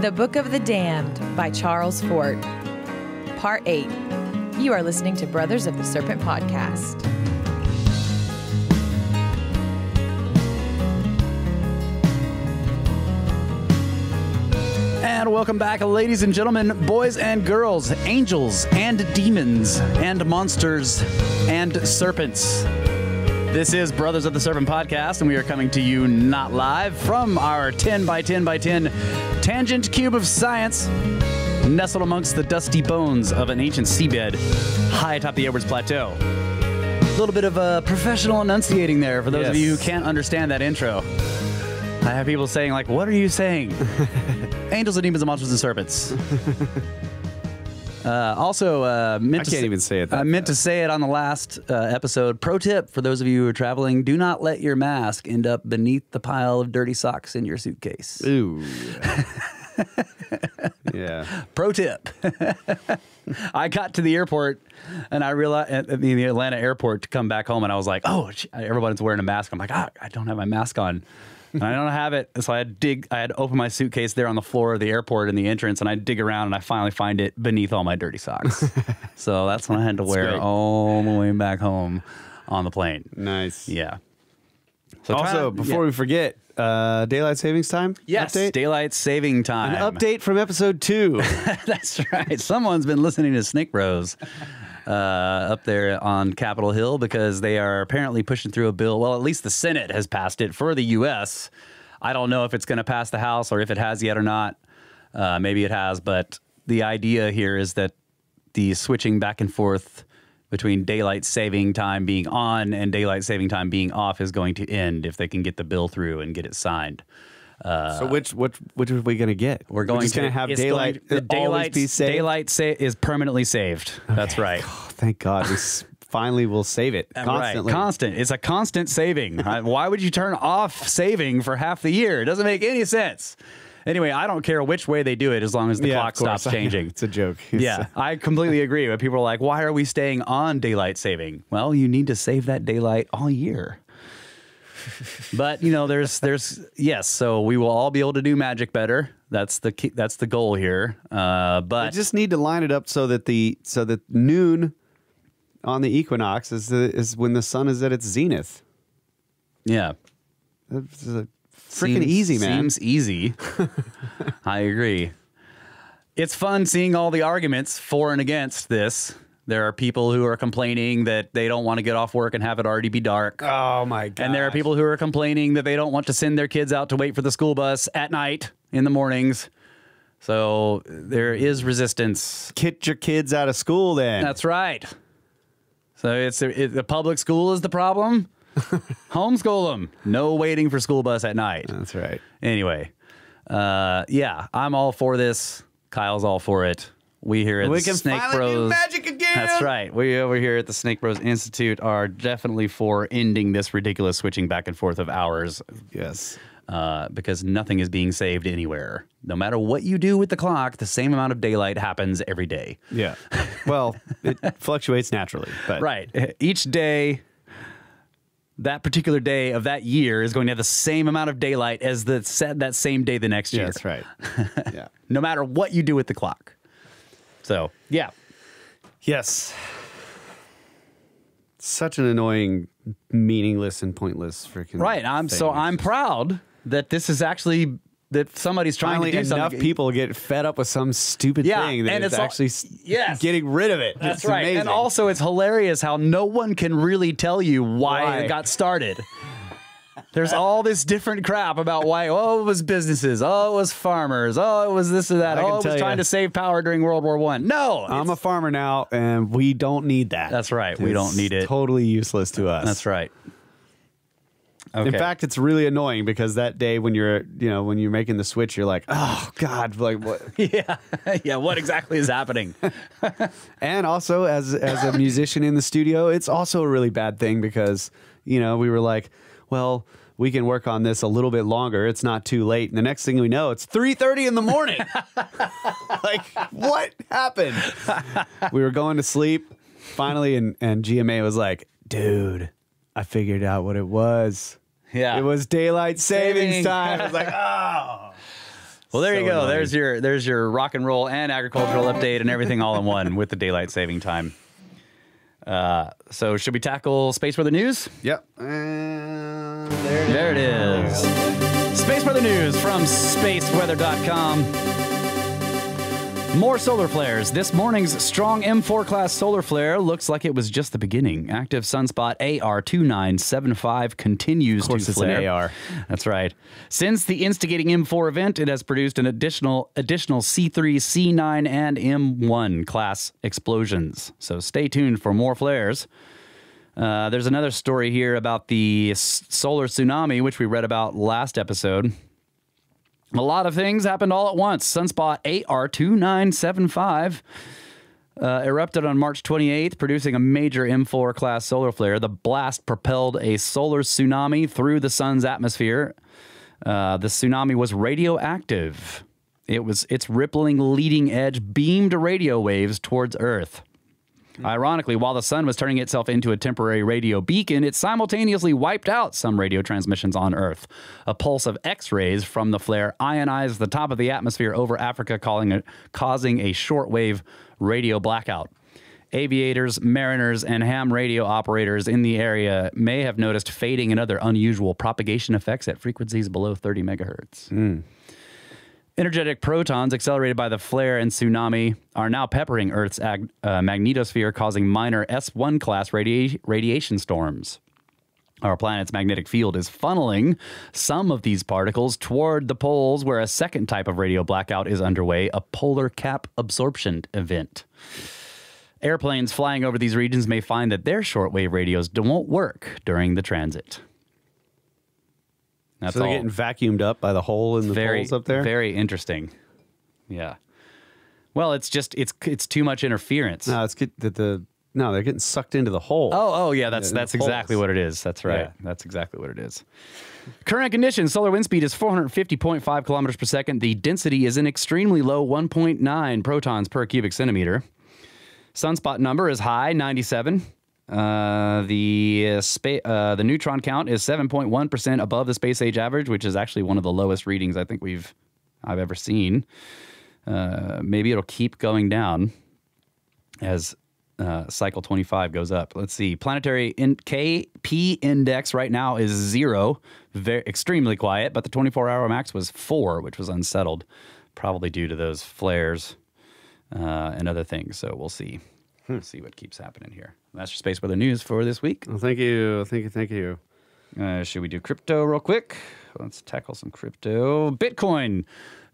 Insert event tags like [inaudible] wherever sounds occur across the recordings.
The Book of the Damned by Charles Fort. Part 8. You are listening to Brothers of the Serpent podcast. And welcome back, ladies and gentlemen, boys and girls, angels and demons and monsters and serpents. This is Brothers of the Serpent podcast, and we are coming to you not live from our 10 by 10 by 10 tangent cube of science, nestled amongst the dusty bones of an ancient seabed high atop the Edwards Plateau. A little bit of uh, professional enunciating there for those of you who can't understand that intro. I have people saying, like, what are you saying? [laughs] Angels and demons and monsters and serpents. Uh, also, uh, meant I to can't say- even say it I meant to say it on the last uh, episode. Pro tip for those of you who are traveling: do not let your mask end up beneath the pile of dirty socks in your suitcase. Ooh. yeah. [laughs] Pro tip. [laughs] I got to the airport and I realized at at the Atlanta airport to come back home, and I was like, "Oh, everybody's wearing a mask." I'm like, ah, "I don't have my mask on." And I don't have it, so I had to dig. I had open my suitcase there on the floor of the airport in the entrance, and I dig around, and I finally find it beneath all my dirty socks. [laughs] so that's when I had to wear great. all the way back home on the plane. Nice. Yeah. So Also, try- before yeah. we forget, uh, daylight savings time. yes, Update. daylight saving time. An update from episode two. [laughs] That's right. Someone's been listening to Snake Bros uh, up there on Capitol Hill because they are apparently pushing through a bill. Well, at least the Senate has passed it for the U.S. I don't know if it's going to pass the House or if it has yet or not. Uh, maybe it has, but the idea here is that the switching back and forth between daylight saving time being on and daylight saving time being off is going to end if they can get the bill through and get it signed. So which which which are we gonna get? We're going just to gonna have daylight. Going, the daylight daylight sa- is permanently saved. That's right. Oh, thank God. We finally will save it constantly. Right. Constant. It's a constant saving. Uh, Why would you turn off saving for half the year? It doesn't make any sense. Anyway, I don't care which way they do it as long as the Yeah, clock stops changing. [laughs] it's a joke. Yeah, I completely agree. But people are like, why are we staying on daylight saving? Well, you need to save that daylight all year. But you know, there's there's yes, so we will all be able to do magic better. That's the key, that's the goal here. Uh, I but just need to line it up so that the so that noon on the equinox is the, is when the sun is at its zenith. yeah, a freaking easy, man. Seems easy. [laughs] I agree. It's fun seeing all the arguments for and against this. There are people who are complaining that they don't want to get off work and have it already be dark. Oh my god! And there are people who are complaining that they don't want to send their kids out to wait for the school bus at night in the mornings. So there is resistance. Get your kids out of school then. That's right. So it's it, the public school is the problem. [laughs] Homeschool them. No waiting for school bus at night. That's right. Anyway, uh, yeah, I'm all for this. Kyle's all for it. We here at We the Snake Bros. do magic again. That's right. We over here at the Snake Bros Institute are definitely for ending this ridiculous switching back and forth of hours Yes. uh, because nothing is being saved anywhere. No matter what you do with the clock, the same amount of daylight happens every day. Yeah. Well, it [laughs] fluctuates naturally, but Right. Each day, that particular day of that year is going to have the same amount of daylight as the set that same day the next Yeah, year. that's right. [laughs] yeah. No matter what you do with the clock. So yeah, Yes. Such an annoying, meaningless, and pointless freaking. right. I'm so. I'm proud that this is actually that somebody's trying Finally, to do enough something. people get fed up with some stupid Yeah, thing that and it's actually yes. getting rid of it. That's It's right. amazing. And also, it's hilarious how no one can really tell you why, Why? it got started. There's all this different crap about why. Oh, it was businesses. Oh, it was farmers. Oh, it was this or that. I Oh, it was trying you. to save power during World War One. No, I'm a farmer now, and we don't need that. That's right. We It's don't need it. Totally useless to us. that's right. Okay. In fact, it's really annoying because that day when you're, you know, when you're making the switch, you're like, oh God, like what? [laughs] yeah, [laughs] yeah. What exactly is happening? [laughs] And also, as as a musician in the studio, it's also a really bad thing because you know we were like, well, we can work on this a little bit longer. It's not too late. And the next thing we know, it's three thirty in the morning. [laughs] like, what happened? we were going to sleep finally, and and GMA was like, dude, I figured out what it was. Yeah. It was daylight savings Saving. time. I was like, [laughs] oh. Well, there So you go. annoying. There's your there's your rock and roll and agricultural update and everything all in one with the daylight saving time. Uh, so should we tackle space weather news? Yep. And there it There it is. Space weather news from spaceweather.com. More solar flares. This morning's strong M4 class solar flare looks like it was just the beginning. Active sunspot AR2975 continues Of course to it's an flare. AR. That's right. Since the instigating M4 event, it has produced an additional additional C3, C9, and M1 class explosions. So stay tuned for more flares. Uh, there's another story here about the solar tsunami, which we read about last episode. A lot of things happened all at once. Sunspot AR2975 uh, erupted on March 28th, producing a major M4 class solar flare. The blast propelled a solar tsunami through the sun's atmosphere. Uh, the tsunami was radioactive. It was its rippling leading edge beamed radio waves towards Earth. Ironically, while the sun was turning itself into a temporary radio beacon, it simultaneously wiped out some radio transmissions on Earth. A pulse of X rays from the flare ionized the top of the atmosphere over Africa, causing a shortwave radio blackout. Aviators, mariners, and ham radio operators in the area may have noticed fading and other unusual propagation effects at frequencies below 30 megahertz. Hmm. Energetic protons accelerated by the flare and tsunami are now peppering Earth's ag- uh, magnetosphere, causing minor S1 class radia- radiation storms. Our planet's magnetic field is funneling some of these particles toward the poles, where a second type of radio blackout is underway a polar cap absorption event. Airplanes flying over these regions may find that their shortwave radios won't work during the transit. That's So they're all getting vacuumed up by the hole in the very poles up there. Very interesting. Yeah. Well, it's just it's it's too much interference. no, it's get that the no, they're getting sucked into the hole. Oh, oh yeah, that's that's exactly poles. what it is. That's right. Yeah. That's exactly what it is. Current conditions: solar wind speed is 450.5 kilometers per second. The density is an extremely low 1.9 protons per cubic centimeter. Sunspot number is high, 97. Uh, the uh, spa- uh, the neutron count is 7.1 percent above the space age average, which is actually one of the lowest readings I think we've I've ever seen. Uh, maybe it'll keep going down as uh, cycle 25 goes up. Let's see. Planetary in KP index right now is zero, very extremely quiet, but the 24 hour max was four, which was unsettled, probably due to those flares uh, and other things. So we'll see. We'll see what keeps happening here. That's your space weather news for this week. Well, thank you, thank you, thank you. Uh, should we do crypto real quick? Let's tackle some crypto. Bitcoin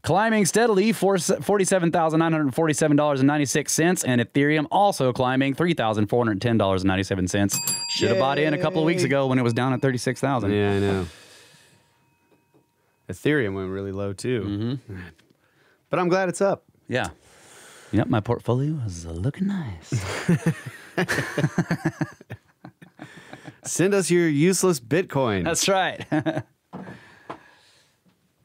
climbing steadily, for $47,947.96. And Ethereum also climbing $3,410.97. Should have bought in a couple of weeks ago when it was down at 36000 Yeah, I know. Ethereum went really low too, Mm-hmm. but I'm glad it's up. Yeah. Yep, my portfolio is looking nice. [laughs] Send us your useless Bitcoin. That's right. [laughs] All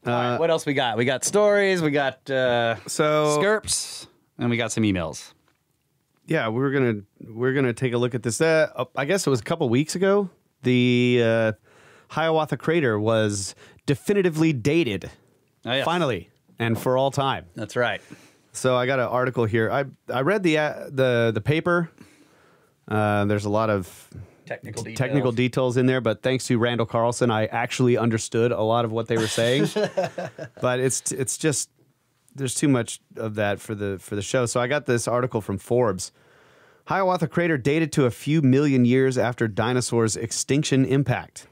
right, what else we got? We got stories, we got uh, so skirps, and we got some emails. yeah, we're gonna we're gonna take a look at this. Uh, uh, I guess it was a couple weeks ago. The uh, Hiawatha crater was definitively dated, Oh, yes. finally and for all time. That's right. So I got an article here. I I read the uh, the the paper. Uh, there's a lot of Technical details. technical details in there, but thanks to Randall Carlson, I actually understood a lot of what they were saying. [laughs] but it's it's just there's too much of that for the for the show. So I got this article from Forbes. Hiawatha crater dated to a few million years after dinosaurs' extinction impact.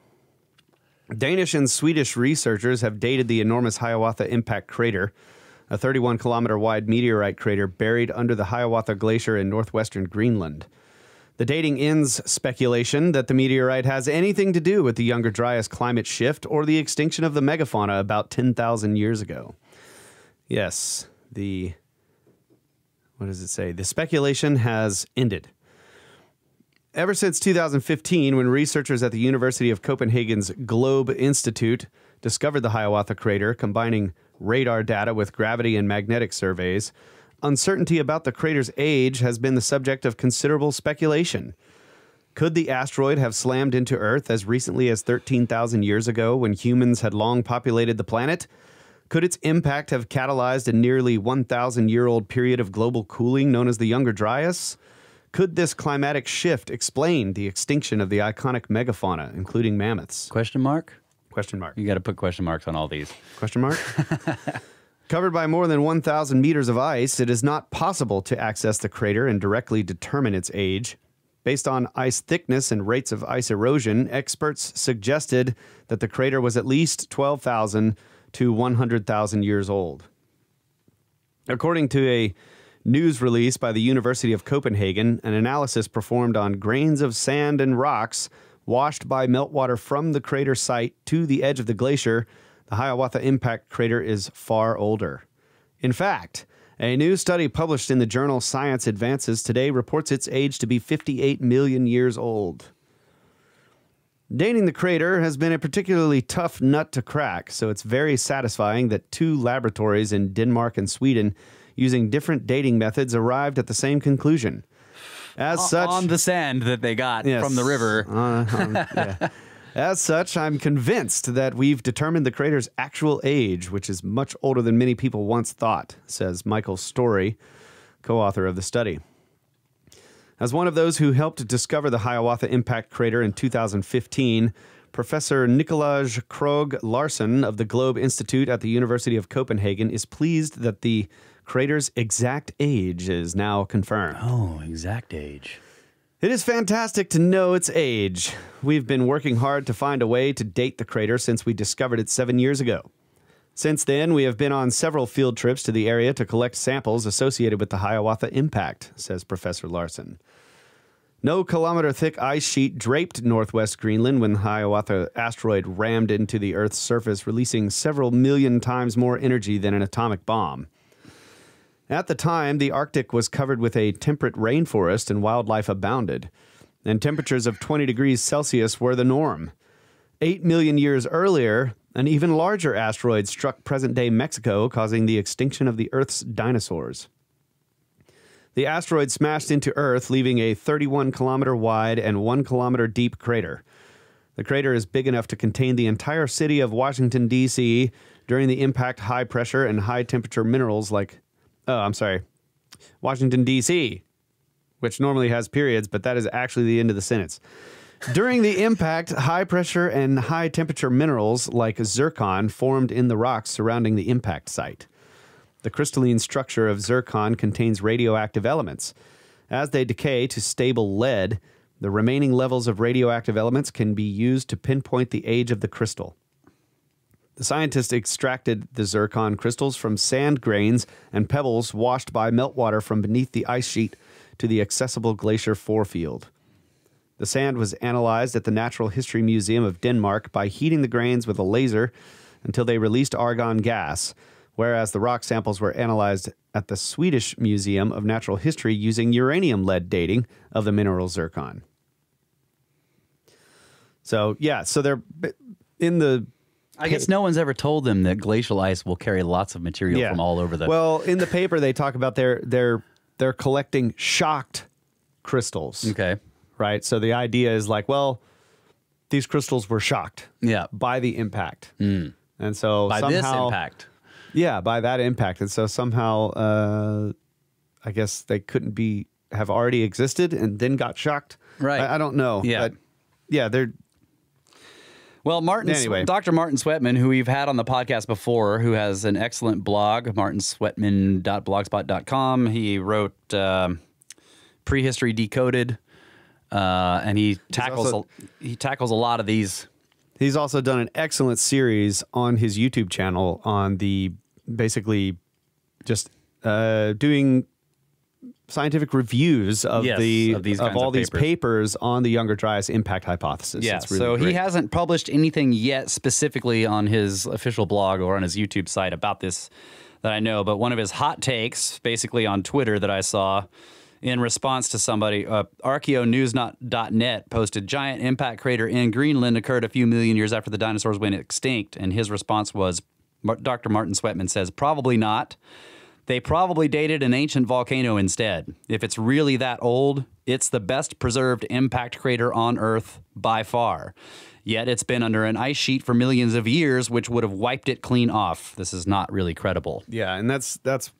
Danish and Swedish researchers have dated the enormous Hiawatha impact crater, a 31 kilometer wide meteorite crater buried under the Hiawatha Glacier in northwestern Greenland. The dating ends speculation that the meteorite has anything to do with the Younger Dryas climate shift or the extinction of the megafauna about 10,000 years ago. Yes, the. What does it say? The speculation has ended. Ever since 2015, when researchers at the University of Copenhagen's Globe Institute discovered the Hiawatha crater, combining radar data with gravity and magnetic surveys, uncertainty about the crater's age has been the subject of considerable speculation. Could the asteroid have slammed into Earth as recently as 13,000 years ago when humans had long populated the planet? Could its impact have catalyzed a nearly 1,000 year old period of global cooling known as the Younger Dryas? Could this climatic shift explain the extinction of the iconic megafauna, including mammoths? Question mark? Question mark. You got to put question marks on all these. Question mark. [laughs] Covered by more than 1,000 meters of ice, it is not possible to access the crater and directly determine its age. Based on ice thickness and rates of ice erosion, experts suggested that the crater was at least 12,000 to 100,000 years old. According to a news release by the University of Copenhagen, an analysis performed on grains of sand and rocks washed by meltwater from the crater site to the edge of the glacier, the Hiawatha Impact crater is far older. In fact, a new study published in the journal Science Advances today reports its age to be 58 million years old. Dating the crater has been a particularly tough nut to crack, so it's very satisfying that two laboratories in Denmark and Sweden, using different dating methods, arrived at the same conclusion. As such, on the sand that they got Yes. from the river. Uh, um, yeah. As such, I'm convinced that we've determined the crater's actual age, which is much older than many people once thought, says Michael Storey, co author of the study. As one of those who helped discover the Hiawatha Impact Crater in 2015, Professor Nicolaj Krog Larsen of the Globe Institute at the University of Copenhagen is pleased that the crater's exact age is now confirmed. Oh, exact age. It is fantastic to know its age. We've been working hard to find a way to date the crater since we discovered it seven years ago. Since then, we have been on several field trips to the area to collect samples associated with the Hiawatha impact, says Professor Larsen. No kilometer thick ice sheet draped northwest Greenland when the Hiawatha asteroid rammed into the Earth's surface, releasing several million times more energy than an atomic bomb. At the time, the Arctic was covered with a temperate rainforest and wildlife abounded, and temperatures of 20 degrees Celsius were the norm. Eight million years earlier, an even larger asteroid struck present day Mexico, causing the extinction of the Earth's dinosaurs. The asteroid smashed into Earth, leaving a 31 kilometer wide and 1 kilometer deep crater. The crater is big enough to contain the entire city of Washington, D.C. during the impact high pressure and high temperature minerals like, oh, I'm sorry, Washington, D.C., which normally has periods, but that is actually the end of the sentence. During the impact, high pressure and high temperature minerals like zircon formed in the rocks surrounding the impact site. The crystalline structure of zircon contains radioactive elements. As they decay to stable lead, the remaining levels of radioactive elements can be used to pinpoint the age of the crystal. The scientists extracted the zircon crystals from sand grains and pebbles washed by meltwater from beneath the ice sheet to the accessible glacier forefield. The sand was analyzed at the Natural History Museum of Denmark by heating the grains with a laser until they released argon gas, whereas the rock samples were analyzed at the Swedish Museum of Natural History using uranium lead dating of the mineral zircon. So, yeah, so they're in the I guess no one's ever told them that glacial ice will carry lots of material from all over the. Well, in the paper they talk about their they're they're collecting shocked crystals. okay. Right? So the idea is like, well, these crystals were shocked Yeah. by the impact. And so By somehow this impact. Yeah, by that impact. And so somehow uh I guess they couldn't be have already existed and then got shocked. Right. I, I don't know. Yeah. But yeah, they're Well, Martin, Anyway. Dr. Martin Sweatman, who we've had on the podcast before, who has an excellent blog, martinsweatman.blogspot.com. He wrote um Prehistory Decoded, uh, and he tackles also- a, he tackles a lot of these. He's also done an excellent series on his YouTube channel on the basically just uh, doing scientific reviews of Yes, the of these kinds all of these papers. on the Younger Dryas impact hypothesis. Yeah, really so he hasn't published anything yet specifically on his official blog or on his YouTube site about this that I know. But one of his hot takes, basically on Twitter, that I saw in response to somebody, uh, archaeonews.net posted giant impact crater in Greenland occurred a few million years after the dinosaurs went extinct, and his response was, Dr. Martin Sweatman says, probably not. They probably dated an ancient volcano instead. If it's really that old, it's the best preserved impact crater on Earth by far. Yet it's been under an ice sheet for millions of years, which would have wiped it clean off. This is not really credible. Yeah, and that's that's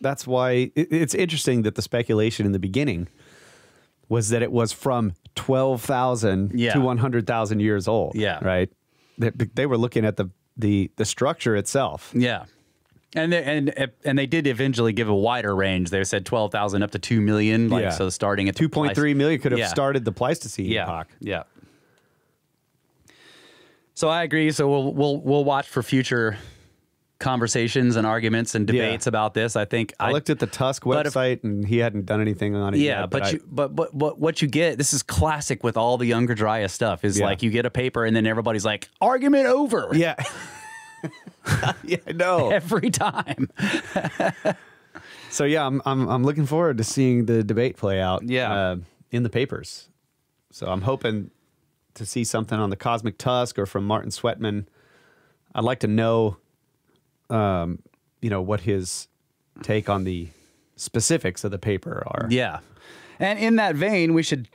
that's why it's interesting that the speculation in the beginning was that it was from twelve thousand Yeah. to one hundred thousand years old. Yeah. right. They, they were looking at the the the structure itself. Yeah. And they, and eh, and they did eventually give a wider range. They said twelve thousand up to two million. Like Yeah. so, starting at Two point three million could have Yeah. started the Pleistocene yeah, epoch. Yeah. So I agree. So we'll we'll we'll watch for future conversations and arguments and Yeah. debates about this. I think I, looked at the Tusk but if- website and he hadn't done anything on it Yeah, yet. but, I- you but but but what you get this is classic with all the younger Dryas stuff is Yeah. like you get a paper and then everybody's like argument over yeah, [laughs] [laughs] yeah, I know. [laughs] every time. So yeah, I'm I'm I'm looking forward to seeing the debate play out. Yeah. uh, in the papers. So I'm hoping to see something on the Cosmic Tusk or from Martin Sweatman. I'd like to know, um, you know, what his take on the specifics of the paper are. Yeah. And in that vein, we should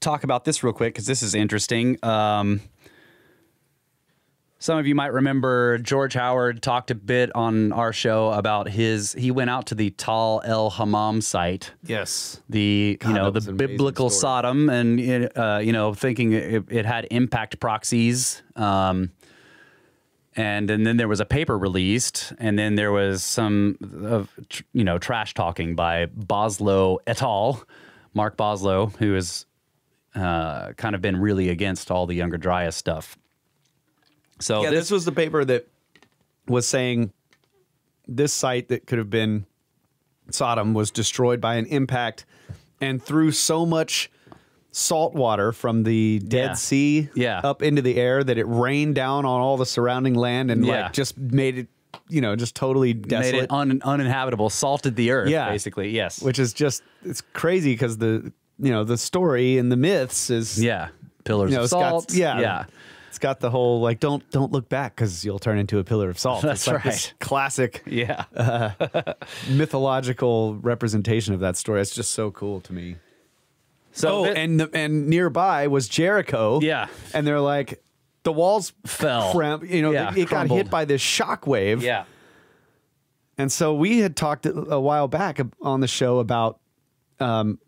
talk about this real quick because this is interesting. Um, some of you might remember George Howard talked a bit on our show about his. He went out to the Tal El Hammam site, Yes. the God, you know the biblical. Sodom, and it, uh, you know thinking it, it had impact proxies. Um, and, and then there was a paper released, and then there was some of tr- you know trash talking by Boslough et al. Mark Boslough, who has uh, kind of been really against all the younger Dryas stuff. So Yeah, this, this was the paper that was saying this site that could have been Sodom was destroyed by an impact and threw so much salt water from the Dead Yeah. Sea Yeah. up into the air that it rained down on all the surrounding land and Yeah. like just made it, you know, just totally made desolate. it un- uninhabitable, salted the earth. Yeah. basically, yes. which is just it's crazy because the you know the story and the myths is yeah, pillars you know of salt. got yeah yeah. It's got the whole like don't don't look back because you'll turn into a pillar of salt. [laughs] That's it's like this right. classic [laughs] Yeah. mythological representation of that story. It's just so cool to me. so oh, thi- and the, and nearby was Jericho. Yeah. and they're like the walls Fell. cramp- you know, Yeah, it got hit by this shock wave. yeah. And so we had talked a a while back on the show about. Um,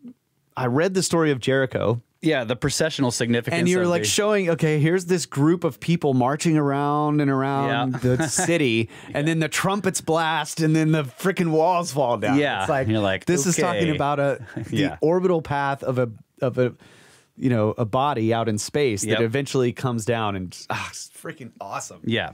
I read the story of Jericho, Yeah, the processional significance. and you're like the- showing, okay, here's this group of people marching around and around Yeah. the [laughs] city, and then the trumpets blast, and then the freaking walls fall down. Yeah, it's like you're like, this is talking about a [laughs] the Yeah. orbital path of a of a you know a body out in space Yep. that eventually comes down, and ah, it's freaking awesome. Yeah.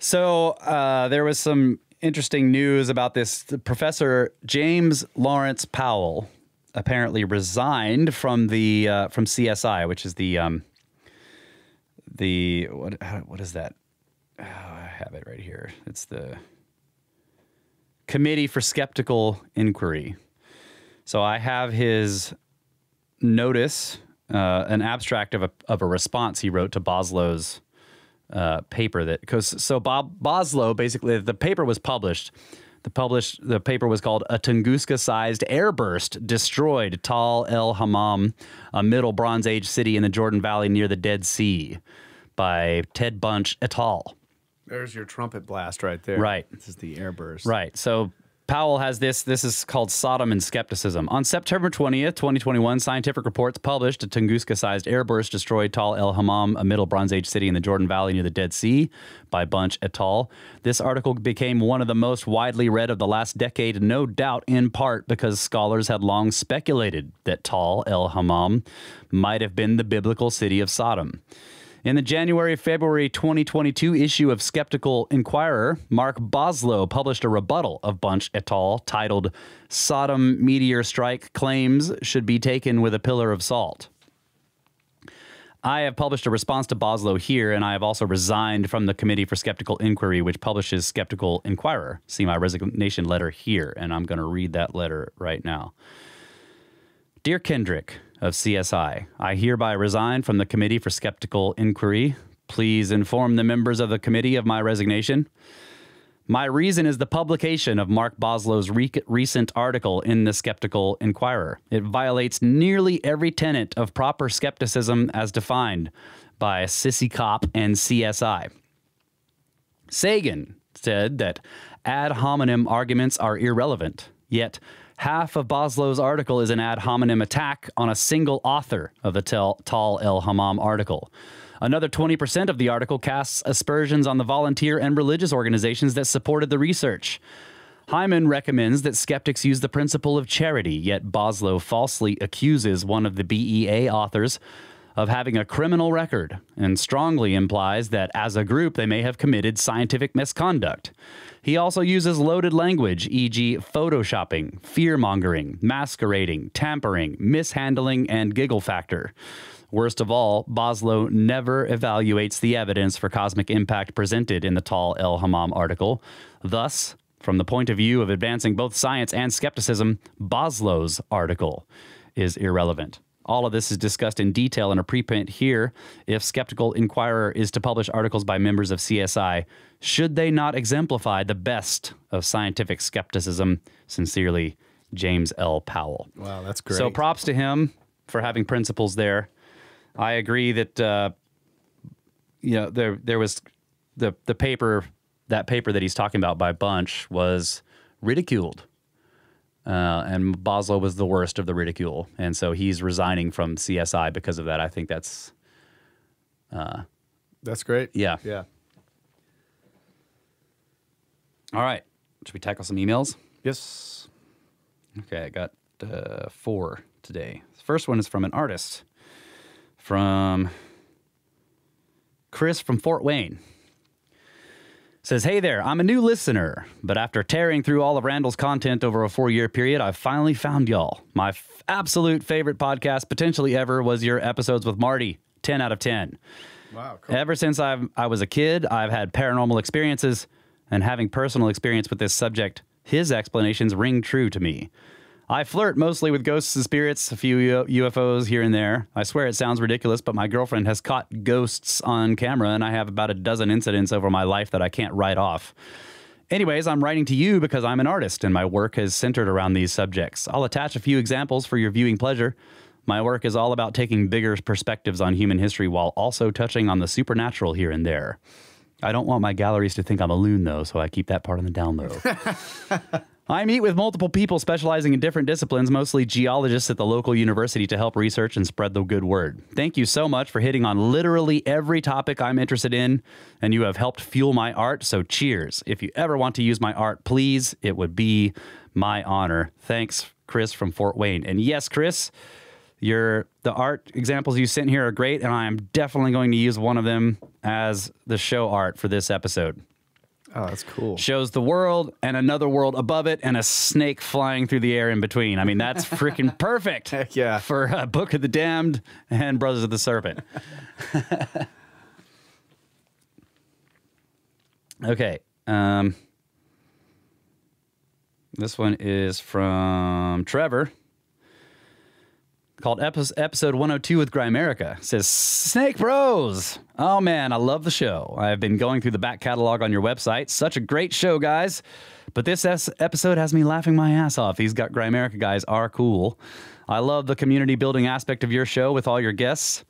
So uh, there was some interesting news about this. The Professor James Lawrence Powell apparently resigned from the uh, from CSI, which is the um, the what what is that? Oh, I have it right here. It's the Committee for Skeptical Inquiry. So I have his notice, uh, an abstract of a of a response he wrote to Boslough's uh, paper that because so Bob Boslough basically the paper was published. The published the paper was called "A Tunguska-sized airburst destroyed Tal El Hammam, a Middle Bronze Age city in the Jordan Valley near the Dead Sea," by Ted Bunch et al. There's your trumpet blast right there. Right. This is the airburst. Right. So Powell has this. This is called Sodom and Skepticism. On September 20th, 2021, scientific reports published a Tunguska sized airburst destroyed Tal El Hammam, a Middle Bronze Age city in the Jordan Valley near the Dead Sea, by Bunch et al. This article became one of the most widely read of the last decade, no doubt in part because scholars had long speculated that Tal El Hammam might have been the biblical city of Sodom. In the January February 2022 issue of Skeptical Inquirer, Mark Boslough published a rebuttal of Bunch et al. titled Sodom Meteor Strike Claims Should Be Taken with a Pillar of Salt. I have published a response to Boslough here, and I have also resigned from the Committee for Skeptical Inquiry, which publishes Skeptical Inquirer. See my resignation letter here, and I'm going to read that letter right now. Dear Kendrick of CSI, I hereby resign from the Committee for Skeptical Inquiry. Please inform the members of the committee of my resignation. My reason is the publication of Mark Boslough's re- recent article in the Skeptical Inquirer. It violates nearly every tenet of proper skepticism as defined by CSICOP and CSI. Sagan said that ad hominem arguments are irrelevant, yet half of Boslough's article is an ad hominem attack on a single author of the Tal, El Hammam article. Another 20% of the article casts aspersions on the volunteer and religious organizations that supported the research. Hyman recommends that skeptics use the principle of charity, yet Boslough falsely accuses one of the BEA authors of having a criminal record and strongly implies that as a group they may have committed scientific misconduct. He also uses loaded language, e.g., photoshopping, fear mongering, masquerading, tampering, mishandling, and giggle factor. Worst of all, Boslough never evaluates the evidence for cosmic impact presented in the Tal El Hammam article. Thus, from the point of view of advancing both science and skepticism, Boslough's article is irrelevant. All of this is discussed in detail in a preprint here. If Skeptical Inquirer is to publish articles by members of CSI, should they not exemplify the best of scientific skepticism? Sincerely, James L. Powell. Wow, that's great. So props to him for having principles there. I agree that uh, you know there there was the the paper that paper that he's talking about by Bunch was ridiculed. Uh, and Boslough was the worst of the ridicule, and so he's resigning from CSI because of that. I think that's that's great. yeah. Yeah. All right, should we tackle some emails? Yes. Okay, I got uh, four today. The first one is from an artist from Chris from Fort Wayne. Says, Hey there, I'm a new listener, but after tearing through all of Randall's content over a four year period, I've finally found y'all. My f- absolute favorite podcast, potentially ever, was your episodes with Marty. 10 out of 10. Wow. Ever since I've, I was a kid, I've had paranormal experiences, and having personal experience with this subject, his explanations ring true to me. I flirt mostly with ghosts and spirits, a few UFOs here and there. I swear it sounds ridiculous, but my girlfriend has caught ghosts on camera, and I have about a dozen incidents over my life that I can't write off. Anyways, I'm writing to you because I'm an artist and my work is centered around these subjects. I'll attach a few examples for your viewing pleasure. My work is all about taking bigger perspectives on human history while also touching on the supernatural here and there. I don't want my galleries to think I'm a loon, though, so I keep that part on the down low. [laughs] I meet with multiple people specializing in different disciplines, mostly geologists at the local university, to help research and spread the good word. Thank you so much for hitting on literally every topic I'm interested in, and you have helped fuel my art, so cheers. If you ever want to use my art, please, it would be my honor. Thanks, Chris from Fort Wayne. And yes, Chris, your the art examples you sent here are great, and I am definitely going to use one of them as the show art for this episode Oh, that's cool. shows the world and another world above it and a snake flying through the air in between. I mean, that's freaking [laughs] perfect. Heck yeah. For uh, Book of the Damned and Brothers of the Serpent. [laughs] okay. Um, this one is from Trevor called Epis- episode 102 with Grimerica. It says Snake Bros. Oh man, I love the show. I've been going through the back catalog on your website. Such a great show, guys. But this episode has me laughing my ass off. These got Grimerica guys are cool. I love the community building aspect of your show with all your guests.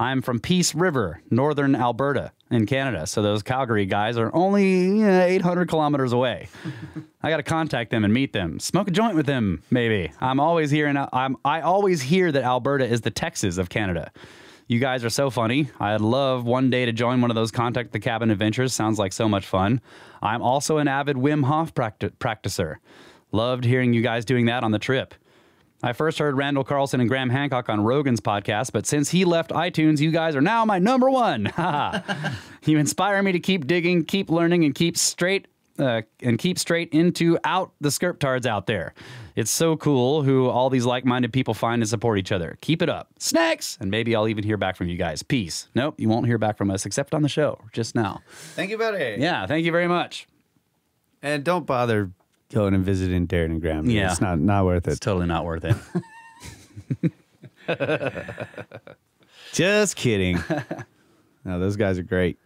I'm from Peace River, northern Alberta in Canada. So those Calgary guys are only yeah, 800 kilometers away. [laughs] I got to contact them and meet them. Smoke a joint with them, maybe. I'm always hearing. I'm. I always hear that Alberta is the Texas of Canada. You guys are so funny. I'd love one day to join one of those Contact the Cabin adventures. Sounds like so much fun. I'm also an avid Wim Hof practi- practicer. Loved hearing you guys doing that on the trip. I first heard Randall Carlson and Graham Hancock on Rogan's podcast, but since he left iTunes, you guys are now my number one. [laughs] you inspire me to keep digging, keep learning, and keep straight uh, and keep straight into out the scriptards out there. It's so cool who all these like-minded people find and support each other. Keep it up, snacks, and maybe I'll even hear back from you guys. Peace. Nope, you won't hear back from us except on the show just now. Thank you, buddy. Yeah, thank you very much. And don't bother going and visiting Darren and Graham. Yeah. It's not not worth it. It's it. totally not worth it. [laughs] Just kidding. [laughs] no, those guys are great.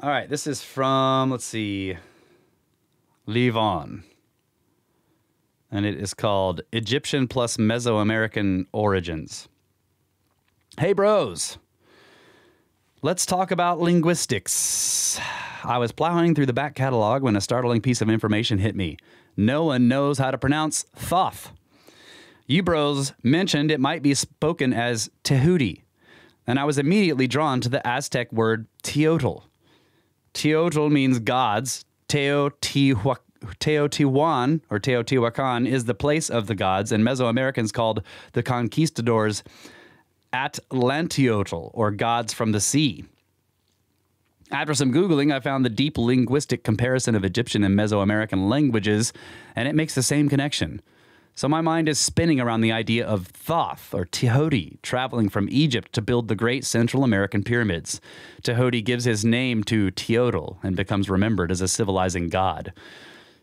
All right, this is from, let's see, Levon. And it is called Egyptian plus Mesoamerican Origins. Hey, bros. Let's talk about linguistics. I was plowing through the back catalog when a startling piece of information hit me. No one knows how to pronounce Thoth. You bros mentioned it might be spoken as Tehuti, and I was immediately drawn to the Aztec word Teotl. Teotl means gods. Teotihuac- Teotihuacan or Teotihuacan is the place of the gods, and Mesoamericans called the conquistadors Atlanteotl or gods from the sea. After some Googling, I found the deep linguistic comparison of Egyptian and Mesoamerican languages, and it makes the same connection. So my mind is spinning around the idea of Thoth or Tehoti traveling from Egypt to build the great Central American pyramids. Tehoti gives his name to Teotl and becomes remembered as a civilizing god.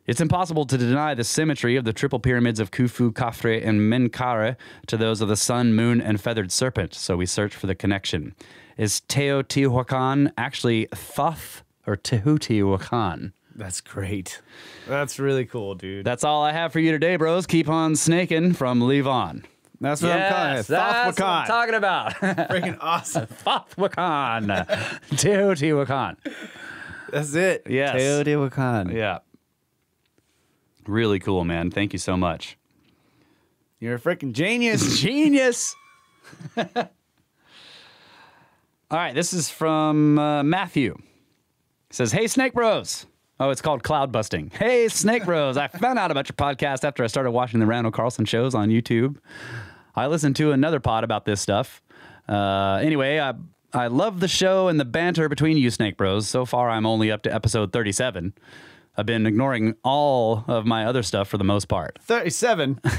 It's impossible to deny the symmetry of the triple pyramids of Khufu, Khafre, and Menkaure to those of the sun, moon, and feathered serpent, so we search for the connection. Is Teotihuacan actually Thoth or Teotihuacan? That's great. That's really cool, dude. That's all I have for you today, bros. Keep on snaking from Levon. That's what I'm calling it. Yes, that's what I'm talking about. [laughs] Freaking awesome. [laughs] Thothwacan. Teotihuacan. That's it. Yes. Teotihuacan. Yeah. Really cool, man. Thank you so much. You're a freaking genius. [laughs] Genius. [laughs] All right, this is from uh, Matthew. He says, Hey, Snake Bros. Oh, it's called Cloud Busting. Hey, Snake Bros. I found out about your podcast after I started watching the Randall Carlson shows on YouTube. I listened to another pod about this stuff. Uh, anyway, I, I love the show and the banter between you, Snake Bros. So far, I'm only up to episode 37. I've been ignoring all of my other stuff for the most part. 37. [laughs]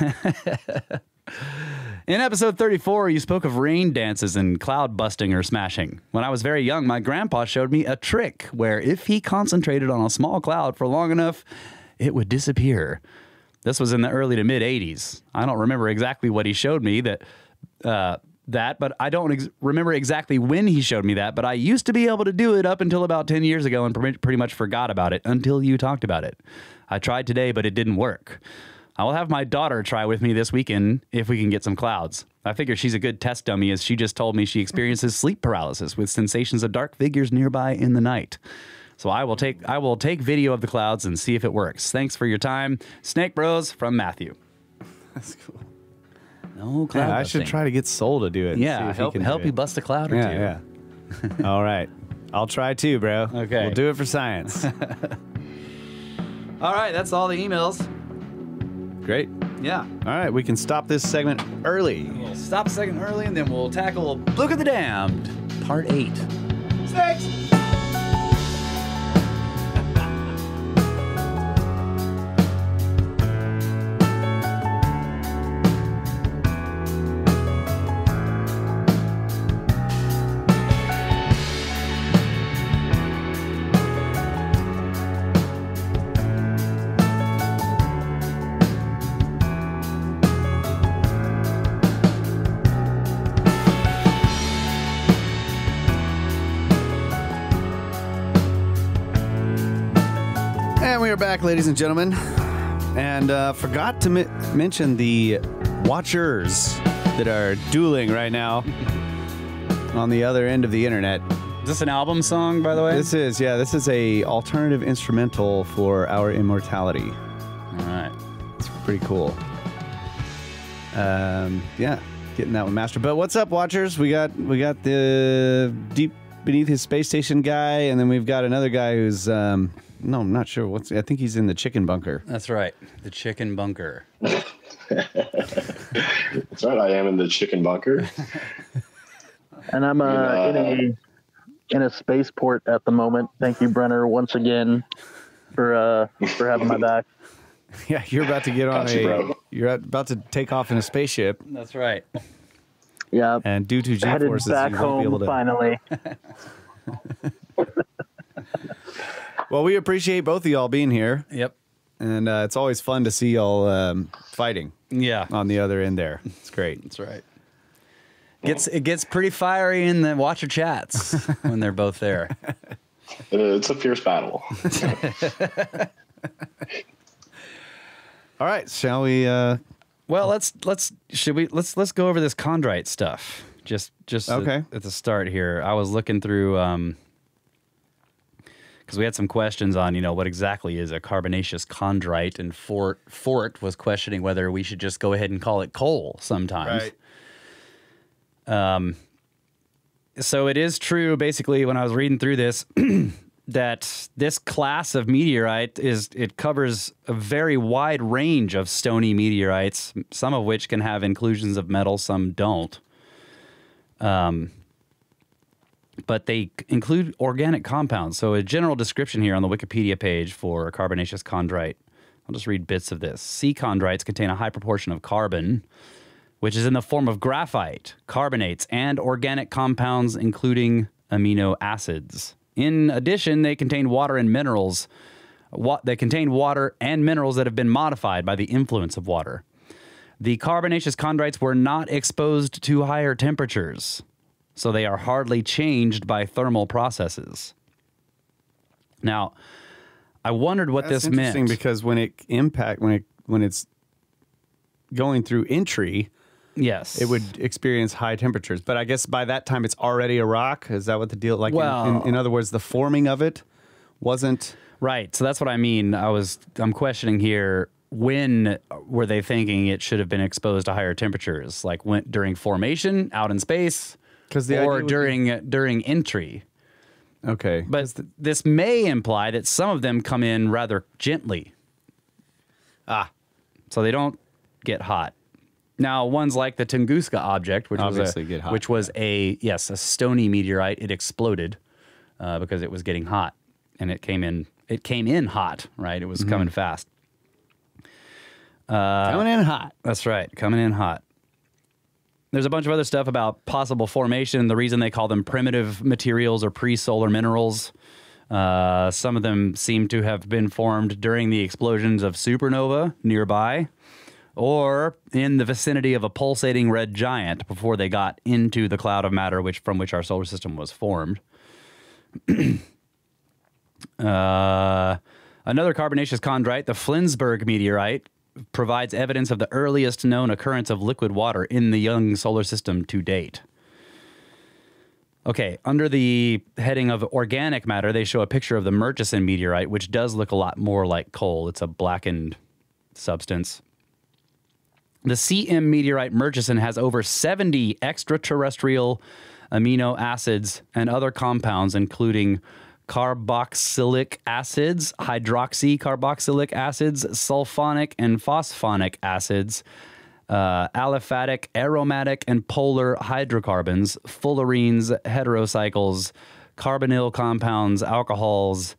In episode 34, you spoke of rain dances and cloud busting or smashing. When I was very young, my grandpa showed me a trick where if he concentrated on a small cloud for long enough, it would disappear. This was in the early to mid 80s. I don't remember exactly what he showed me that uh, that, but I don't ex- remember exactly when he showed me that. But I used to be able to do it up until about 10 years ago and pretty much forgot about it until you talked about it. I tried today, but it didn't work. I will have my daughter try with me this weekend if we can get some clouds. I figure she's a good test dummy as she just told me she mm-hmm. experiences sleep paralysis with sensations of dark figures nearby in the night. So I will take I will take video of the clouds and see if it works. Thanks for your time. Snake Bros from Matthew. [laughs] That's cool. No cloud Yeah, I should try to get Soul to do it. and see Yeah, if he help can help you it. bust a cloud or two. Yeah, yeah. [laughs] All right. I'll try too, bro. Okay. We'll do it for science. [laughs] [laughs] All right, that's all the emails. Great. Yeah. All right, we can stop this segment early. We'll stop a second early and then we'll tackle Look at the Damned, part eight. Six. Back, ladies and gentlemen. And uh, forgot to mi- mention the watchers that are dueling right now [laughs] on the other end of the internet. Is this an album song, by the way? This is yeah, this is a alternative instrumental for our immortality. all right. It's pretty cool. Um, yeah, getting that one mastered. But what's up, watchers? We got we got the deep beneath his space station guy, and then we've got another guy who's um, no, I'm not sure what's. I think he's in the chicken bunker. That's right. The chicken bunker. That's right. I am in the chicken bunker. [laughs] And I'm uh, Uh, in a in a spaceport at the moment. Thank you, Brenner, once again for uh, for having my back. [laughs] Yeah, you're about to get on Gotcha, a. bro. You're about to take off in a spaceship, That's right. Yeah, and due to G forces, back you won't be able home to. finally. [laughs] Well, we appreciate both of y'all being here, Yep. and uh, it's always fun to see y'all um, fighting Yeah. on the other end there. It's great. That's right. Gets it gets pretty fiery in the watcher chats [laughs] when they're both there. It's a fierce battle. [laughs] All right, shall we? Uh, Well, let's let's should we let's let's go over this chondrite stuff. just just at- Okay. at, the start here. I was looking through um because we had some questions on, you know, what exactly is a carbonaceous chondrite, and Fort Fort was questioning whether we should just go ahead and call it coal sometimes. so it is true basically when i was reading through this [clears throat] that this class of meteorite is it covers a very wide range of stony meteorites some of which can have inclusions of metal some don't um, but they include organic compounds so a general description here on the wikipedia page for carbonaceous chondrite i'll just read bits of this C chondrites contain a high proportion of carbon which is in the form of graphite, carbonates, and organic compounds, including amino acids. In addition, they contain water and minerals. Wa- they contain water and minerals that have been modified by the influence of water. The carbonaceous chondrites were not exposed to higher temperatures, so they are hardly changed by thermal processes. Now, I wondered what That's this interesting meant. because when it impact when it when it's going through entry, yes, it would experience high temperatures. But I guess by that time it's already a rock. Is that what the deal? Like, in- in, Well- in other words, the forming of it wasn't. Right. So that's what I mean. I was I'm questioning here when were they thinking it should have been exposed to higher temperatures? Like when during formation out in space 'Cause the idea or would be- during during entry. Okay, But th- this may imply that some of them come in rather gently. Ah. So they don't get hot. Now, ones like the Tunguska object, which Obviously was a, get hot, which was a yes, a stony meteorite. It exploded uh, because it was getting hot, and it came in. It came in hot, right? It was Mm-hmm. coming fast. coming in hot. That's right, coming in hot. There's a bunch of other stuff about possible formation. The reason they call them primitive materials or pre-solar minerals. Uh, some of them seem to have been formed during the explosions of supernova nearby, or in the vicinity of a pulsating red giant before they got into the cloud of matter, which from which our solar system was formed. [clears throat] Uh, another carbonaceous chondrite, the Flensburg meteorite, provides evidence of the earliest known occurrence of liquid water in the young solar system to date. Okay, under the heading of organic matter, they show a picture of the Murchison meteorite, which does look a lot more like coal. It's a blackened substance. The CM meteorite Murchison has over 70 extraterrestrial amino acids and other compounds, including carboxylic acids, hydroxycarboxylic acids, sulfonic and phosphonic acids, uh, aliphatic, aromatic, and polar hydrocarbons, fullerenes, heterocycles, carbonyl compounds, alcohols,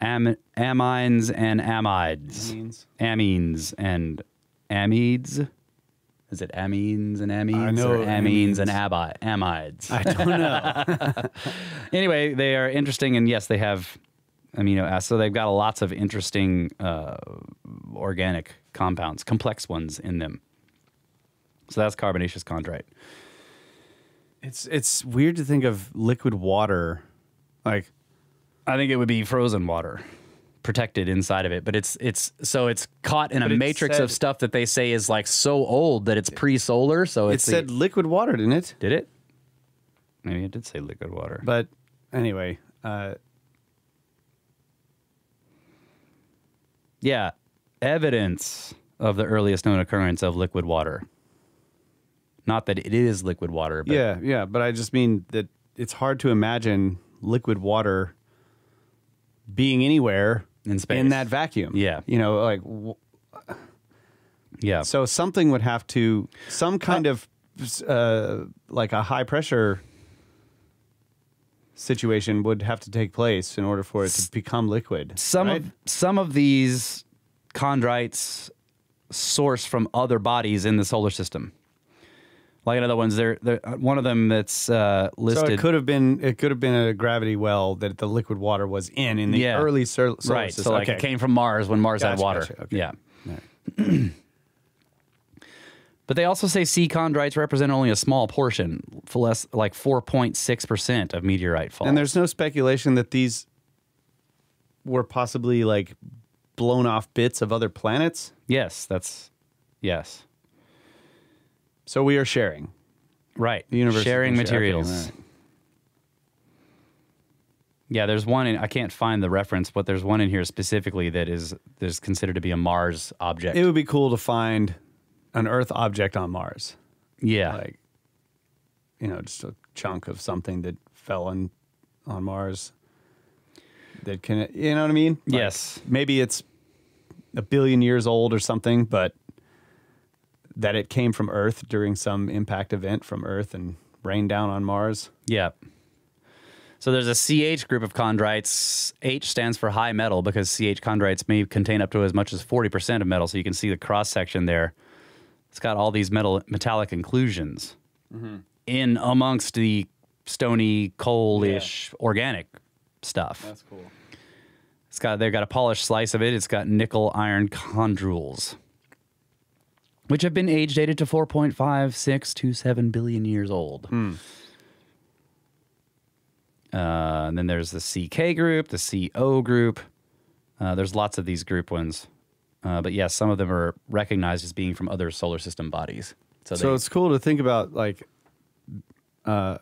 am- amines, and amides. Amines. Amines and amides. Is it amines and amines? I know or amines and amines. abi- amides. I don't know. [laughs] anyway, they are interesting, and yes, they have amino acids. So they've got lots of interesting uh, organic compounds, complex ones in them. So that's carbonaceous chondrite. it's it's weird to think of liquid water, like I think it would be frozen water, protected inside of it. But it's it's so it's caught in a But it matrix of stuff that they say is like so old that it's pre-solar. So it it's the- said liquid water, didn't it? did it? Maybe it did say liquid water. But anyway, uh, Yeah, evidence of the earliest known occurrence of liquid water. Not that it is liquid water, but yeah, yeah. But I just mean that it's hard to imagine liquid water being anywhere In space. in that vacuum. Yeah. you know, like w- yeah. so something would have to some kind of uh, like a high pressure situation would have to take place in order for it to become liquid. some right? of some of these chondrites source from other bodies in the solar system. Like in other ones, they're, they're one of them that's uh, so listed. it could have been it could have been a gravity well that the liquid water was in in the Yeah. early solar, solar right. system. So like okay. it came from Mars when Mars had water. gotcha, okay. Yeah. [clears throat] but they also say C chondrites represent only a small portion, for less like 4.6% of meteorite fall. And there's no speculation that these were possibly like blown off bits of other planets. yes, that's yes. So we are sharing. Right. The universe Sharing been shared. Okay, materials. right. Yeah, there's one in I can't find the reference, but there's one in here specifically that is is considered to be a Mars object. It would be cool to find an Earth object on Mars, yeah. like you know, just a chunk of something that fell on on Mars. That can, you know what I mean? Like, Yes. Maybe it's a billion years old or something, but that it came from Earth during some impact event from Earth and rained down on Mars. Yeah. So there's a CH group of chondrites. H stands for high metal because CH chondrites may contain up to as much as 40% of metal. So you can see the cross section there. It's got all these metal metallic inclusions mm-hmm. in amongst the stony, coal-ish organic stuff. That's cool. It's got they've got a polished slice of it. It's got nickel iron chondrules, which have been age dated to 4.5627 billion years old. Uh, and then there's the CK group, the CO group. Uh, there's lots of these group ones. Uh, but yes, some of them are recognized as being from other solar system bodies. So, So they, it's cool to think about like uh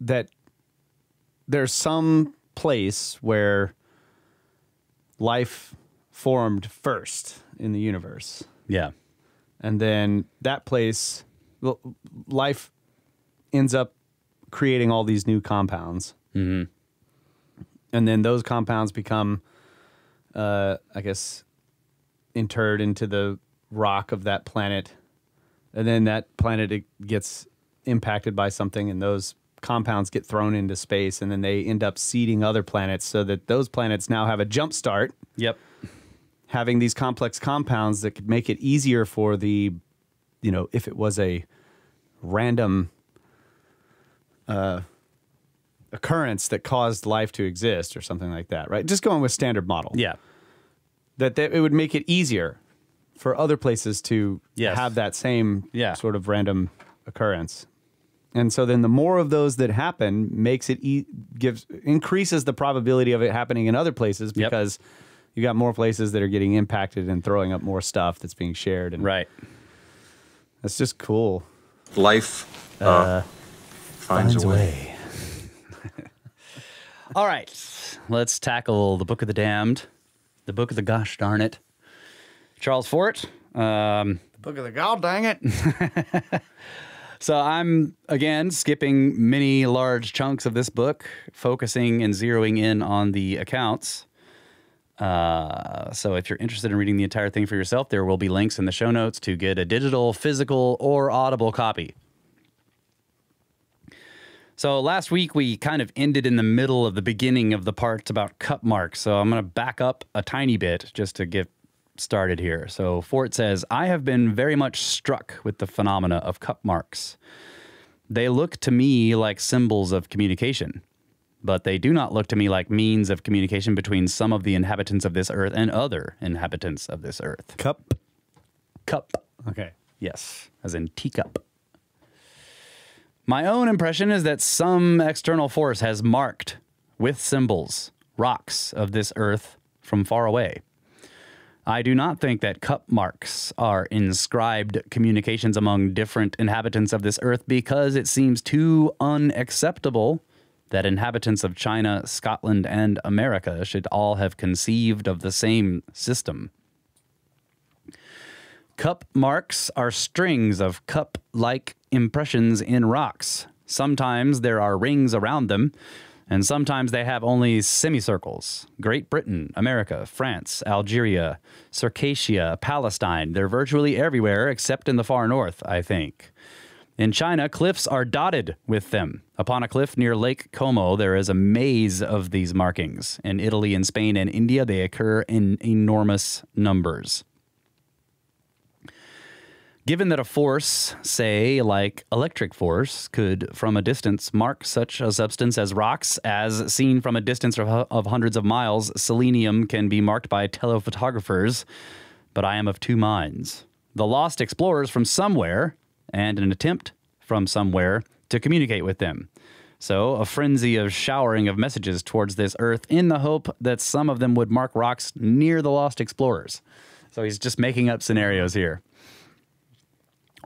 that there's some place where life formed first in the universe. yeah, And then that place well, life ends up creating all these new compounds. Mhm. And then those compounds become uh I guess interred into the rock of that planet. And then that planet gets impacted by something and those compounds get thrown into space and then they end up seeding other planets so that those planets now have a jump start yep, having these complex compounds that could make it easier for the you know if it was a random uh occurrence that caused life to exist or something like that right just going with standard model yeah, that, that it would make it easier for other places to Yes. have that same Yeah. sort of random occurrence. And so then the more of those that happen makes it e- gives increases the probability of it happening in other places Yep. Because you got more places that are getting impacted and throwing up more stuff that's being shared and right. that's just cool. life uh, finds, a way. [laughs] All right, let's tackle the Book of the Damned, the Book of the Gosh Darn It. Charles Fort. Um, the Book of the god dang it. [laughs] so I'm again skipping many large chunks of this book, focusing and zeroing in on the accounts. Uh, so if you're interested in reading the entire thing for yourself, there will be links in the show notes to get a digital, physical, or audible copy. So last week we kind of ended in the middle of the beginning of the parts about cup marks. So I'm going to back up a tiny bit just to get started here. So Fort says, I have been very much struck with the phenomena of cup marks. They look to me like symbols of communication, but they do not look to me like means of communication between some of the inhabitants of this earth and other inhabitants of this earth. Cup. Cup. Okay. Yes, as in teacup. My own impression is that some external force has marked with symbols rocks of this earth from far away. I do not think that cup marks are inscribed communications among different inhabitants of this earth because it seems too unacceptable that inhabitants of China, Scotland, and America should all have conceived of the same system. Cup marks are strings of cup like impressions in rocks. Sometimes there are rings around them, and sometimes they have only semicircles. Great Britain, America, France, Algeria, Circassia, Palestine, they're virtually everywhere except in the far north, I think. In China, cliffs are dotted with them. Upon a cliff near Lake Como, there is a maze of these markings. In Italy and Spain and India, they occur in enormous numbers. Given that a force, say like electric force, could from a distance mark such a substance as rocks, as seen from a distance of, hundreds of miles, selenium can be marked by telephotographers. But I am of two minds. The lost explorers from somewhere, and an attempt from somewhere to communicate with them. So, a frenzy of showering of messages towards this earth in the hope that some of them would mark rocks near the lost explorers. So, he's just making up scenarios here.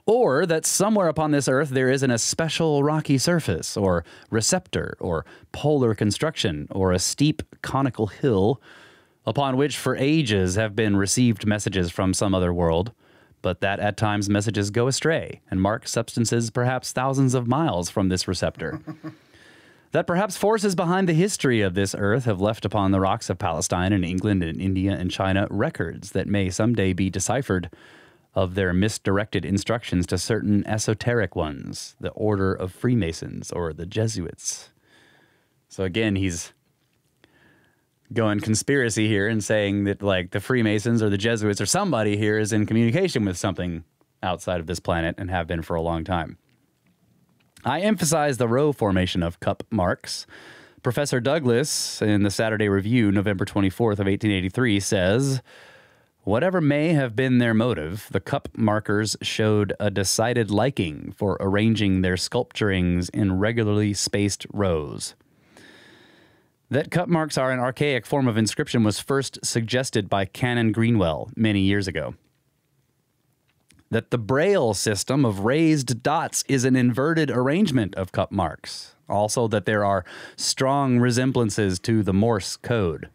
Or that somewhere upon this earth there is an especial rocky surface, or receptor, or polar construction, or a steep conical hill upon which for ages have been received messages from some other world, but that at times messages go astray and mark substances perhaps thousands of miles from this receptor. [laughs] that perhaps forces behind the history of this earth have left upon the rocks of Palestine and England and India and China records that may someday be deciphered of their misdirected instructions to certain esoteric ones, the Order of Freemasons or the Jesuits. So again, he's going conspiracy here and saying that like the Freemasons or the Jesuits or somebody here is in communication with something outside of this planet and have been for a long time. I emphasize the row formation of cup marks. Professor Douglas in the Saturday Review, November 24th of 1883 says, Whatever may have been their motive, the cup markers showed a decided liking for arranging their sculpturings in regularly spaced rows. That cup marks are an archaic form of inscription was first suggested by Canon Greenwell many years ago. That the Braille system of raised dots is an inverted arrangement of cup marks. Also, that there are strong resemblances to the Morse code.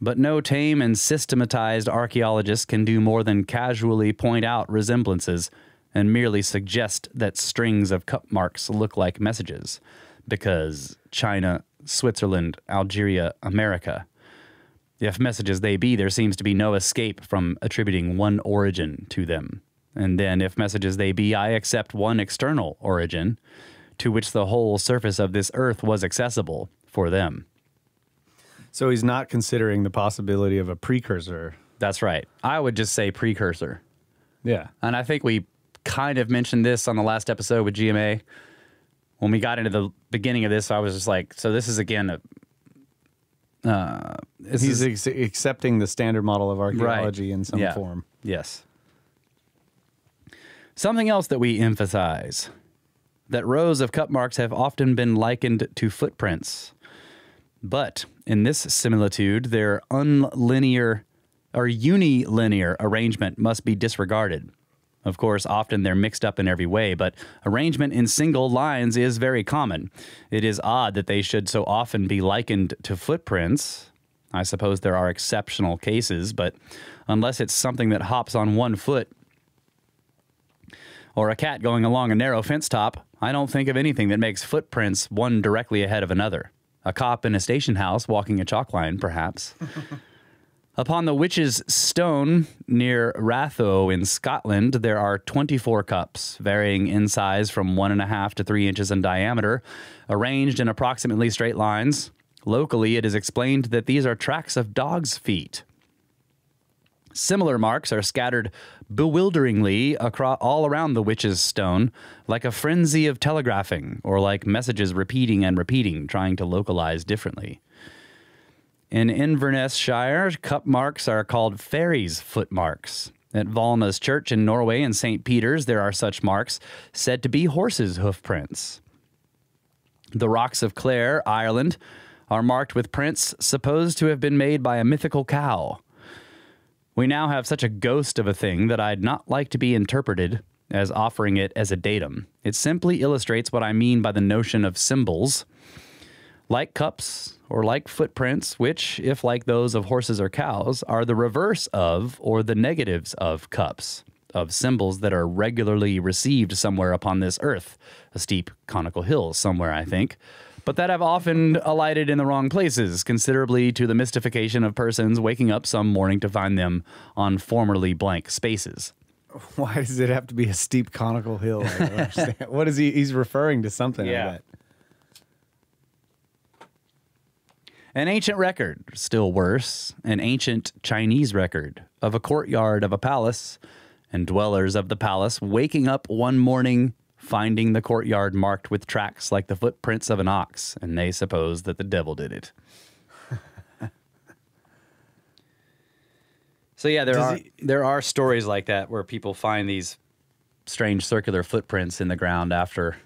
But no tame and systematized archaeologist can do more than casually point out resemblances and merely suggest that strings of cup marks look like messages, because China, Switzerland, Algeria, America. If messages they be, there seems to be no escape from attributing one origin to them. And then, if messages they be, I accept one external origin to which the whole surface of this earth was accessible for them. So he's not considering the possibility of a precursor. That's right. I would just say precursor. Yeah. And I think we kind of mentioned this on the last episode with GMA. When we got into the beginning of this, I was just like, so this is again a. Uh, He's is- ex- accepting the standard model of archaeology in some Yeah. form. Yes. Something else that we emphasize that rows of cup marks have often been likened to footprints. But in this similitude, their unlinear or unilinear arrangement must be disregarded. Of course, often they're mixed up in every way, but arrangement in single lines is very common. It is odd that they should so often be likened to footprints. I suppose there are exceptional cases, but unless it's something that hops on one foot or a cat going along a narrow fence top, I don't think of anything that makes footprints one directly ahead of another. A cop in a station house walking a chalk line, perhaps. [laughs] Upon the Witch's Stone near Ratho in Scotland, there are 24 cups, varying in size from one and a half to three inches in diameter, arranged in approximately straight lines. Locally, it is explained that these are tracks of dogs' feet. Similar marks are scattered bewilderingly across all around the witch's stone, like a frenzy of telegraphing, or like messages repeating and repeating, trying to localize differently. In Inverness Shire, cup marks are called fairies' footmarks. At Valna's Church in Norway and St. Peter's, there are such marks said to be horses' hoofprints. The rocks of Clare, Ireland, are marked with prints supposed to have been made by a mythical cow. We now have such a ghost of a thing that I'd not like to be interpreted as offering it as a datum. It simply illustrates what I mean by the notion of symbols, like cups or like footprints, which, if like those of horses or cows, are the reverse of or the negatives of cups, of symbols that are regularly received somewhere upon this earth, a steep conical hill somewhere, I think, but that have often alighted in the wrong places, considerably to the mystification of persons waking up some morning to find them on formerly blank spaces. [laughs] Why does it have to be a steep conical hill? I don't [laughs] understand. what is he? He's referring to something. Yeah bet. An ancient record, still worse, an ancient Chinese record of a courtyard of a palace and dwellers of the palace waking up one morning finding the courtyard marked with tracks like the footprints of an ox, and they suppose that the devil did it. [laughs] so yeah, there Does are he- there are stories like that where people find these strange circular footprints in the ground after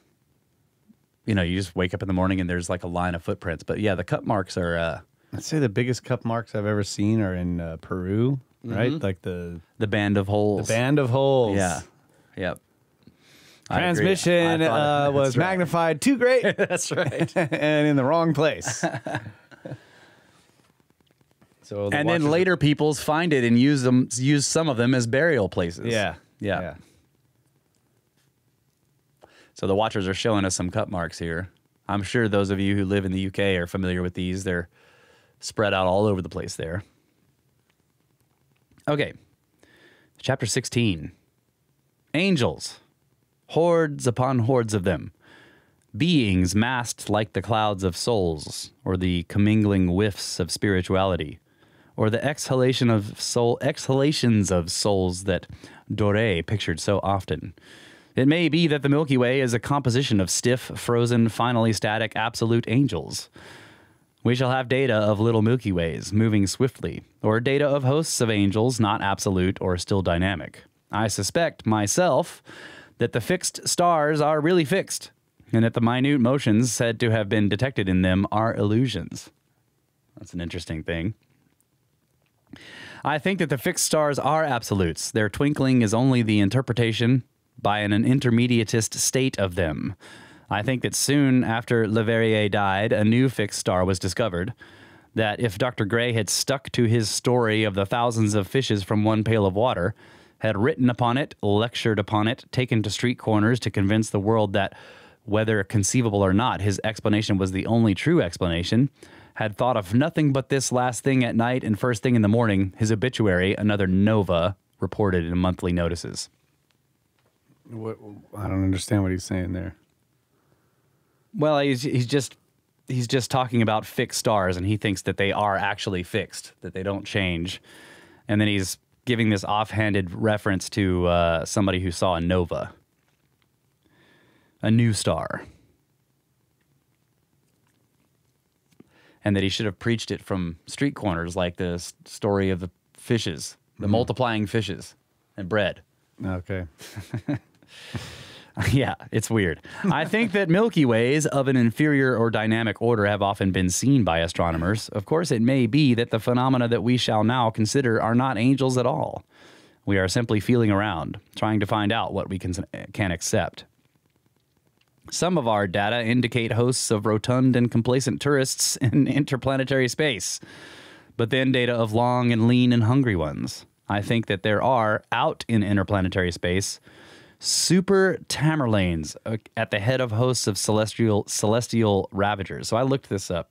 you know, you just wake up in the morning and there's like a line of footprints. But yeah, the cup marks are uh, I'd say the biggest cup marks I've ever seen are in uh, Peru, right? Mm-hmm. Like the the band of holes. the band of holes. Yeah. Yep. Transmission uh, [laughs] was right. magnified too great [laughs] That's right. [laughs] and in the wrong place. so the and then later peoples find it and use them use some of them as burial places. Yeah. yeah, Yeah. So the watchers are showing us some cut marks here. I'm sure those of you who live in the UK are familiar with these. They're spread out all over the place there. Okay. Chapter 16. Angels. Hordes upon hordes of them. Beings massed like the clouds of souls, or the commingling whiffs of spirituality, or the exhalation of soul exhalations of souls that Doré pictured so often. It may be that the Milky Way is a composition of stiff, frozen, finally static, absolute angels. We shall have data of little Milky Ways moving swiftly, or data of hosts of angels not absolute or still dynamic. I suspect myself that the fixed stars are really fixed, and that the minute motions said to have been detected in them are illusions. That's an interesting thing. I think that the fixed stars are absolutes. Their twinkling is only the interpretation by an, intermediatist state of them. I think that soon after Leverrier died, a new fixed star was discovered. That if Dr. Gray had stuck to his story of the thousands of fishes from one pail of water, had written upon it, lectured upon it, taken to street corners to convince the world that, whether conceivable or not, his explanation was the only true explanation, had thought of nothing but this last thing at night and first thing in the morning, his obituary, another nova, reported in monthly notices. What, I don't understand what he's saying there. Well, he's he's just he's just talking about fixed stars, and he thinks that they are actually fixed, that they don't change, and then he's giving this offhanded reference to uh, somebody who saw a nova, a new star, and that he should have preached it from street corners, like the s- story of the fishes, the multiplying fishes and bread. Okay. [laughs] [laughs] Yeah, it's weird. I think that Milky Ways of an inferior or dynamic order have often been seen by astronomers. Of course, it may be that the phenomena that we shall now consider are not angels at all. We are simply feeling around, trying to find out what we can, can accept. Some of our data indicate hosts of rotund and complacent tourists [laughs] in interplanetary space, but then data of long and lean and hungry ones. I think that there are, out in interplanetary space, super Tamerlanes uh, at the head of hosts of celestial celestial ravagers. So I looked this up.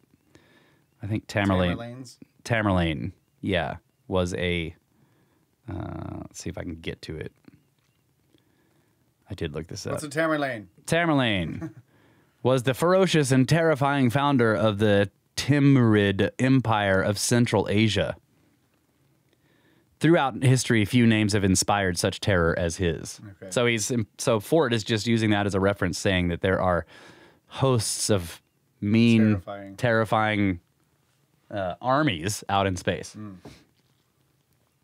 I think Tamerlane, Tamerlane, yeah, was a. Uh, let's see if I can get to it. I did look this up. What's a Tamerlane? Tamerlane [laughs] was the ferocious and terrifying founder of the Timurid Empire of Central Asia. Throughout history, few names have inspired such terror as his. Okay. So he's so Fort is just using that as a reference, saying that there are hosts of mean, Terrifying. terrifying uh, armies out in space.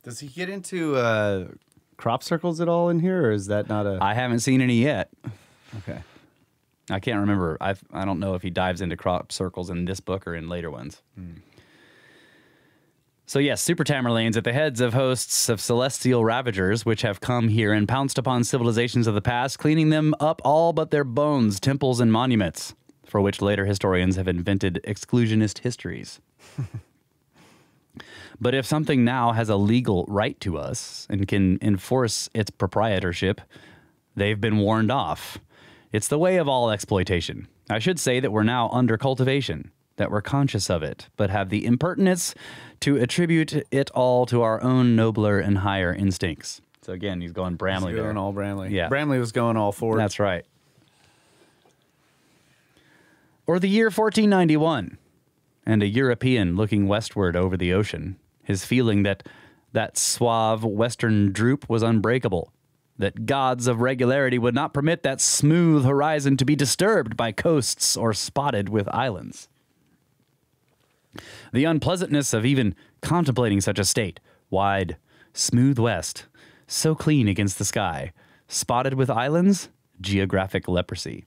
Does he get into uh, crop circles at all in here, or is that not a? I haven't seen any yet. okay. I can't remember. I I don't know if he dives into crop circles in this book or in later ones. So yes, super Tamerlanes at the heads of hosts of celestial ravagers, which have come here and pounced upon civilizations of the past, cleaning them up all but their bones, temples, and monuments, for which later historians have invented exclusionist histories. [laughs] but if something now has a legal right to us and can enforce its proprietorship, they've been warned off. It's the way of all exploitation. I should say that we're now under cultivation, that we're conscious of it, but have the impertinence to attribute it all to our own nobler and higher instincts. So again, he's going Bramley He's there. going all Bramley. Yeah. Bramley was going all forward. That's right. Or the year 1491, and a European looking westward over the ocean, his feeling that that suave western droop was unbreakable, that gods of regularity would not permit that smooth horizon to be disturbed by coasts or spotted with islands. The unpleasantness of even contemplating such a state, wide, smooth west, so clean against the sky, spotted with islands, geographic leprosy.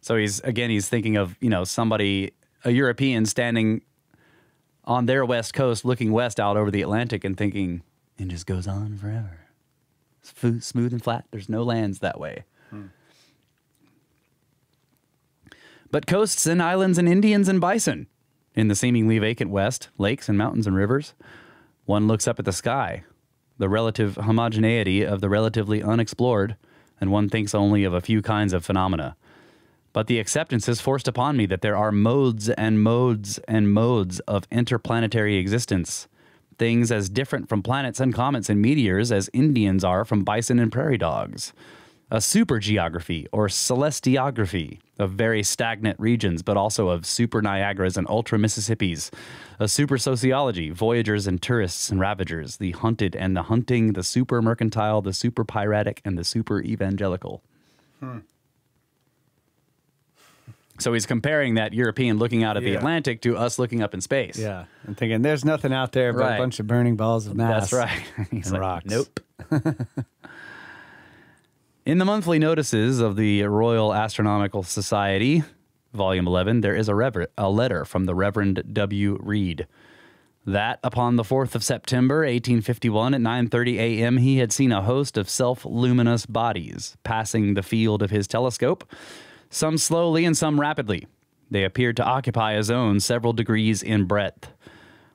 So he's again he's thinking of, you know, somebody a European standing on their west coast looking west out over the Atlantic and thinking it just goes on forever. It's smooth and flat. There's no lands that way. Hmm. but coasts and islands and Indians and bison. In the seemingly vacant west, lakes and mountains and rivers, one looks up at the sky, the relative homogeneity of the relatively unexplored, and one thinks only of a few kinds of phenomena. But the acceptance is forced upon me that there are modes and modes and modes of interplanetary existence, things as different from planets and comets and meteors as Indians are from bison and prairie dogs. A supergeography or celestiography of very stagnant regions, but also of super Niagaras and ultra Mississippis. A super sociology, voyagers and tourists and ravagers, the hunted and the hunting, the super mercantile, the super piratic, and the super evangelical. So he's comparing that European looking out at the Atlantic to us looking up in space. Yeah. I'm thinking there's nothing out there but Right. a bunch of burning balls of mass. That's right. [laughs] He's and like, rocks. Nope. [laughs] In the monthly notices of the Royal Astronomical Society, Volume 11, there is a, rever- a letter from the Reverend W. Read. That upon the 4th of September, 1851, at 9:30 a.m., he had seen a host of self-luminous bodies passing the field of his telescope, some slowly and some rapidly. They appeared to occupy a zone several degrees in breadth.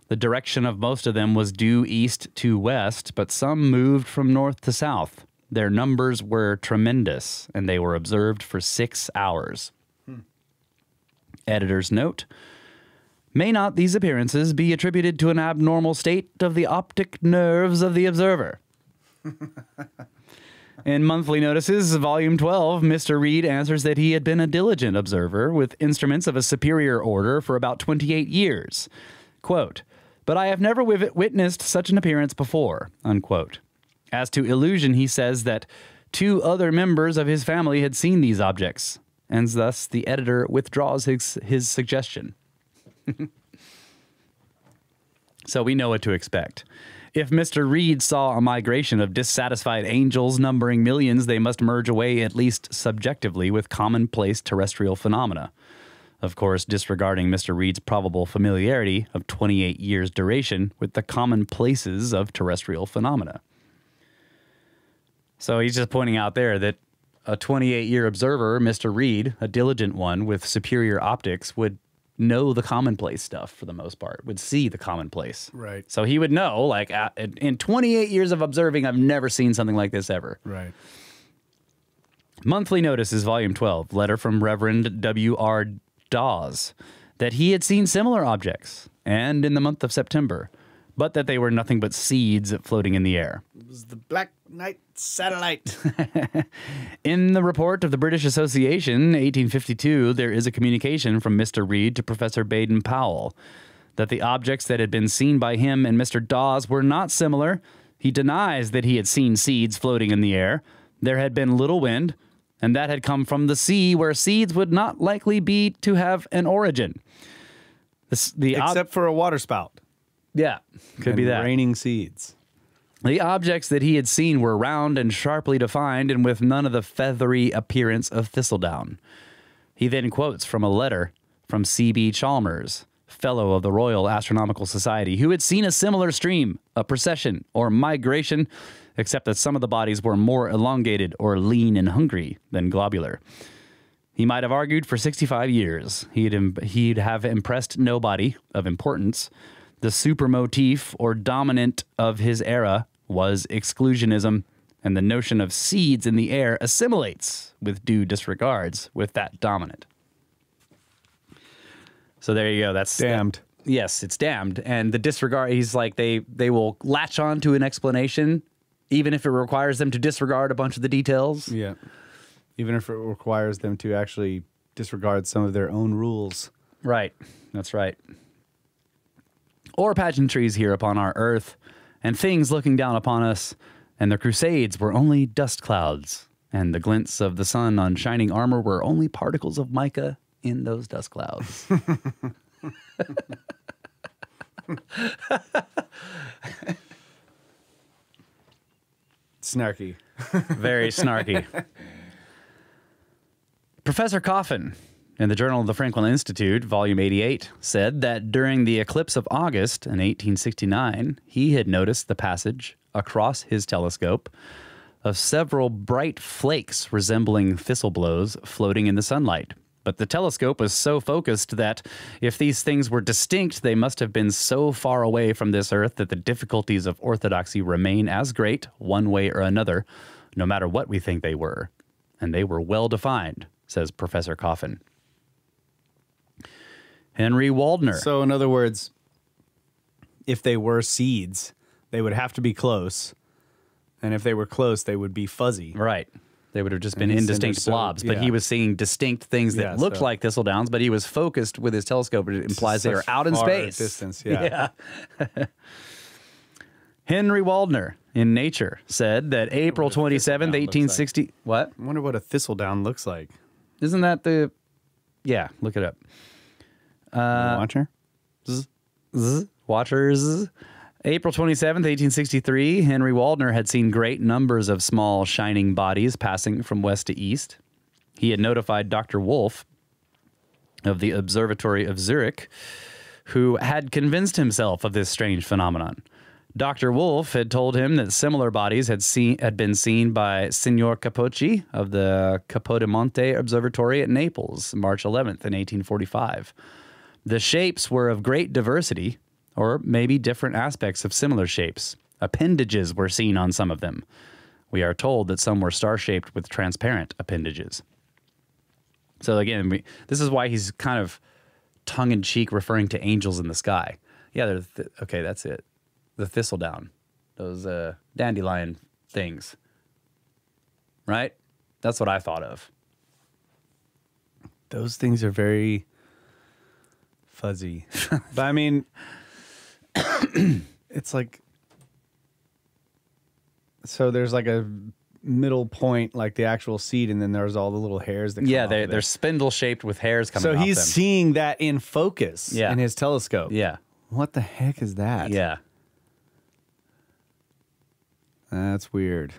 The direction of most of them was due east to west, but some moved from north to south. Their numbers were tremendous, and they were observed for six hours. Hmm. Editor's note May not these appearances be attributed to an abnormal state of the optic nerves of the observer? [laughs] In monthly notices, volume 12, Mr. Read answers that he had been a diligent observer with instruments of a superior order for about 28 years. Quote, but I have never wi- witnessed such an appearance before, unquote. As to illusion, he says that two other members of his family had seen these objects, and thus the editor withdraws his, his suggestion. [laughs] so we know what to expect. If Mr. Read saw a migration of dissatisfied angels numbering millions, they must merge away, at least subjectively, with commonplace terrestrial phenomena. Of course, disregarding Mr. Read's probable familiarity of 28 years' duration with the commonplaces of terrestrial phenomena. So he's just pointing out there that a 28 year observer, Mr. Read, a diligent one with superior optics, would know the commonplace stuff for the most part, would see the commonplace. Right. So he would know, like, uh, in 28 years of observing, I've never seen something like this ever. Right. Monthly Notices, Volume 12, letter from Reverend W.R. Dawes, that he had seen similar objects, and in the month of September, but that they were nothing but seeds floating in the air. It was the Black Knight satellite. [laughs] In the report of the British Association, 1852, there is a communication from Mr. Read to Professor Baden Powell that the objects that had been seen by him and Mr. Dawes were not similar. He denies that he had seen seeds floating in the air. There had been little wind, and that had come from the sea where seeds would not likely be to have an origin. The ob- Except for a water spout. Yeah, could be that. Raining seeds. The objects that he had seen were round and sharply defined and with none of the feathery appearance of thistledown. He then quotes from a letter from C.B. Chalmers, fellow of the Royal Astronomical Society, who had seen a similar stream, a procession, or migration, except that some of the bodies were more elongated or lean and hungry than globular. He might have argued for 65 years. He'd, he'd have impressed nobody of importance. The super motif or dominant of his era was exclusionism, and the notion of seeds in the air assimilates with due disregards with that dominant. So there you go. That's Damned. yes, it's damned. And the disregard, he's like they they will latch on to an explanation, even if it requires them to disregard a bunch of the details. Yeah. Even if it requires them to actually disregard some of their own rules. Right. That's right. Or pageantries here upon our earth, and things looking down upon us, and the crusades were only dust clouds, and the glints of the sun on shining armor were only particles of mica in those dust clouds. [laughs] Snarky. Very snarky. [laughs] Professor Coffin, in the Journal of the Franklin Institute, Volume 88, said that during the eclipse of August in 1869, he had noticed the passage across his telescope of several bright flakes resembling thistle blows floating in the sunlight, But the telescope was so focused that if these things were distinct, they must have been so far away from this Earth that the difficulties of orthodoxy remain as great, one way or another, no matter what we think they were. And they were well defined, says Professor Coffin. Henry Waldner. So, in other words, if they were seeds, they would have to be close. And if they were close, they would be fuzzy. Right. They would have just been indistinct and so- blobs, but he was seeing distinct things that Yeah, looked so- like thistle downs, but he was focused with his telescope. It implies they are out in space. distance, yeah. [laughs] Yeah. Henry Waldner in Nature said that April 27th, looks like. 1860. What? I wonder what a thistledown looks like. Isn't that the. Yeah, look it up. Uh, Watcher? Zzz, Watchers. April 27th, 1863, Henry Waldner had seen great numbers of small shining bodies passing from west to east. He had notified Dr. Wolf of the Observatory of Zurich, who had convinced himself of this strange phenomenon. Dr. Wolf had told him that similar bodies had seen had been seen by Signor Capocci of the Capodimonte Observatory at Naples, March 11th in 1845. The shapes were of great diversity, or maybe different aspects of similar shapes. Appendages were seen on some of them. We are told that some were star shaped with transparent appendages. So, again, we, this is why he's kind of tongue in cheek referring to angels in the sky. Yeah, th- okay, that's it. The thistledown, those uh, dandelion things. Right? That's what I thought of. Those things are very fuzzy. [laughs] but I mean, [coughs] it's like so there's like a middle point, like the actual seed, and then there's all the little hairs that come Yeah, they, they're spindle shaped with hairs coming out. so he's them. seeing that in focus Yeah. in his telescope. yeah, What the heck is that? yeah. That's weird.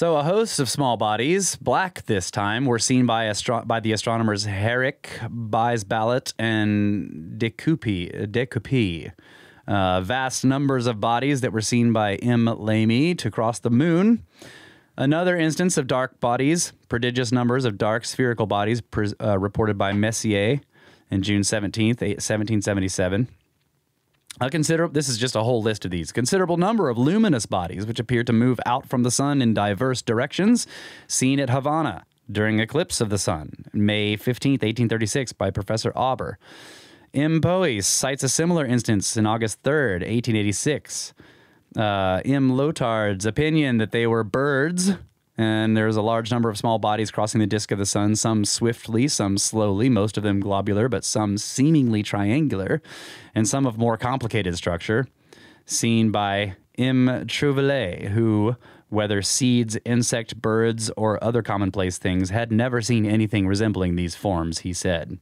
So a host of small bodies, black this time, were seen by astro- by the astronomers Herrick, Buys-Ballot, and Decupi. Decupi. Uh, vast numbers of bodies that were seen by M. Lamy to cross the moon. Another instance of dark bodies, prodigious numbers of dark spherical bodies pres uh, reported by Messier in June 17th, 1777. A consider this is just a whole list of these. Considerable number of luminous bodies which appear to move out from the sun in diverse directions, seen at Havana during eclipse of the sun, May 15th, 1836, by Professor Auber. M. Poey cites a similar instance in August 3rd, 1886. Uh, M. Lotard's opinion that they were birds, and there's a large number of small bodies crossing the disk of the sun, some swiftly, some slowly, most of them globular, but some seemingly triangular, and some of more complicated structure, seen by M. Trouvelot, who, whether seeds, insect, birds, or other commonplace things, had never seen anything resembling these forms, he said.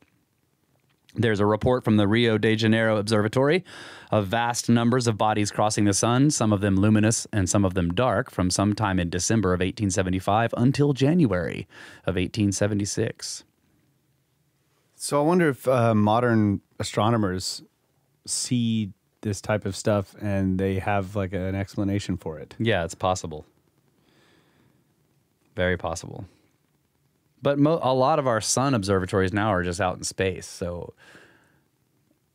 There's a report from the Rio de Janeiro Observatory of vast numbers of bodies crossing the sun, some of them luminous and some of them dark, from sometime in December of 1875 until January of 1876. So I wonder if uh, modern astronomers see this type of stuff and they have like an explanation for it. Yeah, it's possible. Very possible. But mo- a lot of our sun observatories now are just out in space. So,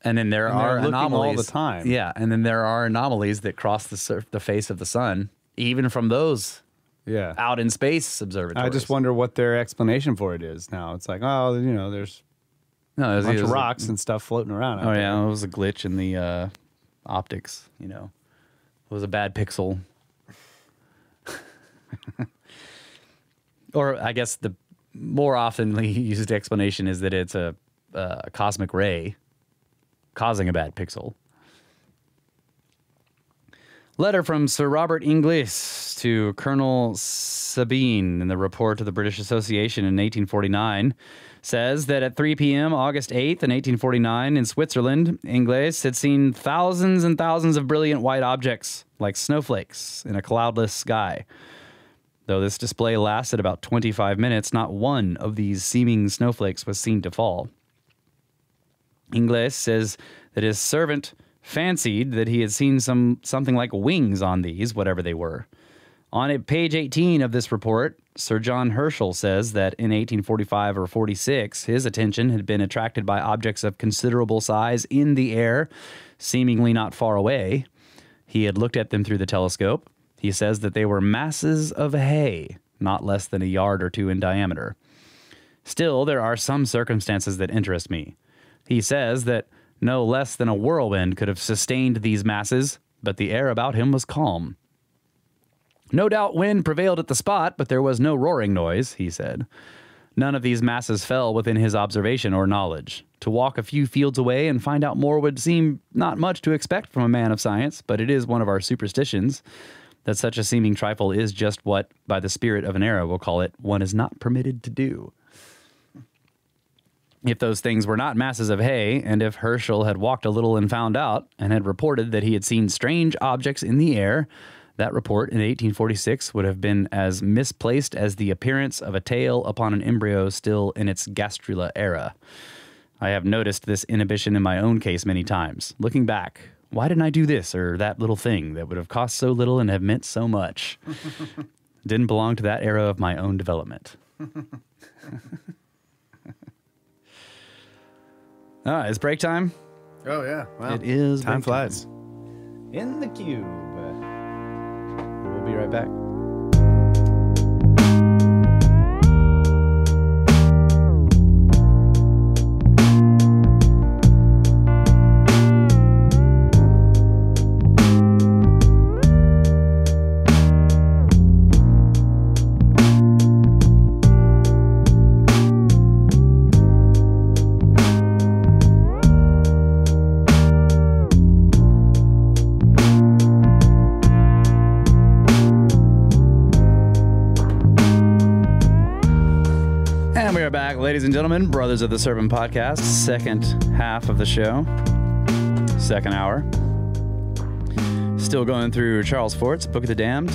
and then there And are looking all the anomalies time. Yeah, and then there are anomalies that cross the the face of the sun, even from those Yeah. out in space observatories. I just wonder what their explanation for it is now. It's like, oh, you know, there's No, it a bunch of was a- rocks and stuff floating around. oh there. yeah, it was a glitch in the uh, optics. You know, it was a bad pixel. [laughs] or I guess the more oftenly used explanation is that it's a, a cosmic ray causing a bad pixel. Letter from Sir Robert Inglis to Colonel Sabine in the report of the British Association in 1849 says that at 3 p.m. August 8th in 1849 in Switzerland, Inglis had seen thousands and thousands of brilliant white objects like snowflakes in a cloudless sky. Though this display lasted about 25 minutes, not one of these seeming snowflakes was seen to fall. Inglis says that his servant fancied that he had seen some something like wings on these, whatever they were. On page 18 of this report, Sir John Herschel says that in 1845 or 46, his attention had been attracted by objects of considerable size in the air, seemingly not far away. He had looked at them through the telescope. He says that they were masses of hay, not less than a yard or two in diameter. Still, there are some circumstances that interest me. He says that no less than a whirlwind could have sustained these masses, but the air about him was calm. No doubt wind prevailed at the spot, but there was no roaring noise, he said. None of these masses fell within his observation or knowledge. To walk a few fields away and find out more would seem not much to expect from a man of science, but it is one of our superstitions that such a seeming trifle is just what, by the spirit of an era, we'll call it, one is not permitted to do. If those things were not masses of hay, and if Herschel had walked a little and found out, and had reported that he had seen strange objects in the air, that report in 1846 would have been as misplaced as the appearance of a tail upon an embryo still in its gastrula era. I have noticed this inhibition in my own case many times. Looking back, why didn't I do this or that little thing that would have cost so little and have meant so much? [laughs] Didn't belong to that era of my own development. All right, [laughs] ah, it's break time. Oh yeah. Wow. It is Time break time. flies. In the cube. We'll be right back. Ladies and gentlemen, Brothers of the Serpent podcast, second half of the show, second hour. Still going through Charles Fort's Book of the Damned.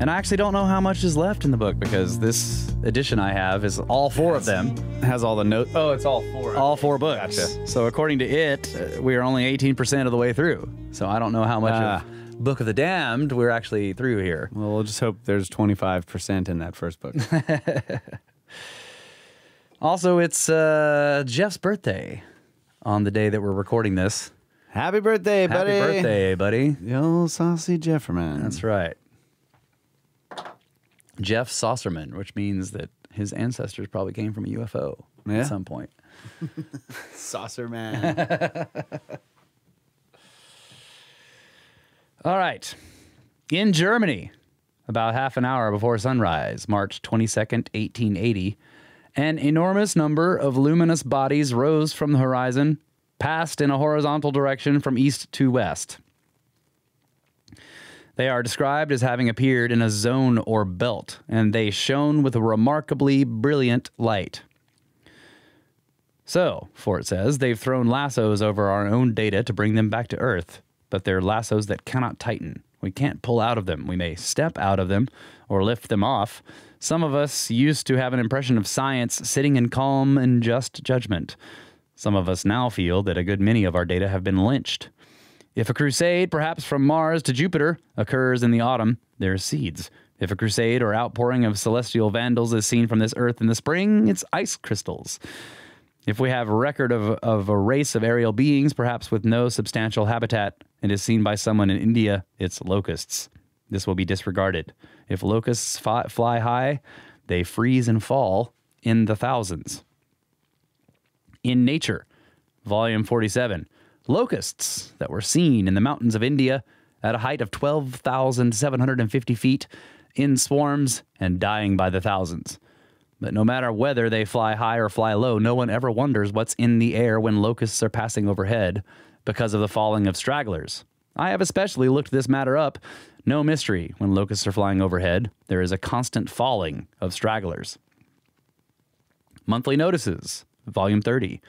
And I actually don't know how much is left in the book because this edition I have is all four of them. Has all the notes. Oh, it's all four. All four books. Gotcha. So according to it, uh, we are only 18% of the way through. So I don't know how much Ah. of Book of the Damned we're actually through here. Well, we'll just hope there's 25% in that first book. [laughs] Also, it's uh, Jeff's birthday on the day that we're recording this. Happy birthday, buddy. Happy birthday, buddy. Yo, Saucy Jefferman. That's right. Jeff Saucerman, which means that his ancestors probably came from a UFO Yeah. at some point. [laughs] Saucer Man. [laughs] All right. In Germany, about half an hour before sunrise, March 22nd, 1880, an enormous number of luminous bodies rose from the horizon, passed in a horizontal direction from east to west. They are described as having appeared in a zone or belt, and they shone with a remarkably brilliant light. So, Fort says, they've thrown lassos over our own data to bring them back to Earth, but they're lassos that cannot tighten. We can't pull out of them. We may step out of them or lift them off. Some of us used to have an impression of science sitting in calm and just judgment. Some of us now feel that a good many of our data have been lynched. If a crusade, perhaps from Mars to Jupiter, occurs in the autumn, there are seeds. If a crusade or outpouring of celestial vandals is seen from this earth in the spring, it's ice crystals. If we have a record of, of a race of aerial beings, perhaps with no substantial habitat, and is seen by someone in India, it's locusts. This will be disregarded. If locusts fi- fly high, they freeze and fall in the thousands. In Nature, Volume 47, locusts that were seen in the mountains of India at a height of 12,750 feet in swarms and dying by the thousands. But no matter whether they fly high or fly low, no one ever wonders what's in the air when locusts are passing overhead because of the falling of stragglers. I have especially looked this matter up. No mystery when locusts are flying overhead, there is a constant falling of stragglers. Monthly Notices, Volume 30.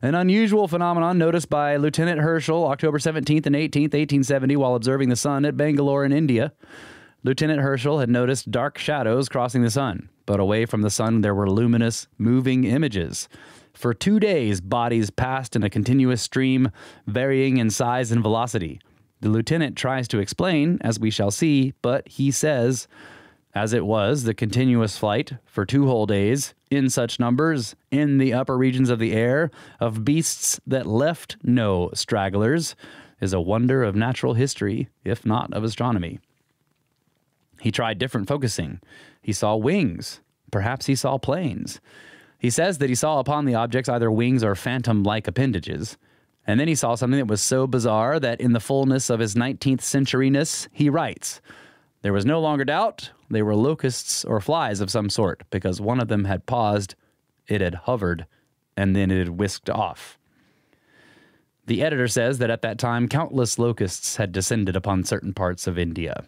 An unusual phenomenon noticed by Lieutenant Herschel October 17th and 18th, 1870, while observing the sun at Bangalore in India. Lieutenant Herschel had noticed dark shadows crossing the sun, but away from the sun there were luminous, moving images. For two days, bodies passed in a continuous stream, varying in size and velocity. The lieutenant tries to explain, as we shall see, but he says, as it was the continuous flight for two whole days, in such numbers, in the upper regions of the air, of beasts that left no stragglers, is a wonder of natural history, if not of astronomy. He tried different focusing. He saw wings. Perhaps he saw planes. He says that he saw upon the objects either wings or phantom like appendages. And then he saw something that was so bizarre that in the fullness of his 19th centuryness, he writes, There was no longer doubt they were locusts or flies of some sort, because one of them had paused, it had hovered, and then it had whisked off. The editor says that at that time, countless locusts had descended upon certain parts of India.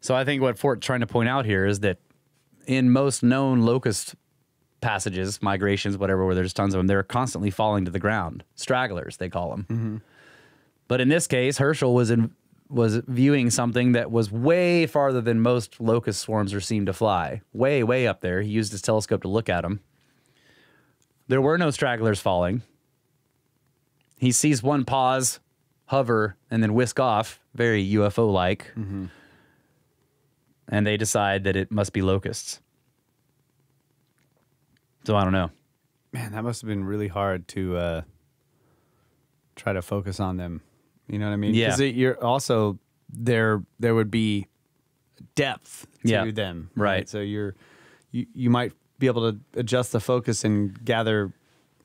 So I think what Fort's trying to point out here is that in most known locust passages, migrations, whatever, where there's tons of them, they're constantly falling to the ground. Stragglers, they call them. Mm-hmm. But in this case, Herschel was in, was viewing something that was way farther than most locust swarms are seen to fly. Way, way up there. He used his telescope to look at them. There were no stragglers falling. He sees one pause, hover, and then whisk off, very UFO like. Mm-hmm. And they decide that it must be locusts. So I don't know. Man, that must have been really hard to uh, try to focus on them. You know what I mean? Yeah. Because you're also there. There would be depth to Yeah. them, Right. So you're you you might be able to adjust the focus and gather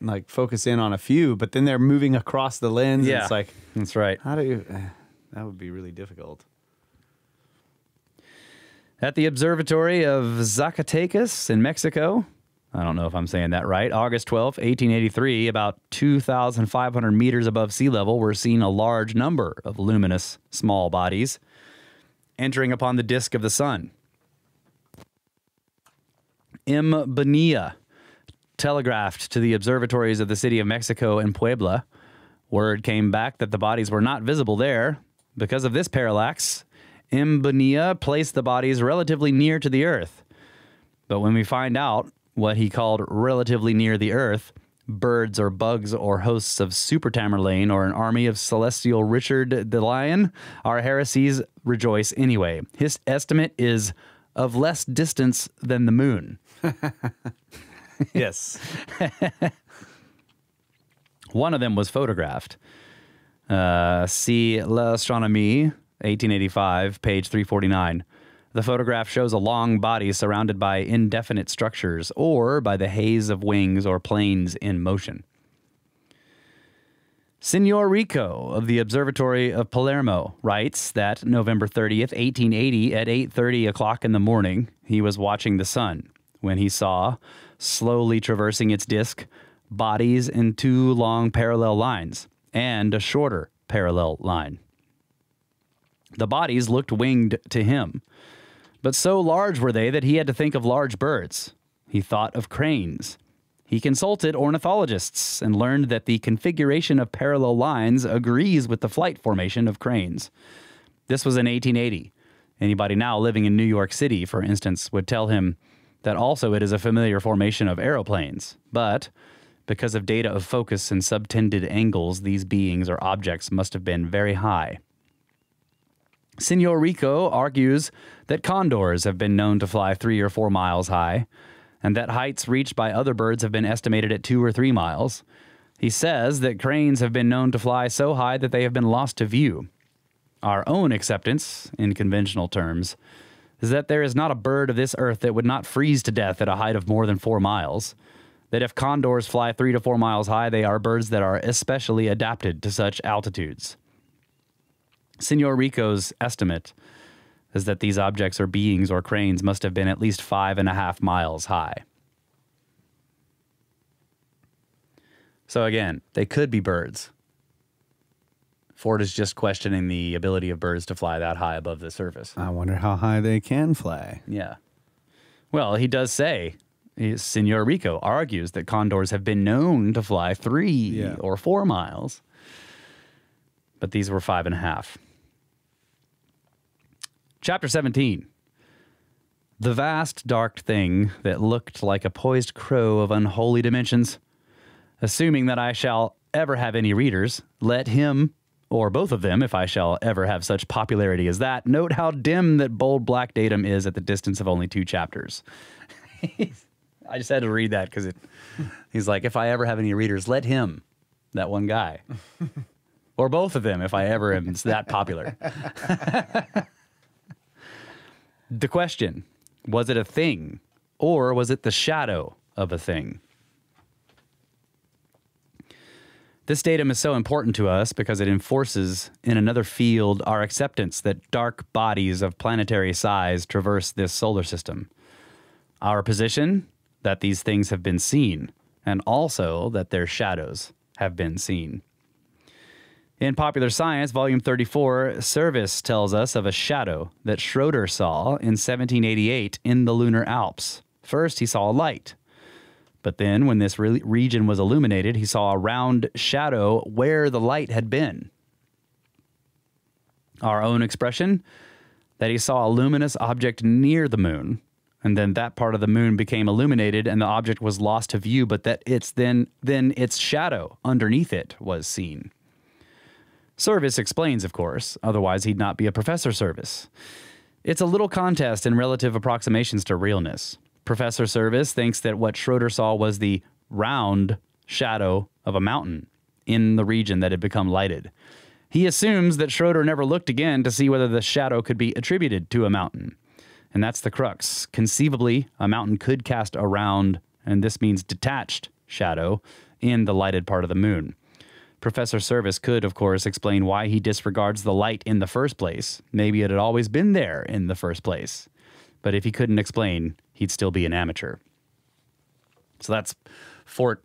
like focus in on a few, but then they're moving across the lens. and Yeah. it's like That's right. how do you? eh, that would be really difficult. At the observatory of Zacatecas in Mexico, I don't know if I'm saying that right, August 12th, 1883, about 2,500 meters above sea level, we're seeing a large number of luminous small bodies entering upon the disk of the sun. M. Bonilla telegraphed to the observatories of the city of Mexico and Puebla. Word came back that the bodies were not visible there. Because of this parallax, M. Bonilla placed the bodies relatively near to the Earth. But when we find out what he called relatively near the Earth, birds or bugs or hosts of Super Tamerlane or an army of celestial Richard the Lion, our heresies rejoice anyway. His estimate is of less distance than the moon. [laughs] Yes. [laughs] One of them was photographed. Uh, see L'Astronomie, 1885, page 349. The photograph shows a long body surrounded by indefinite structures or by the haze of wings or planes in motion. Signor Ricco of the Observatory of Palermo writes that November 30th, 1880, at 8:30 o'clock in the morning, he was watching the sun when he saw, slowly traversing its disk, bodies in two long parallel lines and a shorter parallel line. The bodies looked winged to him, but so large were they that he had to think of large birds. He thought of cranes. He consulted ornithologists and learned that the configuration of parallel lines agrees with the flight formation of cranes. This was in 1880. Anybody now living in New York City, for instance, would tell him that also it is a familiar formation of aeroplanes. But because of data of focus and subtended angles, these beings or objects must have been very high. Senor Ricco argues that condors have been known to fly three or four miles high, and that heights reached by other birds have been estimated at two or three miles. He says that cranes have been known to fly so high that they have been lost to view. Our own acceptance, in conventional terms, is that there is not a bird of this earth that would not freeze to death at a height of more than four miles. That if condors fly three to four miles high, they are birds that are especially adapted to such altitudes. Senor Ricco's estimate is that these objects or beings or cranes must have been at least five and a half miles high. So again, they could be birds. Fort is just questioning the ability of birds to fly that high above the surface. I wonder how high they can fly. Yeah. Well, he does say, Senor Ricco argues that condors have been known to fly three Yeah. or four miles, but these were five and a half. Chapter 17 The vast dark thing that looked like a poised crow of unholy dimensions. Assuming that I shall ever have any readers, let him or both of them, if I shall ever have such popularity as that, note how dim that bold black datum is at the distance of only two chapters. [laughs] I just had to read that because it. He's like, if I ever have any readers, let him, that one guy, [laughs] or both of them, if I ever am that popular. [laughs] the question: Was it a thing, or was it the shadow of a thing? This datum is so important to us because it enforces in another field our acceptance that dark bodies of planetary size traverse this solar system. Our position that these things have been seen, and also that their shadows have been seen. In Popular Science, Volume 34, Serviss tells us of a shadow that Schroeter saw in 1788 in the lunar Alps. First, he saw a light. But then, when this re- region was illuminated, he saw a round shadow where the light had been. Our own expression that he saw a luminous object near the moon, and then that part of the moon became illuminated and the object was lost to view, but that its then then its shadow underneath it was seen. Serviss explains, of course, otherwise he'd not be a professor Serviss. It's a little contest in relative approximations to realness. Professor Serviss thinks that what Schroeter saw was the round shadow of a mountain in the region that had become lighted. He assumes that Schroeter never looked again to see whether the shadow could be attributed to a mountain. And that's the crux. Conceivably, a mountain could cast a round, and this means detached, shadow in the lighted part of the moon. Professor Serviss could, of course, explain why he disregards the light in the first place. Maybe it had always been there in the first place. But if he couldn't explain, he'd still be an amateur. So that's Fort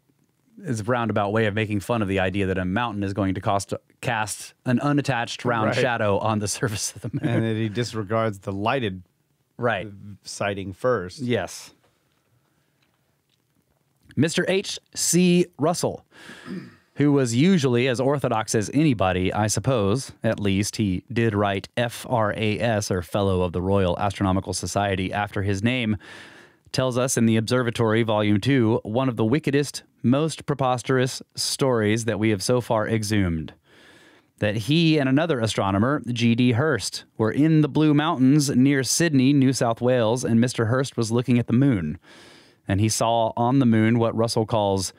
is a roundabout way of making fun of the idea that a mountain is going to cost, cast an unattached round Right. shadow on the [laughs] surface of the moon. and that he disregards the lighted right. sighting first. Yes. Mr. H.C. Russell, who was usually as orthodox as anybody, I suppose, at least he did write FRAS, or Fellow of the Royal Astronomical Society, after his name, tells us in the Observatory, Volume 2, one of the wickedest, most preposterous stories that we have so far exhumed that he and another astronomer, G.D. Hirst, were in the Blue Mountains near Sydney, New South Wales, and Mr. Hirst was looking at the moon. And he saw on the moon what Russell calls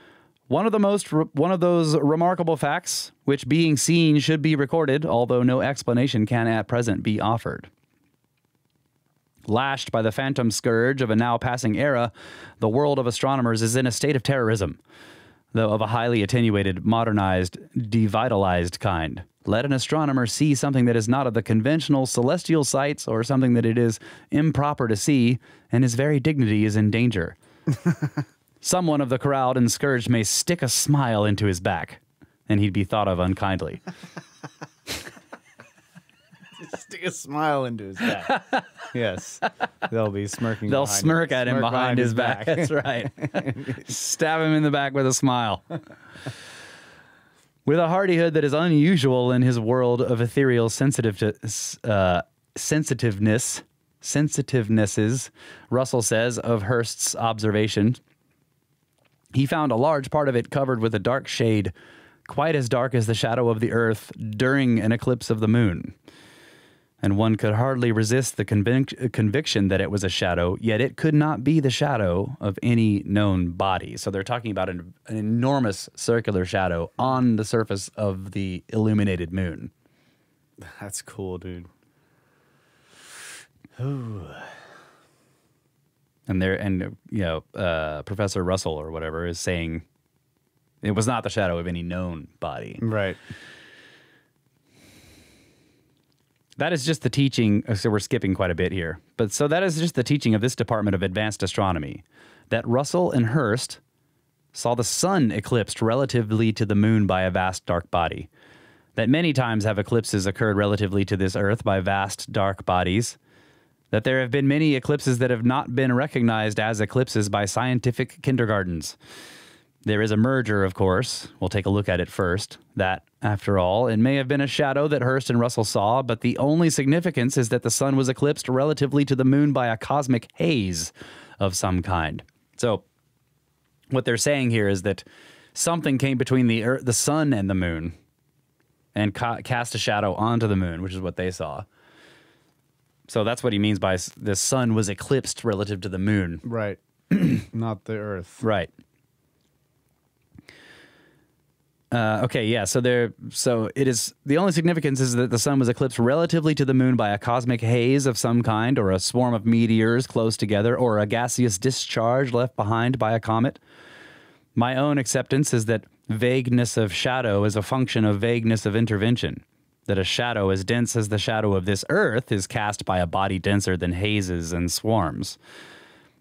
one of the most one of those remarkable facts which being seen should be recorded, although no explanation can at present be offered. Lashed by the phantom scourge of a now passing era, the world of astronomers is in a state of terrorism though of a highly attenuated, modernized, devitalized kind. Let an astronomer see something that is not of the conventional celestial sights or something that it is improper to see, and his very dignity is in danger. [laughs] Someone of the crowd and scourge may stick a smile into his back, and he'd be thought of unkindly. [laughs] Stick a smile into his back. yes. They'll be smirking. They'll behind smirk him. at him Smirk behind, his back. That's right. [laughs] Stab him in the back with a smile. with a hardihood that is unusual in his world of ethereal sensitive uh, sensitiveness, sensitivenesses, Russell says of Hirst's observation. He found a large part of it covered with a dark shade, quite as dark as the shadow of the earth during an eclipse of the moon and one could hardly resist the convic- conviction that it was a shadow, yet it could not be the shadow of any known body. So they're talking about an, an enormous circular shadow on the surface of the illuminated moon. That's cool, dude. [sighs] [sighs] [sighs] And there, and you know, uh, Professor Russell or whatever is saying it was not the shadow of any known body. Right. That is just the teaching. uh, So we're skipping quite a bit here. But so that is just the teaching of this department of advanced astronomy that Russell and Hirst saw the sun eclipsed relatively to the moon by a vast dark body. That many times have eclipses occurred relatively to this earth by vast dark bodies. That there have been many eclipses that have not been recognized as eclipses by scientific kindergartens. There is a merger, of course. We'll take a look at it first. That, after all, it may have been a shadow that Hirst and Russell saw, but the only significance is that the sun was eclipsed relatively to the moon by a cosmic haze of some kind. So, what they're saying here is that something came between the earth, the sun and the moon and ca- cast a shadow onto the moon, which is what they saw. So that's what he means by the sun was eclipsed relative to the moon. Right. [clears throat] Not the Earth. Right. Uh, okay, yeah. So there, so it is. The only significance is that the sun was eclipsed relatively to the moon by a cosmic haze of some kind, or a swarm of meteors close together, or a gaseous discharge left behind by a comet. My own acceptance is that vagueness of shadow is a function of vagueness of intervention. That a shadow as dense as the shadow of this earth is cast by a body denser than hazes and swarms.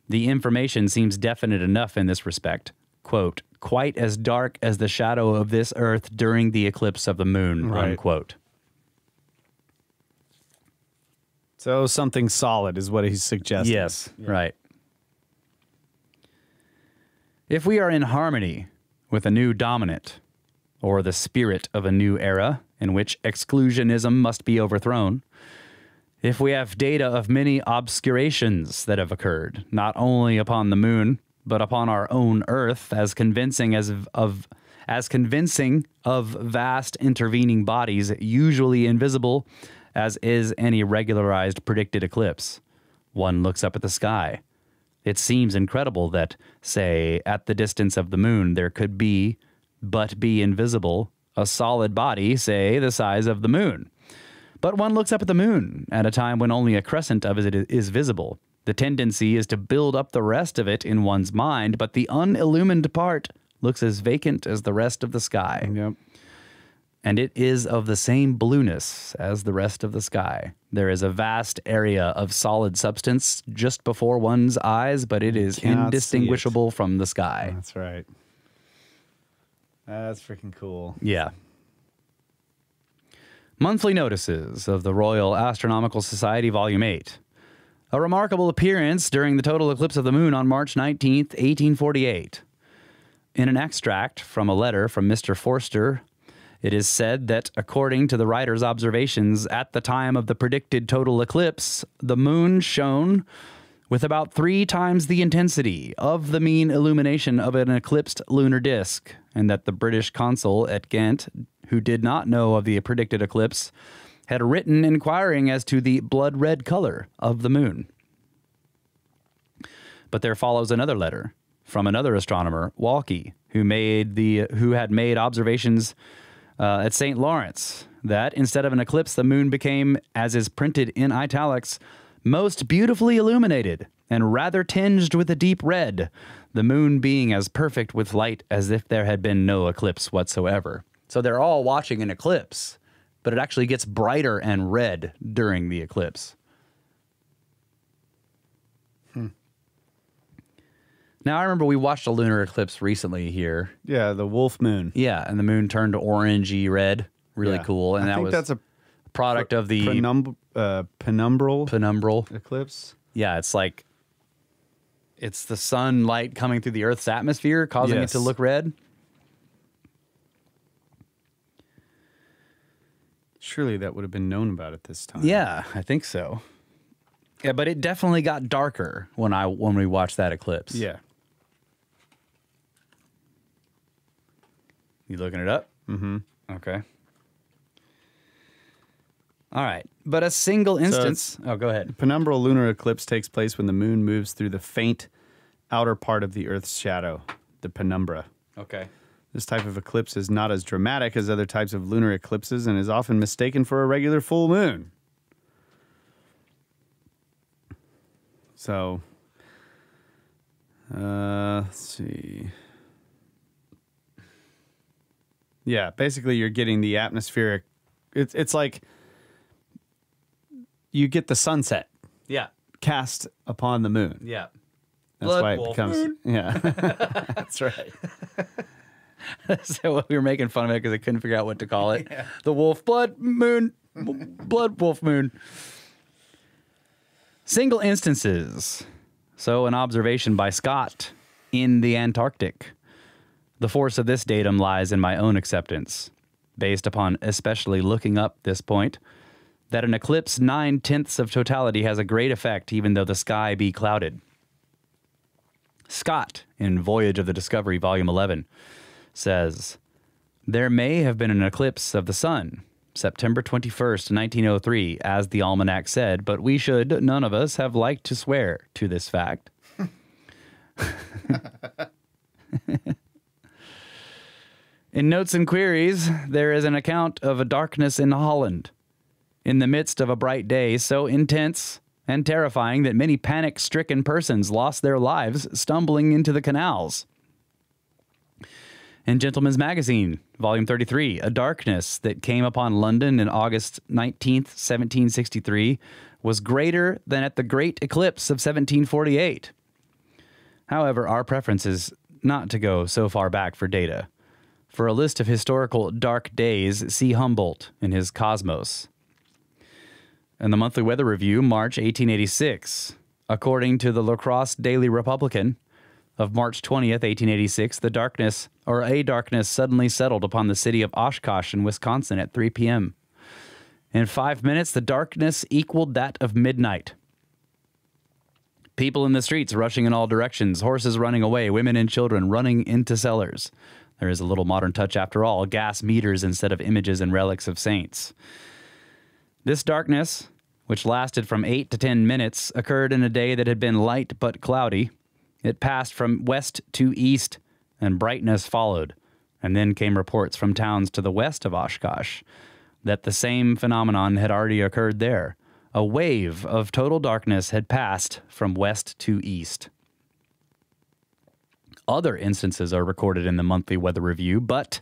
The information seems definite enough in this respect. Quote, quite as dark as the shadow of this earth during the eclipse of the moon, Right. unquote. So something solid is what he's suggesting. Yes, right. If we are in harmony with a new dominant, or the spirit of a new era in which exclusionism must be overthrown, if we have data of many obscurations that have occurred, not only upon the moon, but upon our own Earth, as convincing as of as convincing of vast intervening bodies, usually invisible, as is any regularized predicted eclipse. One looks up at the sky. It seems incredible that, say, at the distance of the moon, there could be, but be invisible, a solid body, say, the size of the moon. But one looks up at the moon at a time when only a crescent of it is visible. The tendency is to build up the rest of it in one's mind, but the unillumined part looks as vacant as the rest of the sky. Yep. And it is of the same blueness as the rest of the sky. There is a vast area of solid substance just before one's eyes, but it is see it. indistinguishable from the sky. That's right. That's freaking cool. Yeah. Monthly notices of the Royal Astronomical Society, Volume 8. A remarkable appearance during the total eclipse of the moon on March 19th, 1848. In an extract from a letter from Mr. Forster, it is said that according to the writer's observations at the time of the predicted total eclipse, the moon shone with about three times the intensity of the mean illumination of an eclipsed lunar disk, and that the British consul at Ghent, who did not know of the predicted eclipse, had written inquiring as to the blood red color of the moon. But there follows another letter from another astronomer, Walkey, who made the who had made observations uh, at St. Lawrence that instead of an eclipse, the moon became, as is printed in italics, most beautifully illuminated and rather tinged with a deep red, the moon being as perfect with light as if there had been no eclipse whatsoever. So they're all watching an eclipse, but it actually gets brighter and red during the eclipse. Hmm. Now, I remember we watched a lunar eclipse recently here. Yeah, the wolf moon. Yeah, and the moon turned orangey red. Really Yeah. cool. And I that think was that's a product of the penum- uh, penumbral penumbral. eclipse. Yeah, it's like it's the sunlight coming through the Earth's atmosphere, causing it to look red. Surely that would have been known about at this time. Yeah, I think so. Yeah, but it definitely got darker when I when we watched that eclipse. Yeah. You looking it up? Mm-hmm. Okay. All right. But a single instance. oh, go ahead. Penumbral lunar eclipse takes place when the moon moves through the faint outer part of the Earth's shadow, the penumbra. Okay. This type of eclipse is not as dramatic as other types of lunar eclipses and is often mistaken for a regular full moon. So, uh, let's see. Yeah, basically, you're getting the atmospheric. It's it's like you get the sunset Yeah. cast upon the moon. Yeah. That's Blood why it wolf becomes. moon. [laughs] Yeah, that's right. [laughs] so we were making fun of it because I couldn't figure out what to call it. The wolf blood moon, blood wolf moon. Single instances. So an observation by Scott in the Antarctic. The force of this datum lies in my own acceptance, based upon especially looking up this point, that an eclipse nine tenths of totality has a great effect even though the sky be clouded. Scott in Voyage of the Discovery, Volume 11. says there may have been an eclipse of the sun, September 21st, 1903, as the almanac said, but we should, none of us, have liked to swear to this fact. [laughs] in Notes and Queries, there is an account of a darkness in Holland in the midst of a bright day so intense and terrifying that many panic stricken persons lost their lives stumbling into the canals. In Gentleman's Magazine, Volume 33, a darkness that came upon London in August 19th, 1763, was greater than at the great eclipse of 1748. However, our preference is not to go so far back for data. For a list of historical dark days, see Humboldt in his Cosmos. And the Monthly Weather Review, March 1886. According to the La Crosse Daily Republican of March 20th, 1886, the darkness, or a darkness, suddenly settled upon the city of Oshkosh in Wisconsin at 3 p.m. In five minutes, the darkness equaled that of midnight. People in the streets rushing in all directions, horses running away, women and children running into cellars. There is a little modern touch after all gas meters instead of images and relics of saints. This darkness, which lasted from 8 to 10 minutes, occurred in a day that had been light but cloudy. It passed from west to east, and brightness followed. And then came reports from towns to the west of Oshkosh that the same phenomenon had already occurred there. A wave of total darkness had passed from west to east. Other instances are recorded in the monthly weather review, but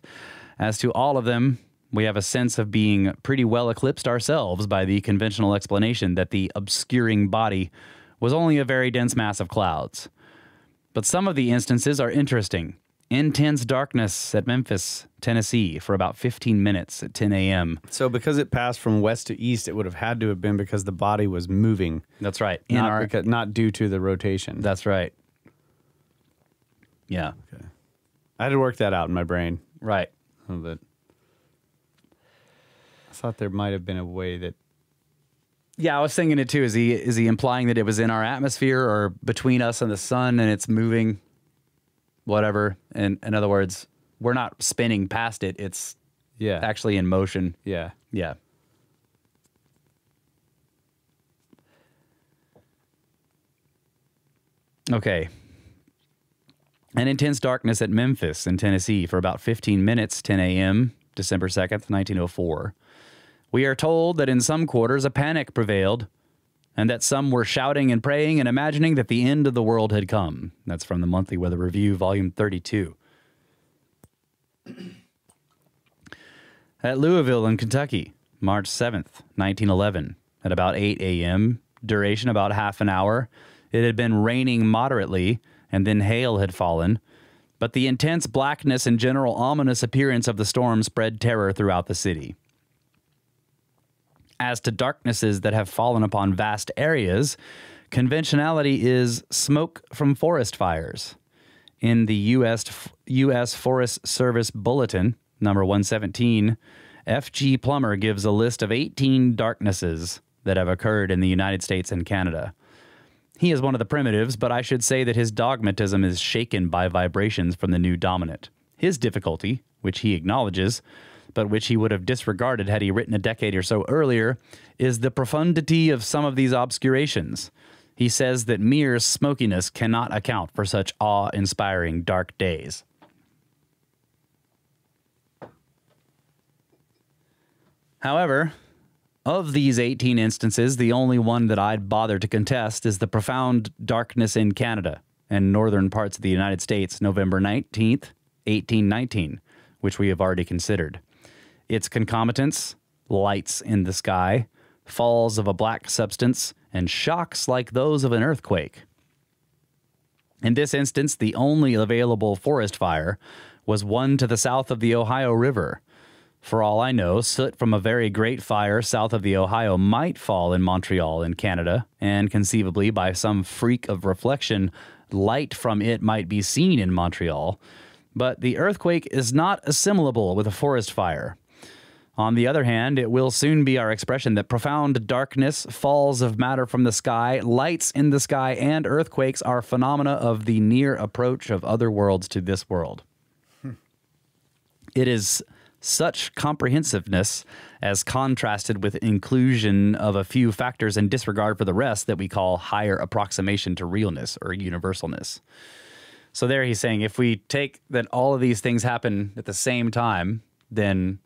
as to all of them, we have a sense of being pretty well eclipsed ourselves by the conventional explanation that the obscuring body was only a very dense mass of clouds. But some of the instances are interesting. Intense darkness at Memphis, Tennessee, for about 15 minutes at 10 a.m. So because it passed from west to east, it would have had to have been because the body was moving, That's right. In not our, because, not due to the rotation. that's right. Yeah. Okay. I had to work that out in my brain Right. a little bit. I thought there might have been a way that Yeah, I was thinking it too. Is he is he implying that it was in our atmosphere or between us and the sun and it's moving whatever? And in other words, we're not spinning past it. It's yeah actually in motion. yeah Yeah. Okay. An intense darkness at Memphis in Tennessee for about 15 minutes, 10 a.m., December 2nd, 1904. We are told that in some quarters a panic prevailed and that some were shouting and praying and imagining that the end of the world had come. That's from the Monthly Weather Review, Volume 32. At Louisville in Kentucky, March 7th, 1911, at about 8 a.m., duration about half an hour. It had been raining moderately, and then hail had fallen. But the intense blackness and general ominous appearance of the storm spread terror throughout the city. As to darknesses that have fallen upon vast areas, conventionality is smoke from forest fires. In the U.S. U.S. Forest Service Bulletin, number 117, F.G. Plummer gives a list of 18 darknesses that have occurred in the United States and Canada. He is one of the primitives, but I should say that his dogmatism is shaken by vibrations from the new dominant. His difficulty, which he acknowledges, but which he would have disregarded had he written a decade or so earlier, is the profundity of some of these obscurations. He says that mere smokiness cannot account for such awe inspiring dark days. However, of these 18 instances, the only one that I'd bother to contest is the profound darkness in Canada and northern parts of the United States, November 19th, 1819, which we have already considered. Its concomitants, lights in the sky, falls of a black substance, and shocks like those of an earthquake. In this instance, the only available forest fire was one to the south of the Ohio River. For all I know, soot from a very great fire south of the Ohio might fall in Montreal in Canada, and conceivably by some freak of reflection, light from it might be seen in Montreal. But the earthquake is not assimilable with a forest fire. On the other hand, it will soon be our expression that profound darkness, falls of matter from the sky, lights in the sky, and earthquakes are phenomena of the near approach of other worlds to this world. It is such comprehensiveness as contrasted with inclusion of a few factors and disregard for the rest that we call higher approximation to realness or universalness. So there he's saying if we take that all of these things happen at the same time, then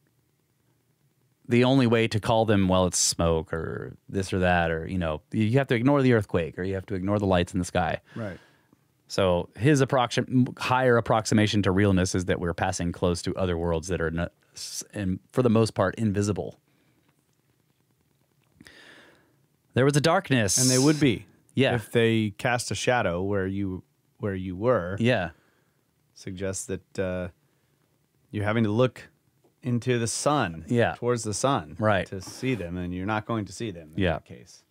the only way to call them well it's smoke or this or that or you know you have to ignore the earthquake or you have to ignore the lights in the sky. Right. So his approxim- higher approximation to realness is that we're passing close to other worlds that are, not, and for the most part, invisible. There was a darkness, And they would be. Yeah. If they cast a shadow where you where you were, yeah, suggests that uh, you're having to look into the sun. Yeah. Towards the sun. Right. To see them, and you're not going to see them in Yeah. that case.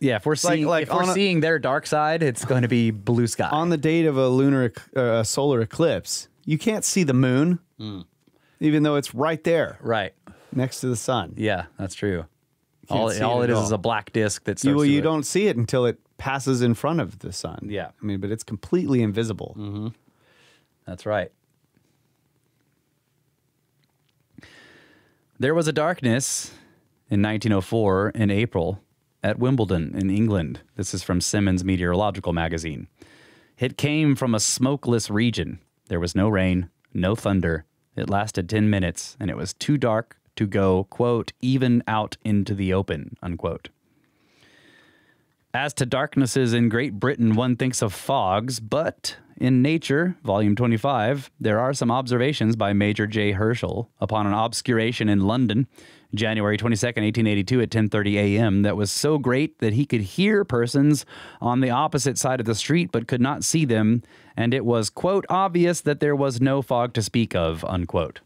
yeah. If we're Like- seeing, like if we're a- seeing their dark side, it's going to be blue sky. On the date of a lunar uh, a solar eclipse, you can't see the moon, even though it's right there right? next to the sun. Yeah, that's true. All, it all it is all. is a black disc that You, well, you don't see it until it passes in front of the sun. Yeah. I mean, but it's completely invisible. That's right. There was a darkness in 1904 in April at Wimbledon in England. This is from Symons Meteorological Magazine. It came from a smokeless region. There was no rain, no thunder. It lasted 10 minutes, and it was too dark to go, quote, even out into the open, unquote. As to darknesses in Great Britain, one thinks of fogs, but in Nature, Volume 25, there are some observations by Major J. Herschel upon an obscuration in London, January 22nd, 1882 at 10:30 a.m. that was so great that he could hear persons on the opposite side of the street but could not see them, and it was quote obvious that there was no fog to speak of, unquote.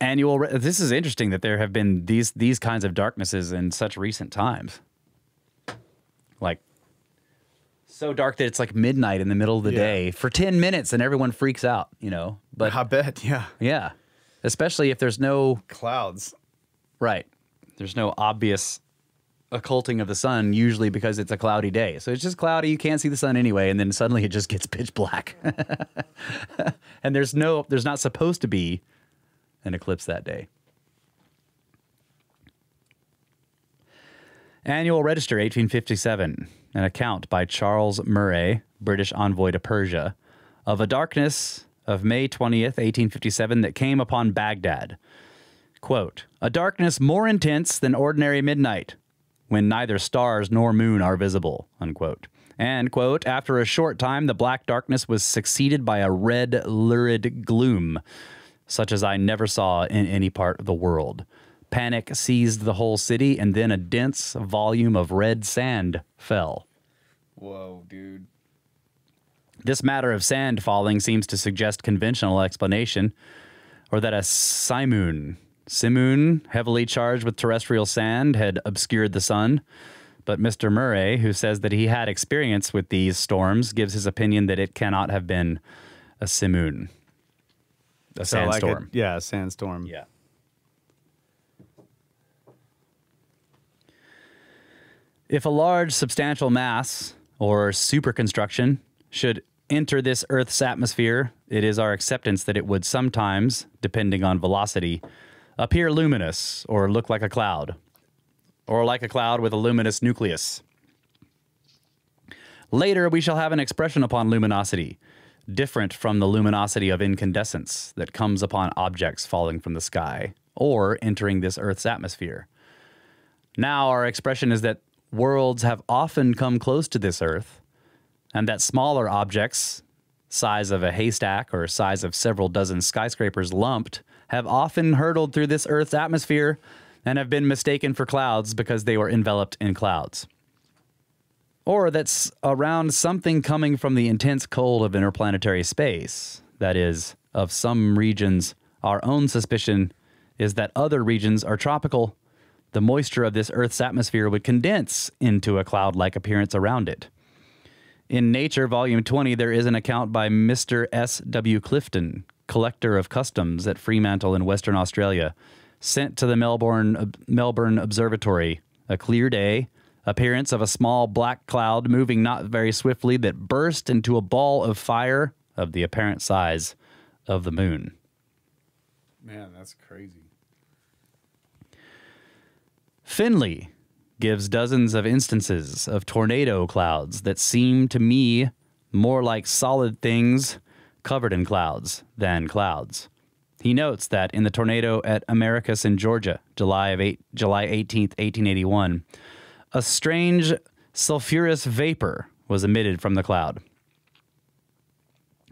Annual re- this is interesting that there have been these these kinds of darknesses in such recent times like so dark that it's like midnight in the middle of the Yeah. day for 10 minutes and everyone freaks out you know but I bet, yeah. yeah especially if there's no Clouds. right there's no obvious occulting of the sun usually because it's a cloudy day so it's just cloudy you can't see the sun anyway and then suddenly it just gets [laughs] pitch black [laughs] and there's no there's not supposed to be an eclipse that day Annual Register 1857, an account by Charles Murray, British envoy to Persia, of a darkness of May 20th, 1857, that came upon Baghdad. Quote, a darkness more intense than ordinary midnight, when neither stars nor moon are visible, unquote. And, quote, after a short time, the black darkness was succeeded by a red, lurid gloom, such as I never saw in any part of the world. Panic seized the whole city, and then a dense volume of red sand fell. Whoa, dude. This matter of sand falling seems to suggest conventional explanation, or that a simoon, simoon heavily charged with terrestrial sand, had obscured the sun. But Mr. Murray, who says that he had experience with these storms, gives his opinion that it cannot have been a simoon, a So like a- sandstorm. yeah, a sandstorm. Yeah. If a large substantial mass or superconstruction should enter this Earth's atmosphere, it is our acceptance that it would sometimes, depending on velocity, appear luminous or look like a cloud, or like a cloud with a luminous nucleus. Later, we shall have an expression upon luminosity, different from the luminosity of incandescence that comes upon objects falling from the sky or entering this Earth's atmosphere. Now, our expression is that worlds have often come close to this Earth, and that smaller objects, size of a haystack or size of several dozen skyscrapers lumped, have often hurtled through this Earth's atmosphere and have been mistaken for clouds because they were enveloped in clouds or that's around something coming from the intense cold of interplanetary space. That is, of some regions, our own suspicion is that other regions are tropical. The moisture of this Earth's atmosphere would condense into a cloud like appearance around it. In Nature, Volume 20, there is an account by Mr. S. W. Clifton, collector of customs at Fremantle in Western Australia, sent to the Melbourne, Melbourne Observatory a clear day, appearance of a small black cloud moving not very swiftly that burst into a ball of fire of the apparent size of the moon. Man, that's crazy. Finley gives dozens of instances of tornado clouds that seem to me more like solid things covered in clouds than clouds. He notes that in the tornado at Americus in Georgia, July of eight, July 18th, 1881, a strange sulfurous vapor was emitted from the cloud.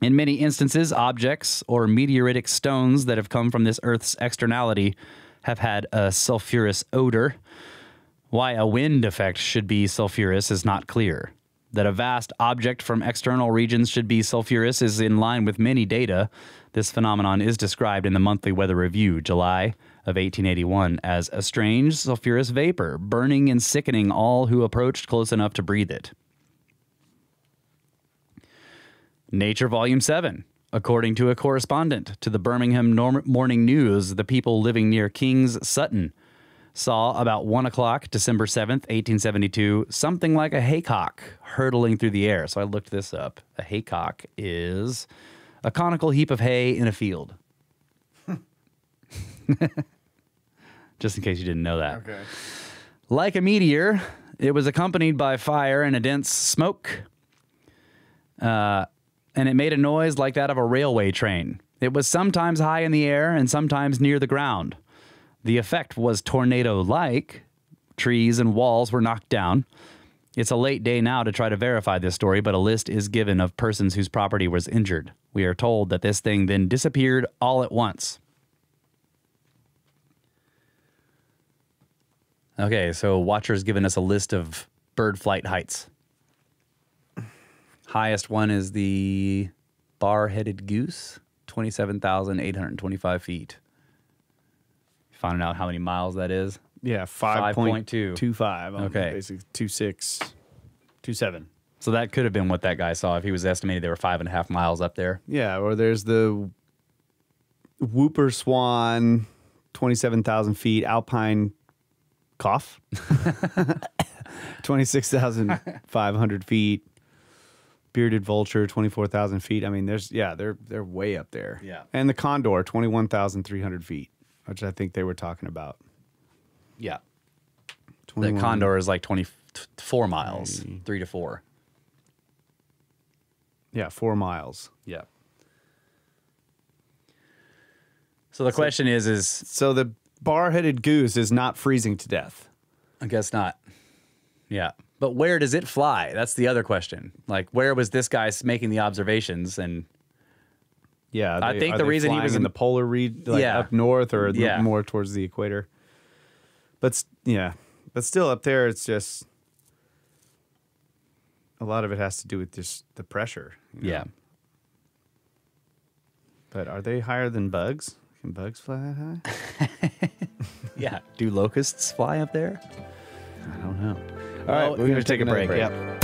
In many instances, objects or meteoritic stones that have come from this Earth's externality have had a sulfurous odor. Why a wind effect should be sulfurous is not clear. That a vast object from external regions should be sulfurous is in line with many data. This phenomenon is described in the Monthly Weather Review, July of 1881, as a strange sulfurous vapor, burning and sickening all who approached close enough to breathe it. Nature Volume 7. According to a correspondent to the Birmingham Norm- Morning News, the people living near King's Sutton saw about 1 o'clock, December 7th, 1872, something like a haycock hurtling through the air. So I looked this up. A haycock is a conical heap of hay in a field. [laughs] Just in case you didn't know that. Okay. Like a meteor, it was accompanied by fire and a dense smoke. Uh, and it made a noise like that of a railway train. It was sometimes high in the air and sometimes near the ground. The effect was tornado like. Trees and walls were knocked down. It's a late day now to try to verify this story, but a list is given of persons whose property was injured. We are told that this thing then disappeared all at once. Okay, so Watcher's given us a list of bird flight heights. Highest one is the bar headed goose, 27,825 feet. Finding out how many miles that is. Yeah, five point 5.2. two five. Okay. basically two six, two seven. So that could have been what that guy saw if he was estimated they were five and a half miles up there. Yeah, or there's the Whooper Swan, twenty seven thousand feet, Alpine cough, twenty six thousand five hundred feet, bearded vulture, twenty four thousand feet. I mean, there's yeah, they're they're way up there. Yeah. and the condor, twenty one thousand three hundred feet, which I think they were talking about. Yeah. The condor is like 24 miles, three to four. Yeah, four miles. Yeah. So the question is, is So the bar-headed goose is not freezing to death. I guess not. Yeah. But where does it fly? That's the other question. Like, where was this guy making the observations? And Yeah, I think the reason he was in in- the polar region, like Yeah. up north, or Yeah. more towards the equator. But yeah, but still up there, it's just a lot of it has to do with just the pressure. you know? yeah. but are they higher than bugs? Can bugs fly that high? [laughs] Yeah. [laughs] Do locusts fly up there? I don't know. All Well, right, we're gonna take a another break, Yep.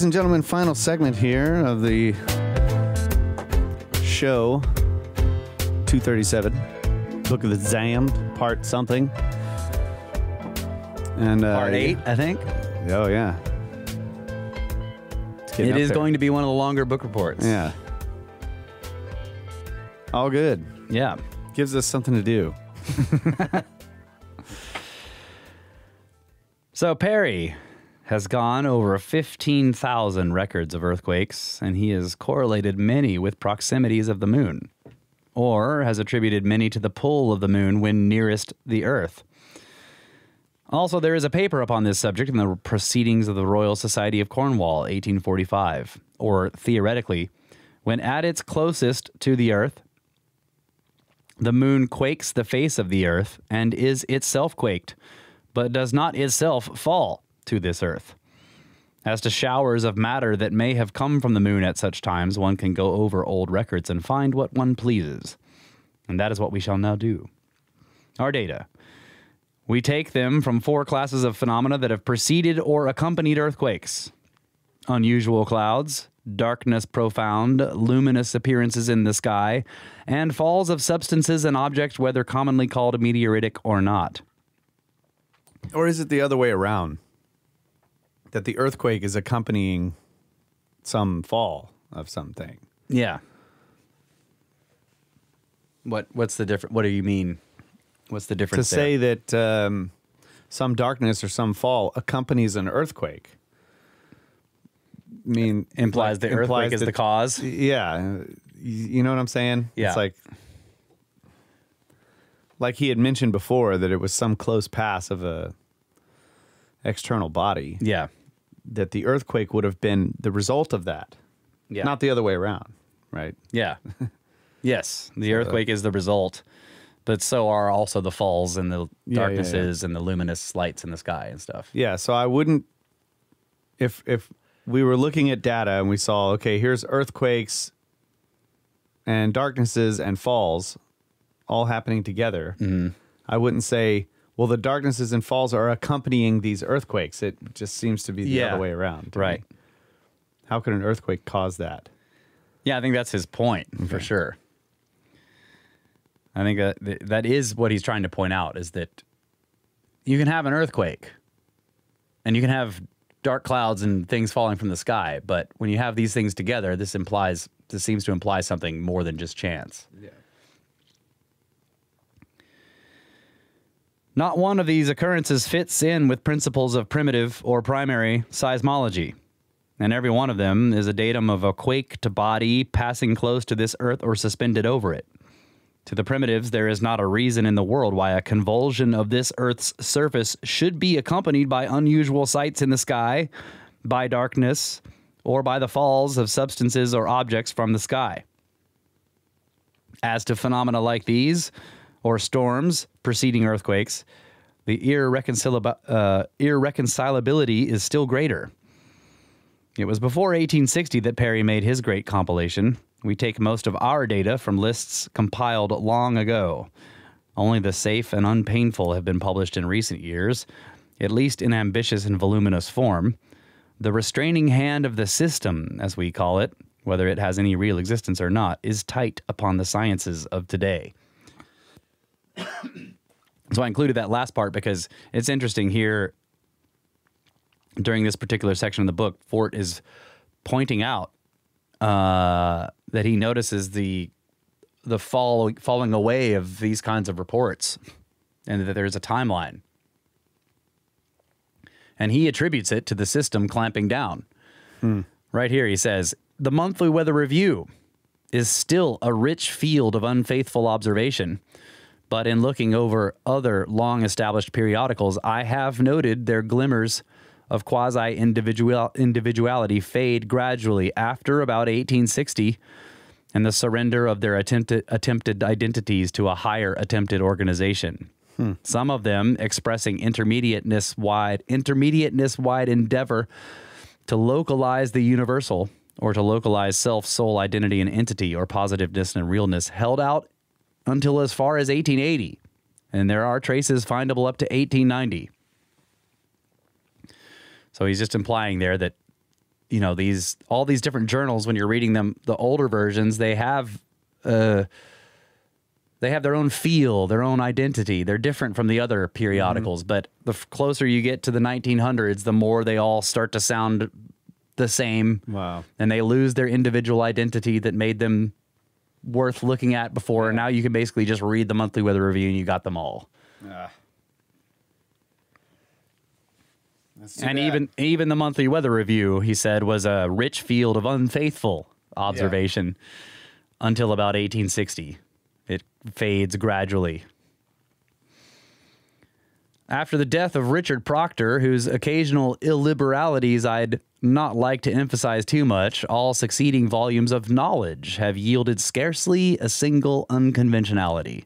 Ladies and gentlemen. Final segment here of the show 237. Book of the Damned, part something. And uh, Part eight, I think. Oh, yeah. It is there. going to be one of the longer book reports. Yeah. All good. Yeah. Gives us something to do. [laughs] So Perry has gone over 15,000 records of earthquakes, and he has correlated many with proximities of the moon, or has attributed many to the pull of the moon when nearest the Earth. Also, there is a paper upon this subject in the Proceedings of the Royal Society of Cornwall, 1845, or theoretically, when at its closest to the Earth, The moon quakes the face of the earth and is itself quaked, but does not itself fall to this earth. As to showers of matter that may have come from the moon at such times, one can go over old records and find what one pleases. And that is what we shall now do. Our data. We take them from four classes of phenomena that have preceded or accompanied earthquakes unusual clouds, darkness profound, luminous appearances in the sky, and falls of substances and objects, whether commonly called meteoritic or not. Or is it the other way around? That the earthquake is accompanying some fall of something. Yeah. What What's the difference? What do you mean? What's the difference? To difference? say that um, some darkness or some fall accompanies an earthquake. I mean, implies like, the earthquake implies is that- the cause. Yeah, you you know what I'm saying? Yeah. It's like like he had mentioned before that it was some close pass of a external body Yeah. That the earthquake would have been the result of that. Yeah. Not the other way around, right? Yeah. [laughs] yes, the earthquake is the result, but so are also the falls and the Yeah, yeah, yeah. darknesses and the luminous lights in the sky and stuff. Yeah, so I wouldn't if if we were looking at data and we saw okay, here's earthquakes and darknesses and falls all happening together. Mm-hmm. I wouldn't say well the darknesses and falls are accompanying these earthquakes. It just seems to be the Yeah. other way around. Right. me. How could an earthquake cause that? Yeah, I think that's his point for sure. I think that that is what he's trying to point out is that you can have an earthquake and you can have dark clouds and things falling from the sky, but when you have these things together, this implies this seems to imply something more than just chance. Not one of these occurrences fits in with principles of primitive or primary seismology, and every one of them is a datum of a quake to body passing close to this earth or suspended over it. To the primitives, there is not a reason in the world why a convulsion of this earth's surface should be accompanied by unusual sights in the sky, by darkness, or by the falls of substances or objects from the sky. As to phenomena like these, or storms preceding earthquakes, the uh, irreconcilability is still greater. It was before 1860 that Perrey made his great compilation. We take most of our data from lists compiled long ago. Only the safe and unpainful have been published in recent years, at least in ambitious and voluminous form. The restraining hand of the system, as we call it, whether it has any real existence or not, is tight upon the sciences of today. [coughs] so I included that last part because it's interesting here during this particular section of the book, Fort is pointing out uh, that he notices the the fall falling away of these kinds of reports, and that there's a timeline. And he attributes it to the system clamping down. Right here, he says the monthly weather review is still a rich field of unfaithful observation. But in looking over other long established periodicals, I have noted their glimmers of quasi individual individuality fade gradually after about 1860 and the surrender of their attempted, attempted identities to a higher attempted organization. Hmm. Some of them expressing intermediateness wide intermediateness wide endeavor to localize the universal or to localize self, soul, identity, and entity or positiveness and realness held out until as far as 1880. And there are traces findable up to 1890. So he's just implying there that, you know, these all these different journals, when you're reading them, the older versions, they have uh, they have their own feel, their own identity. They're different from the other periodicals. But the f- closer you get to the 1900s, the more they all start to sound the same. Wow. And they lose their individual identity that made them worth looking at before. Now you can basically just read the monthly weather review and you got them all. and even even the monthly weather review, he said, was a rich field of unfaithful observation until about 1860. It fades gradually. After the death of Richard Proctor, whose occasional illiberalities I'd not like to emphasize too much, all succeeding volumes of knowledge have yielded scarcely a single unconventionality.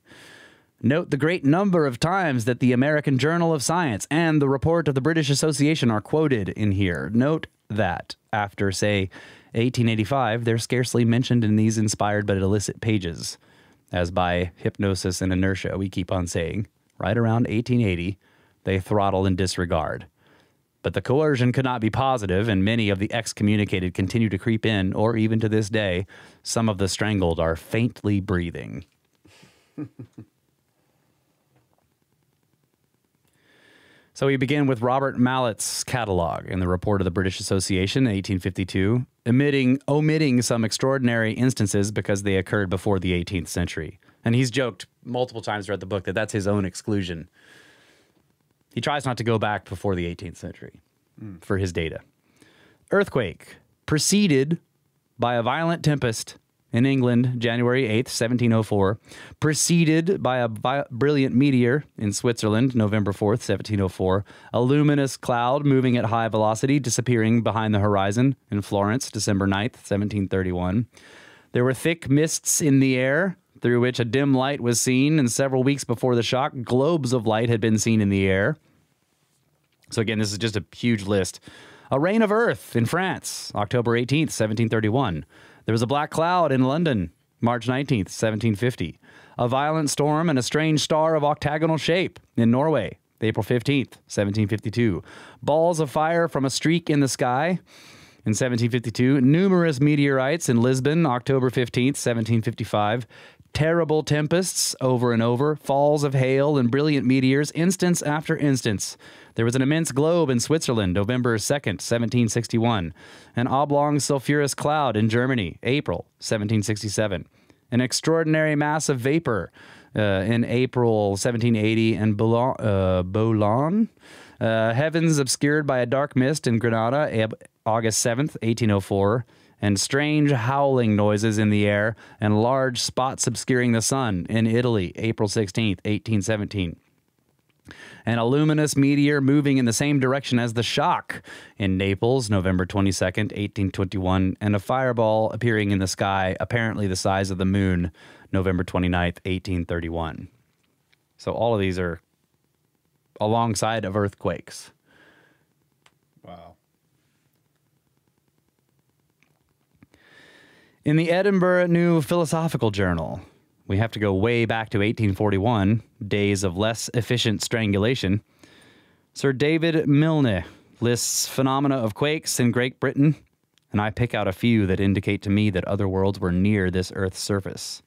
Note the great number of times that the American Journal of Science and the report of the British Association are quoted in here. Note that after, say, 1885, they're scarcely mentioned in these inspired but illicit pages. As by hypnosis and inertia, we keep on saying, right around 1880, they throttle and disregard. But the coercion could not be positive, and many of the excommunicated continue to creep in, or even to this day, some of the strangled are faintly breathing. [laughs] So we begin with Robert Mallett's catalog in the report of the British Association in 1852, omitting, omitting some extraordinary instances because they occurred before the 18th century. And he's joked multiple times throughout the book that that's his own exclusion. He tries not to go back before the 18th century for his data. Earthquake preceded by a violent tempest in England, January 8th, 1704, preceded by a vi- brilliant meteor in Switzerland, November 4th, 1704, a luminous cloud moving at high velocity, disappearing behind the horizon in Florence, December 9th, 1731. There were thick mists in the air through which a dim light was seen, and several weeks before the shock, globes of light had been seen in the air. So, again, this is just a huge list. A rain of earth in France, October 18th, 1731. There was a black cloud in London, March 19th, 1750. A violent storm and a strange star of octagonal shape in Norway, April 15th, 1752. Balls of fire from a streak in the sky in 1752. Numerous meteorites in Lisbon, October 15th, 1755. Terrible tempests over and over, falls of hail and brilliant meteors, instance after instance. There was an immense globe in Switzerland, November 2nd, 1761. An oblong sulfurous cloud in Germany, April 1767. An extraordinary mass of vapor uh, in April 1780 in Boulogne. Uh. Uh, heavens obscured by a dark mist in Granada, August 7th, 1804 and strange howling noises in the air, and large spots obscuring the sun in Italy, April 16th, 1817. And a luminous meteor moving in the same direction as the shock in Naples, November 22nd, 1821, and a fireball appearing in the sky, apparently the size of the moon, November 29th, 1831. So all of these are alongside of earthquakes. Wow. In the Edinburgh New Philosophical Journal, we have to go way back to 1841, days of less efficient strangulation. Sir David Milne lists phenomena of quakes in Great Britain, and I pick out a few that indicate to me that other worlds were near this Earth's surface.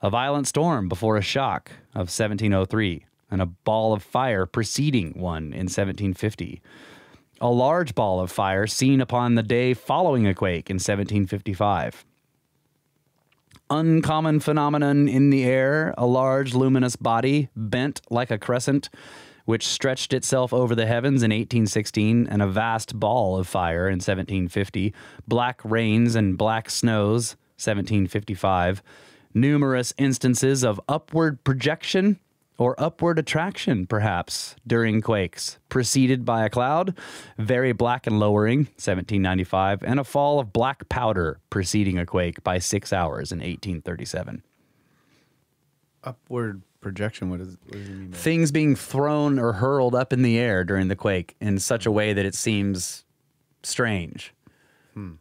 A violent storm before a shock of 1703, and a ball of fire preceding one in 1750 a large ball of fire seen upon the day following a quake in 1755. Uncommon phenomenon in the air, a large luminous body bent like a crescent, which stretched itself over the heavens in 1816, and a vast ball of fire in 1750. Black rains and black snows, 1755. Numerous instances of upward projection or upward attraction, perhaps, during quakes, preceded by a cloud, very black and lowering, 1795, and a fall of black powder preceding a quake by six hours in 1837. Upward projection. What, is, what does it mean? Things being thrown or hurled up in the air during the quake in such a way that it seems strange. Hmm.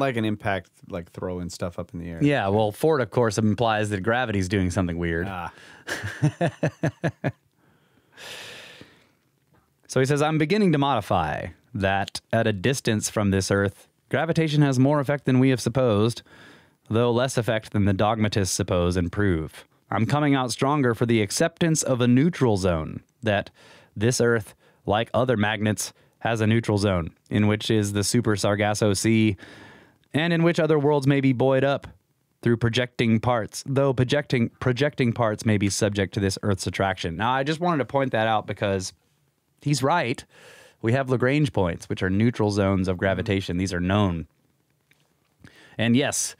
Like an impact, like throwing stuff up in the air. Yeah, well, Fort, of course, implies that gravity's doing something weird. Ah. [laughs] So he says, I'm beginning to modify that at a distance from this Earth, gravitation has more effect than we have supposed, though less effect than the dogmatists suppose and prove. I'm coming out stronger for the acceptance of a neutral zone, that this Earth, like other magnets, has a neutral zone, in which is the Super Sargasso Sea, and in which other worlds may be buoyed up through projecting parts, though projecting projecting parts may be subject to this Earth's attraction. Now, I just wanted to point that out because he's right. We have Lagrange points, which are neutral zones of gravitation. These are known. And yes,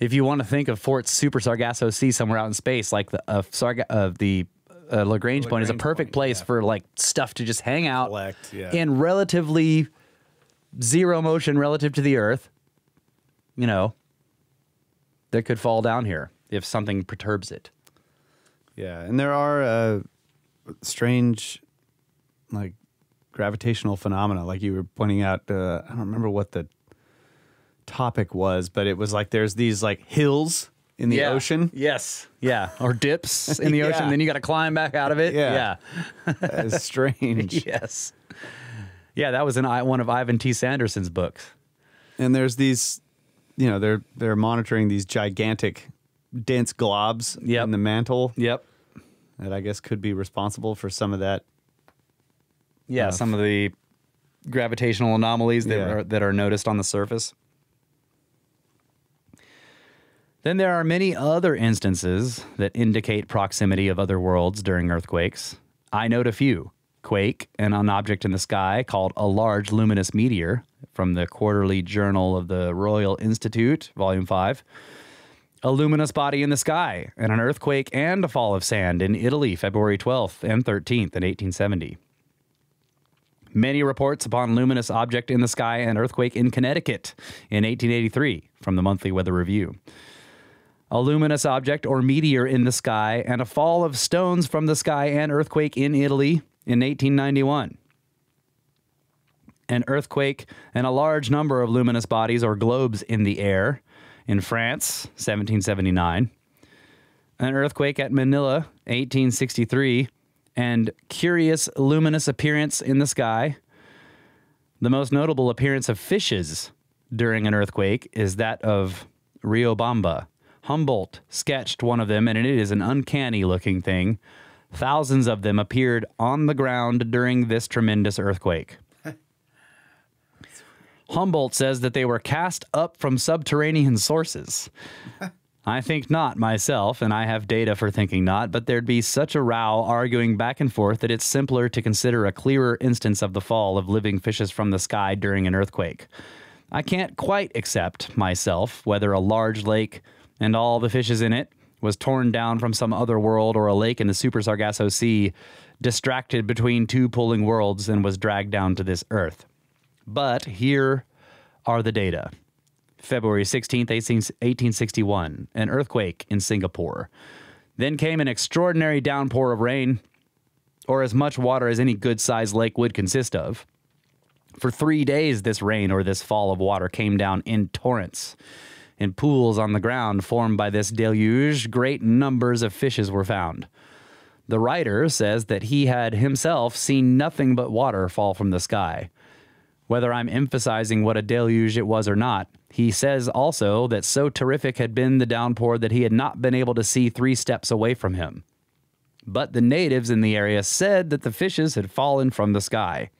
if you want to think of Fort Super Sargasso Sea somewhere out in space, like the uh, Sarga- uh, the a Lagrange point is a perfect point, place yeah. for like stuff to just hang out Collect, yeah. in relatively zero motion relative to the Earth. You know, that could fall down here if something perturbs it. Yeah, and there are uh, strange, like gravitational phenomena, like you were pointing out. Uh, I don't remember what the topic was, but it was like there's these like hills in the ocean. Yes. Yeah. Or dips in the [laughs] Yeah. ocean. Then you got to climb back out of it. Yeah. Yeah. That is strange. [laughs] yes. Yeah, that was in one of Ivan T. Sanderson's books. and there's these, you know, they're they're monitoring these gigantic, dense globs Yep. in the mantle Yep. that I guess could be responsible for some of that. Yeah, Uh, some of the gravitational anomalies that Yeah. are that are noticed on the surface. Then there are many other instances that indicate proximity of other worlds during earthquakes. I note a few. Quake and an object in the sky called a large luminous meteor from the Quarterly Journal of the Royal Institute, Volume 5. A luminous body in the sky, and an earthquake and a fall of sand in Italy, February 12th and 13th in 1870. Many reports upon luminous object in the sky and earthquake in Connecticut in 1883 from the Monthly Weather Review. A luminous object or meteor in the sky and a fall of stones from the sky and earthquake in Italy in 1891. An earthquake and a large number of luminous bodies or globes in the air in France, 1779 an earthquake at Manila, 1863, and curious luminous appearance in the sky. The most notable appearance of fishes during an earthquake is that of Riobamba. Humboldt sketched one of them, and it is an uncanny looking thing. Thousands of them appeared on the ground during this tremendous earthquake. Humboldt says that they were cast up from subterranean sources. I think not myself, and I have data for thinking not, but there'd be such a row arguing back and forth that it's simpler to consider a clearer instance of the fall of living fishes from the sky during an earthquake. I can't quite accept myself whether a large lake and all the fishes in it was torn down from some other world or a lake in the Super Sargasso Sea, distracted between two pulling worlds and was dragged down to this earth. But here are the data. February 16th, 1861, an earthquake in Singapore. Then came an extraordinary downpour of rain, or as much water as any good sized lake would consist of. For three days, this rain or this fall of water came down in torrents. In pools on the ground formed by this deluge, great numbers of fishes were found. The writer says that he had himself seen nothing but water fall from the sky. Whether I'm emphasizing what a deluge it was or not, he says also that so terrific had been the downpour that he had not been able to see three steps away from him. But the natives in the area said that the fishes had fallen from the sky.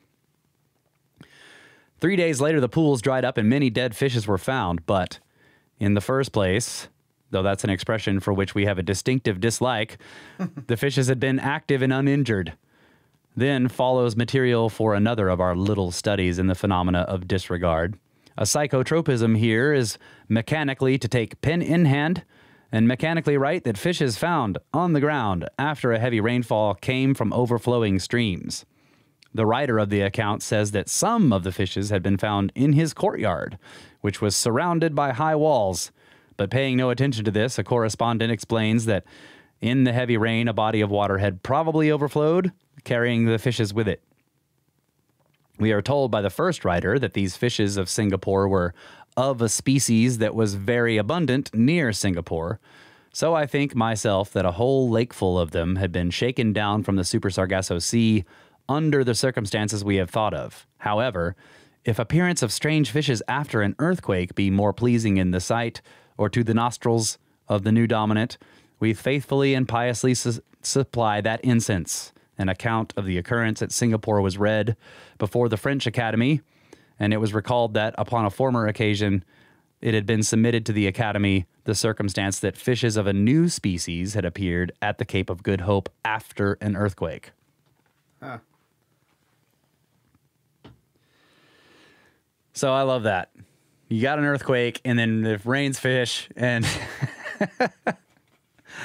Three days later, the pools dried up and many dead fishes were found. But in the first place, though that's an expression for which we have a distinctive dislike, [laughs] the fishes had been active and uninjured. Then follows material for another of our little studies in the phenomena of disregard. A psychotropism here is mechanically to take pen in hand and mechanically write that fishes found on the ground after a heavy rainfall came from overflowing streams. The writer of the account says that some of the fishes had been found in his courtyard, which was surrounded by high walls. But paying no attention to this, a correspondent explains that in the heavy rain, a body of water had probably overflowed, carrying the fishes with it. We are told by the first writer that these fishes of Singapore were of a species that was very abundant near Singapore. So I think myself that a whole lakeful of them had been shaken down from the Super Sargasso Sea under the circumstances we have thought of. However, if appearance of strange fishes after an earthquake be more pleasing in the sight or to the nostrils of the new dominant, we faithfully and piously su- supply that incense. An account of the occurrence at Singapore was read before the French Academy, and it was recalled that upon a former occasion, it had been submitted to the Academy the circumstance that fishes of a new species had appeared at the Cape of Good Hope after an earthquake. So I love that. You got an earthquake, and then it rains fish, and [laughs]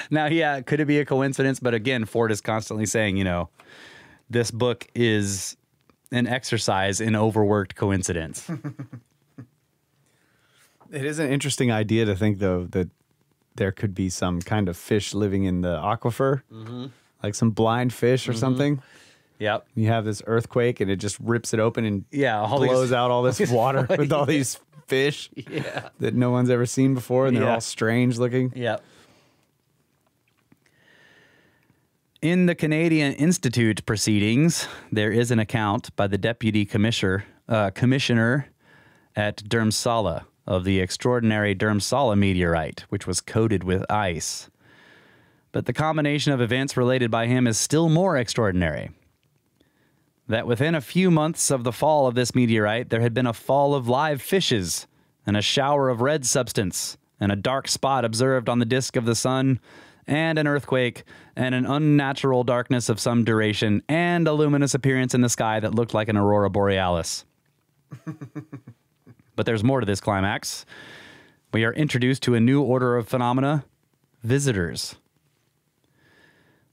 [laughs] now, yeah, could it be a coincidence? But again, Fort is constantly saying, you know, this book is an exercise in overworked coincidence. [laughs] It is an interesting idea to think, though, that there could be some kind of fish living in the aquifer, mm-hmm. like some blind fish or mm-hmm. something. yep. You have this earthquake and it just rips it open and Yeah, all these- blows out all this [laughs] water with all these fish Yeah. that no one's ever seen before, and they're Yeah. all strange looking. Yep. In the Canadian Institute proceedings, there is an account by the deputy commissioner, uh, commissioner at Dhurmsala of the extraordinary Dhurmsala meteorite, which was coated with ice. But the combination of events related by him is still more extraordinary. That within a few months of the fall of this meteorite, there had been a fall of live fishes and a shower of red substance and a dark spot observed on the disk of the sun and an earthquake and an unnatural darkness of some duration and a luminous appearance in the sky that looked like an aurora borealis. [laughs] but there's more to this climax. We are introduced to a new order of phenomena visitors.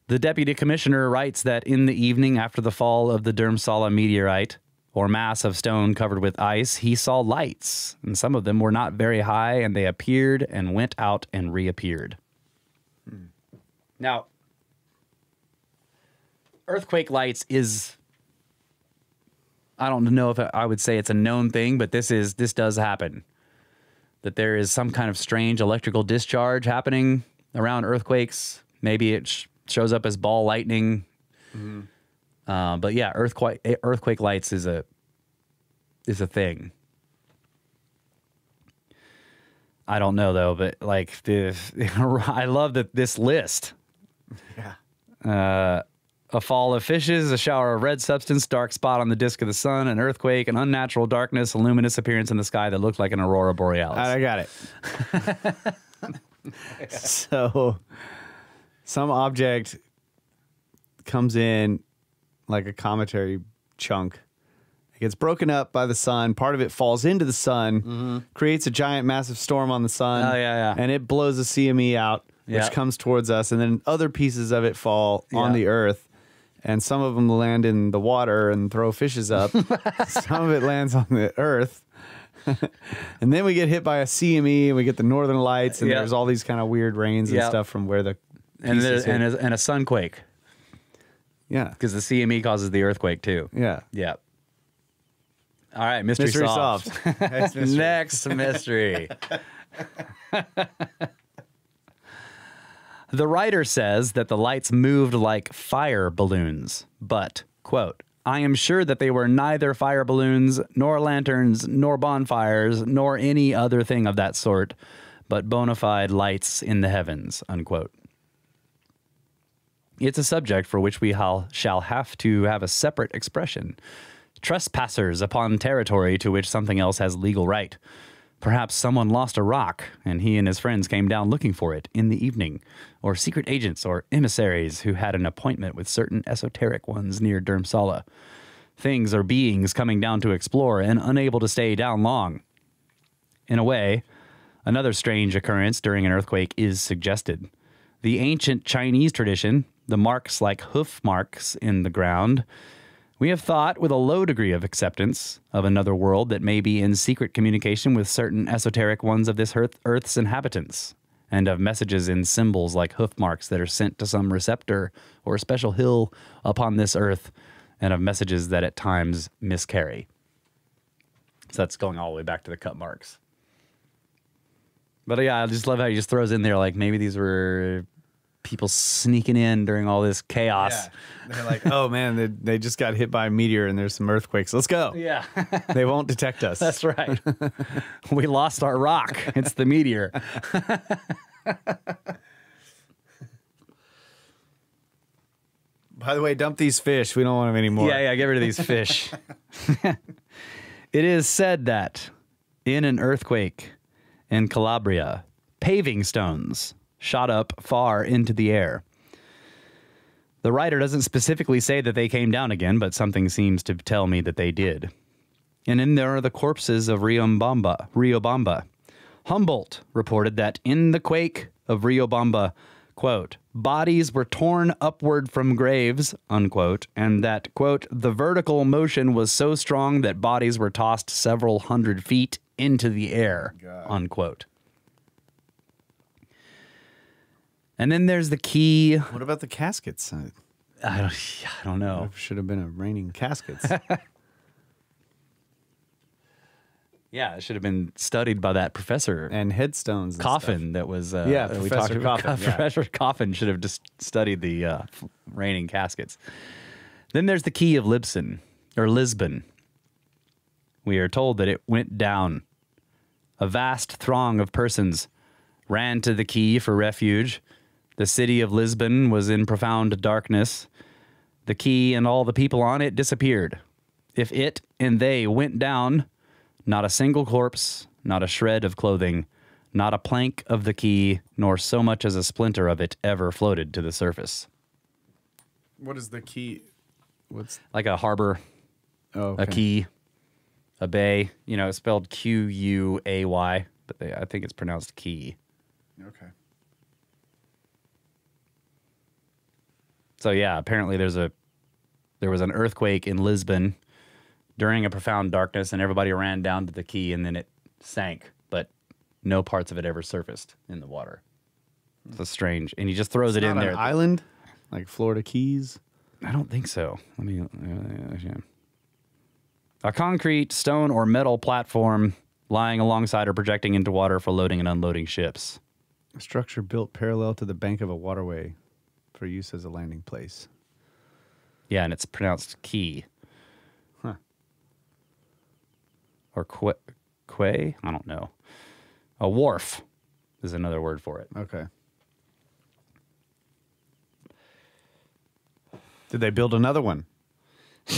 The deputy commissioner writes that in the evening after the fall of the Dhurmsala meteorite, or mass of stone covered with ice, he saw lights, and some of them were not very high, and they appeared and went out and reappeared. Now, earthquake lights is I don't know if I would say it's a known thing, but this is this does happen. That there is some kind of strange electrical discharge happening around earthquakes. Maybe it sh- shows up as ball lightning. Uh, but yeah, earthquake earthquake lights is a is a thing. I don't know though, but like the [laughs] I love that this list. [laughs] Yeah. Uh, a fall of fishes, a shower of red substance, dark spot on the disk of the sun, an earthquake, an unnatural darkness, a luminous appearance in the sky that looked like an aurora borealis. I got it. [laughs] [laughs] so, some object comes in like a cometary chunk. It gets broken up by the sun. Part of it falls into the sun, creates a giant, massive storm on the sun. Oh, yeah, yeah. And it blows the CME out, which Yeah. comes towards us. And then other pieces of it fall on the earth. And some of them land in the water and throw fishes up. [laughs] some of it lands on the earth. [laughs] and then we get hit by a CME and we get the northern lights and Yeah. there's all these kind of weird rains and Yeah. stuff from where the and, there, and, a, and a sunquake yeah because the CME causes the earthquake too. yeah Yeah. All right, mystery, mystery solved. solved [laughs] Next mystery. Next mystery. The writer says that the lights moved like fire balloons, but, quote, I am sure that they were neither fire balloons, nor lanterns, nor bonfires, nor any other thing of that sort, but bona fide lights in the heavens, unquote. It's a subject for which we hal- shall have to have a separate expression. Trespassers upon territory to which something else has legal right. Perhaps someone lost a rock and he and his friends came down looking for it in the evening, or secret agents or emissaries who had an appointment with certain esoteric ones near Dhurmsala. Things or beings coming down to explore and unable to stay down long. In a way, another strange occurrence during an earthquake is suggested. The ancient Chinese tradition, the marks like hoof marks in the ground, we have thought, with a low degree of acceptance, of another world that may be in secret communication with certain esoteric ones of this earth, Earth's inhabitants, and of messages in symbols like hoof marks that are sent to some receptor or special hill upon this earth, and of messages that at times miscarry. So that's going all the way back to the cut marks. But yeah, I just love how he just throws in there like maybe these were people sneaking in during all this chaos. Yeah. They're like, oh man, they, they just got hit by a meteor and there's some earthquakes. Let's go. Yeah. They won't detect us. That's right. we lost our rock. It's the meteor. By the way, dump these fish. We don't want them anymore. Yeah, yeah, get rid of these fish. [laughs] [laughs] it is said that in an earthquake in Calabria, paving stones shot up far into the air. The writer doesn't specifically say that they came down again, but something seems to tell me that they did. And in there are the corpses of Riobamba. Riobamba. Humboldt reported that in the quake of Riobamba, quote, bodies were torn upward from graves, unquote, and that, quote, the vertical motion was so strong that bodies were tossed several hundred feet into the air, unquote. And then there's the key. What about the caskets? I don't, I don't know. should have been a raining caskets. [laughs] Yeah, it should have been studied by that professor. and headstones. And Coffin that was uh, Yeah, that we Professor talked about. Coffin, [laughs] yeah. Professor Coffin should have just studied the uh, raining caskets. Then there's the key of Libsyn or Lisbon. We are told that it went down. A vast throng of persons ran to the key for refuge. The city of Lisbon was in profound darkness. The key and all the people on it disappeared. If it and they went down, not a single corpse, not a shred of clothing, not a plank of the key, nor so much as a splinter of it ever floated to the surface. What is the key? What's Like a harbor, oh a key, a bay. You know, it's spelled Q U A Y, but they, I think it's pronounced key. Okay. So yeah, apparently there's a there was an earthquake in Lisbon during a profound darkness, and everybody ran down to the key, and then it sank, but no parts of it ever surfaced in the water. It's strange, and he just throws it in there. island like Florida Keys. I don't think so. Let me. Uh, yeah. A concrete, stone, or metal platform lying alongside or projecting into water for loading and unloading ships. A structure built parallel to the bank of a waterway for use as a landing place. Yeah, and it's pronounced key. Huh. Or que, quay? I don't know. A wharf is another word for it. Okay. Did they build another one? [laughs]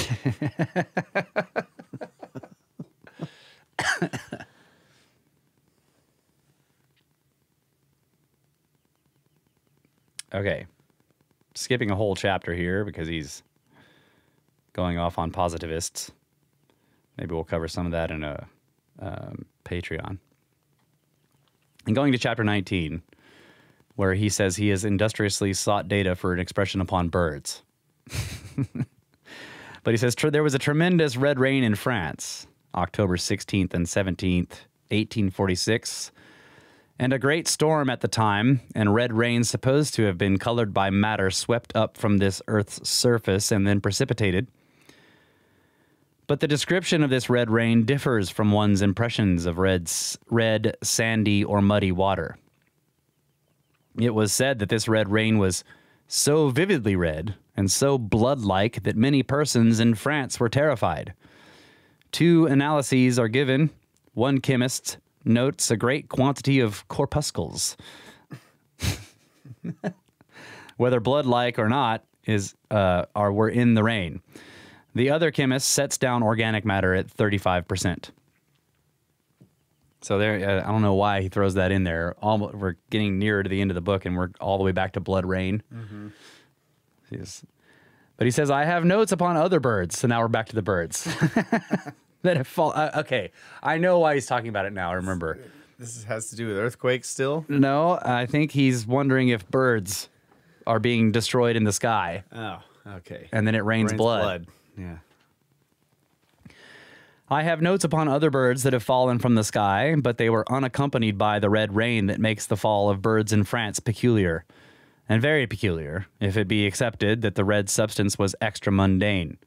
Okay. Skipping a whole chapter here because he's going off on positivists. Maybe we'll cover some of that in a um, Patreon. And going to chapter 19, where he says he has industriously sought data for an expression upon birds. [laughs] but he says there was a tremendous red rain in France, October 16th and 17th, 1846 and a great storm at the time, and red rain supposed to have been colored by matter swept up from this earth's surface and then precipitated. But the description of this red rain differs from one's impressions of red, red, sandy, or muddy water. It was said that this red rain was so vividly red and so blood like that many persons in France were terrified. Two analyses are given. One chemist notes a great quantity of corpuscles. [laughs] Whether blood like or not, is uh, are were in the rain. The other chemist sets down organic matter at 35%. So there, uh, I don't know why he throws that in there. Almost, we're getting nearer to the end of the book, and we're all the way back to blood rain. He's- but he says, "I have notes upon other birds." So now we're back to the birds [laughs] that have fall. Uh, okay, I know why he's talking about it now. I remember. This has to do with earthquakes still? No, I think he's wondering if birds are being destroyed in the sky, Oh, okay. and then it rains, Rains blood. Yeah. I have notes upon other birds that have fallen from the sky, but they were unaccompanied by the red rain that makes the fall of birds in France peculiar, and very peculiar, if it be accepted that the red substance was extra mundane.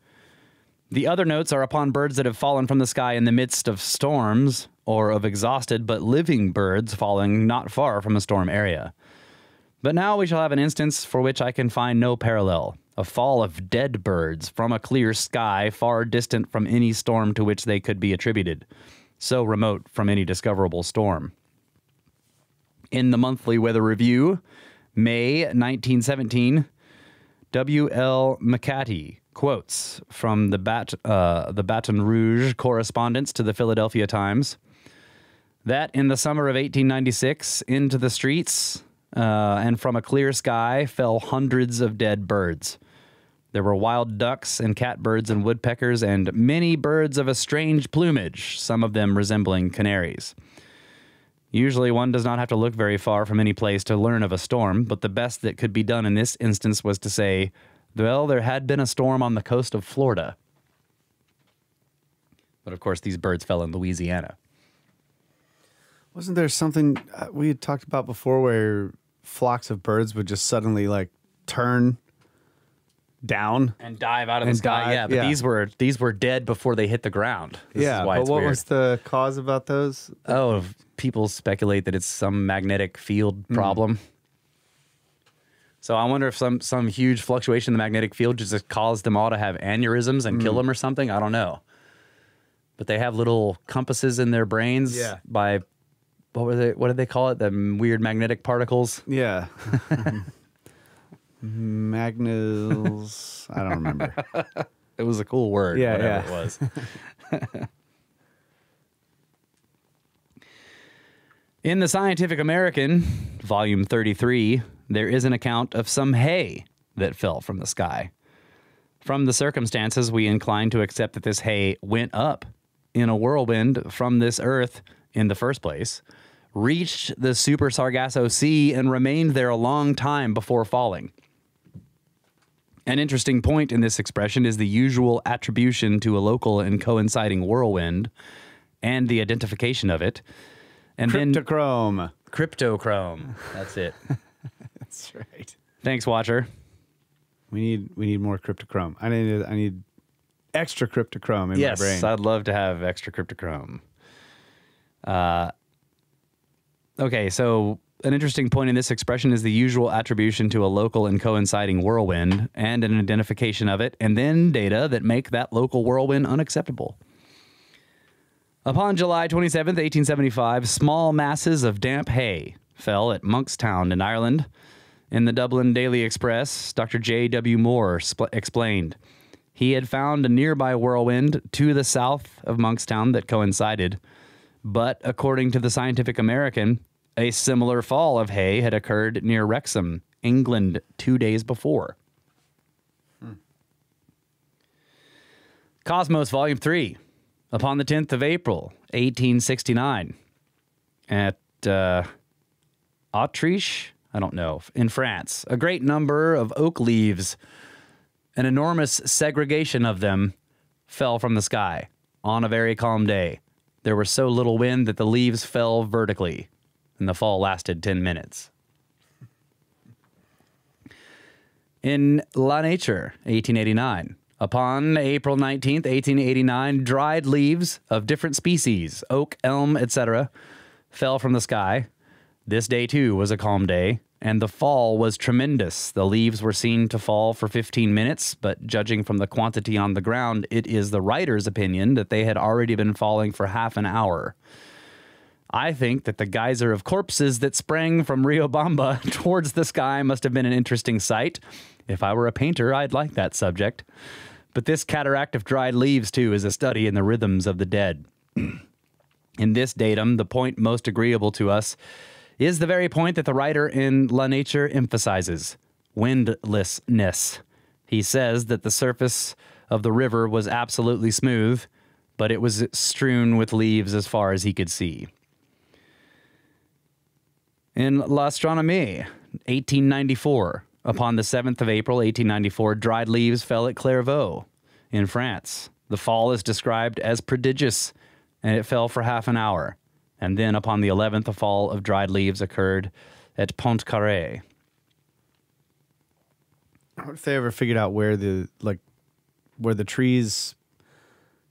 The other notes are upon birds that have fallen from the sky in the midst of storms, or of exhausted but living birds falling not far from a storm area. But now we shall have an instance for which I can find no parallel a fall of dead birds from a clear sky far distant from any storm to which they could be attributed, so remote from any discoverable storm. In the monthly weather review, May 1917, W.L. McAtee quotes from the, Bat, uh, the Baton Rouge correspondence to the Philadelphia Times that in the summer of 1896, into the streets uh, and from a clear sky fell hundreds of dead birds. There were wild ducks and catbirds and woodpeckers and many birds of a strange plumage, some of them resembling canaries. Usually, one does not have to look very far from any place to learn of a storm, but the best that could be done in this instance was to say, well, there had been a storm on the coast of Florida. But of course, these birds fell in Louisiana. Wasn't there something uh, we had talked about before where flocks of birds would just suddenly like turn down? And dive out of the sky. dive, yeah, but yeah. these were these were dead before they hit the ground. This yeah, but what weird. was the cause about those? Oh, people speculate that it's some magnetic field Hmm. problem. So I wonder if some some huge fluctuation in the magnetic field just caused them all to have aneurysms and Hmm. kill them or something. I don't know. But they have little compasses in their brains Yeah. by what were they? What did they call it? The weird magnetic particles. Yeah. [laughs] [laughs] Magnus. I don't remember. [laughs] It was a cool word. Yeah, whatever yeah. it was. In the Scientific American, volume 33, there is an account of some hay that fell from the sky. From the circumstances, we incline to accept that this hay went up in a whirlwind from this earth in the first place, reached the Super Sargasso Sea, and remained there a long time before falling. An interesting point in this expression is the usual attribution to a local and coinciding whirlwind and the identification of it. And then Cryptochrome. cryptochrome. That's it. [laughs] That's right. Thanks, Watcher. We need we need more cryptochrome. I need I need extra cryptochrome in yes, my brain. Yes, I'd love to have extra cryptochrome. Uh, okay, so an interesting point in this expression is the usual attribution to a local and coinciding whirlwind and an identification of it, and then data that make that local whirlwind unacceptable. Upon July 27th, 1875, small masses of damp hay fell at Monkstown in Ireland. In the Dublin Daily Express, Dr. J.W. Moore explained he had found a nearby whirlwind to the south of Monkstown that coincided, but according to the Scientific American, a similar fall of hay had occurred near Wrexham, England, two days before. Hmm. Cosmos Volume 3, upon the 10th of April, 1869, at uh, Autriche, I don't know, in France, a great number of oak leaves, an enormous segregation of them, fell from the sky on a very calm day. There was so little wind that the leaves fell vertically, and the fall lasted 10 minutes. In La Nature, 1889. Upon April 19th, 1889, dried leaves of different species, oak, elm, etc., fell from the sky. This day, too, was a calm day, and the fall was tremendous. The leaves were seen to fall for 15 minutes, but judging from the quantity on the ground, it is the writer's opinion that they had already been falling for half an hour. I think that the geyser of corpses that sprang from Riobamba [laughs] towards the sky must have been an interesting sight. If I were a painter, I'd like that subject. But this cataract of dried leaves, too, is a study in the rhythms of the dead. [clears throat] in this datum, the point most agreeable to us is the very point that the writer in La Nature emphasizes windlessness. He says that the surface of the river was absolutely smooth, but it was strewn with leaves as far as he could see. In L'Astronomie, 1894, upon the 7th of April, 1894, dried leaves fell at Clairvaux in France. The fall is described as prodigious, and it fell for half an hour. And then upon the 11th, a fall of dried leaves occurred at Pontcarré. I wonder if they ever figured out where the like where the trees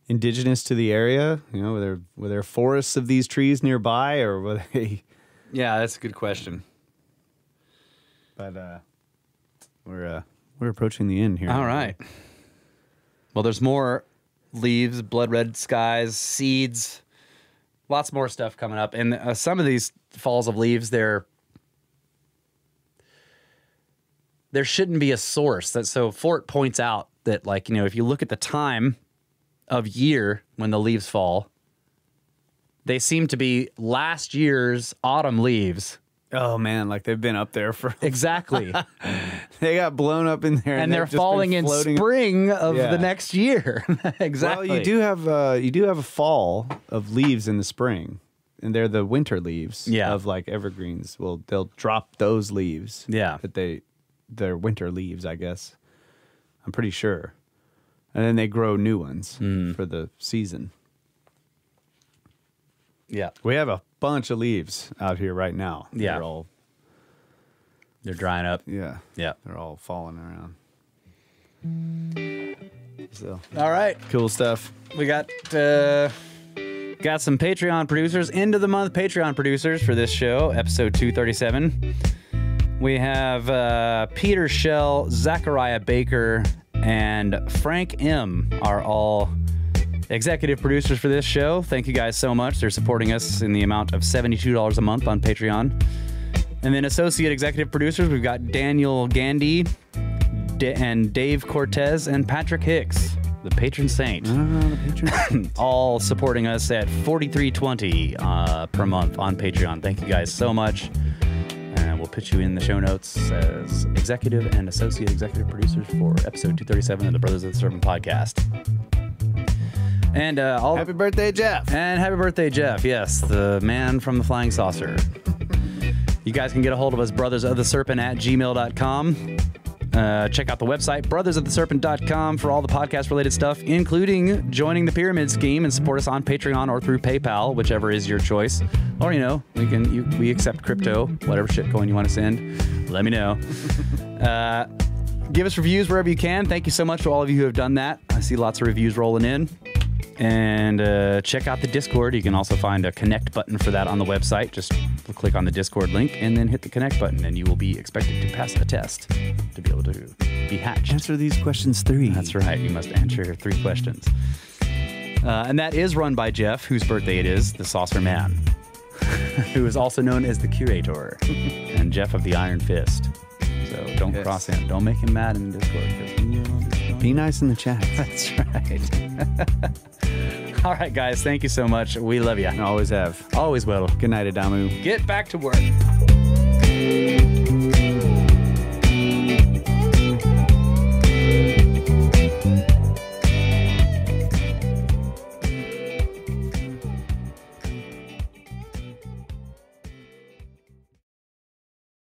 indigenous to the area, you know, were there were there forests of these trees nearby or were they Yeah, that's a good question. but uh we're uh we're approaching the end here. All right. Well, there's more leaves, blood red skies, seeds, lots more stuff coming up. And uh, some of these falls of leaves, they're there shouldn't be a source. That so Fort points out that like you know if you look at the time of year when the leaves fall, they seem to be last year's autumn leaves. Oh man, like they've been up there for Exactly. [laughs] they got blown up in there and they're just been falling in spring of Yeah. the next year. exactly. [laughs] Well, you do have uh you do have a fall of leaves in the spring. and they're the winter leaves Yeah. of like evergreens. Well, they'll drop those leaves. Yeah. that they they're winter leaves, I guess. I'm pretty sure, and then they grow new ones Hmm. for the season. Yeah. We have a bunch of leaves out here right now. Yeah. they're all They're drying up. yeah, Yeah. they're all falling around. So All right. cool stuff. We got uh, got some Patreon producers, end of the month Patreon producers for this show, episode 237. We have uh, Peter Shell, Zachariah Baker, and Frank M. are all executive producers for this show. Thank you guys so much. They're supporting us in the amount of $72 a month on Patreon. And then associate executive producers, we've got Daniel Gandy D- and Dave Cortes and Patrick Hicks, the patron saint [laughs] all supporting us at 4320 uh, per month on patreon thank you guys so much and we'll put you in the show notes as executive and associate executive producers for episode 237 of the brothers of the serpent podcast and uh, all Happy birthday, Jeff! and happy birthday, Jeff. Yes, the man from the flying saucer. You guys can get a hold of us, brothers of the serpent at gmail.com. Uh, check out the website, brothersoftheserpent.com, for all the podcast related stuff, including joining the pyramid scheme and support us on Patreon or through PayPal, whichever is your choice. Or, you know, we can you, we accept crypto, whatever shitcoin you want to send. Let me know. [laughs] uh, give us reviews wherever you can. Thank you so much to all of you who have done that. I see lots of reviews rolling in and uh, check out the Discord. You can also find a connect button for that on the website. Just click on the Discord link and then hit the connect button, and you will be expected to pass a test to be able to be hatched. Answer these questions three. That's right. You must answer three questions. Uh, and that is run by Jeff, whose birthday it is, the Saucer Man, [laughs] who is also known as the Curator, and Jeff of the Iron Fist. So don't Yes. cross him. Don't make him mad in Discord. Be nice in the chat. [laughs] That's right. [laughs] All right, guys. Thank you so much. We love you. Always have. Always will. Good night, Adamu. Get back to work.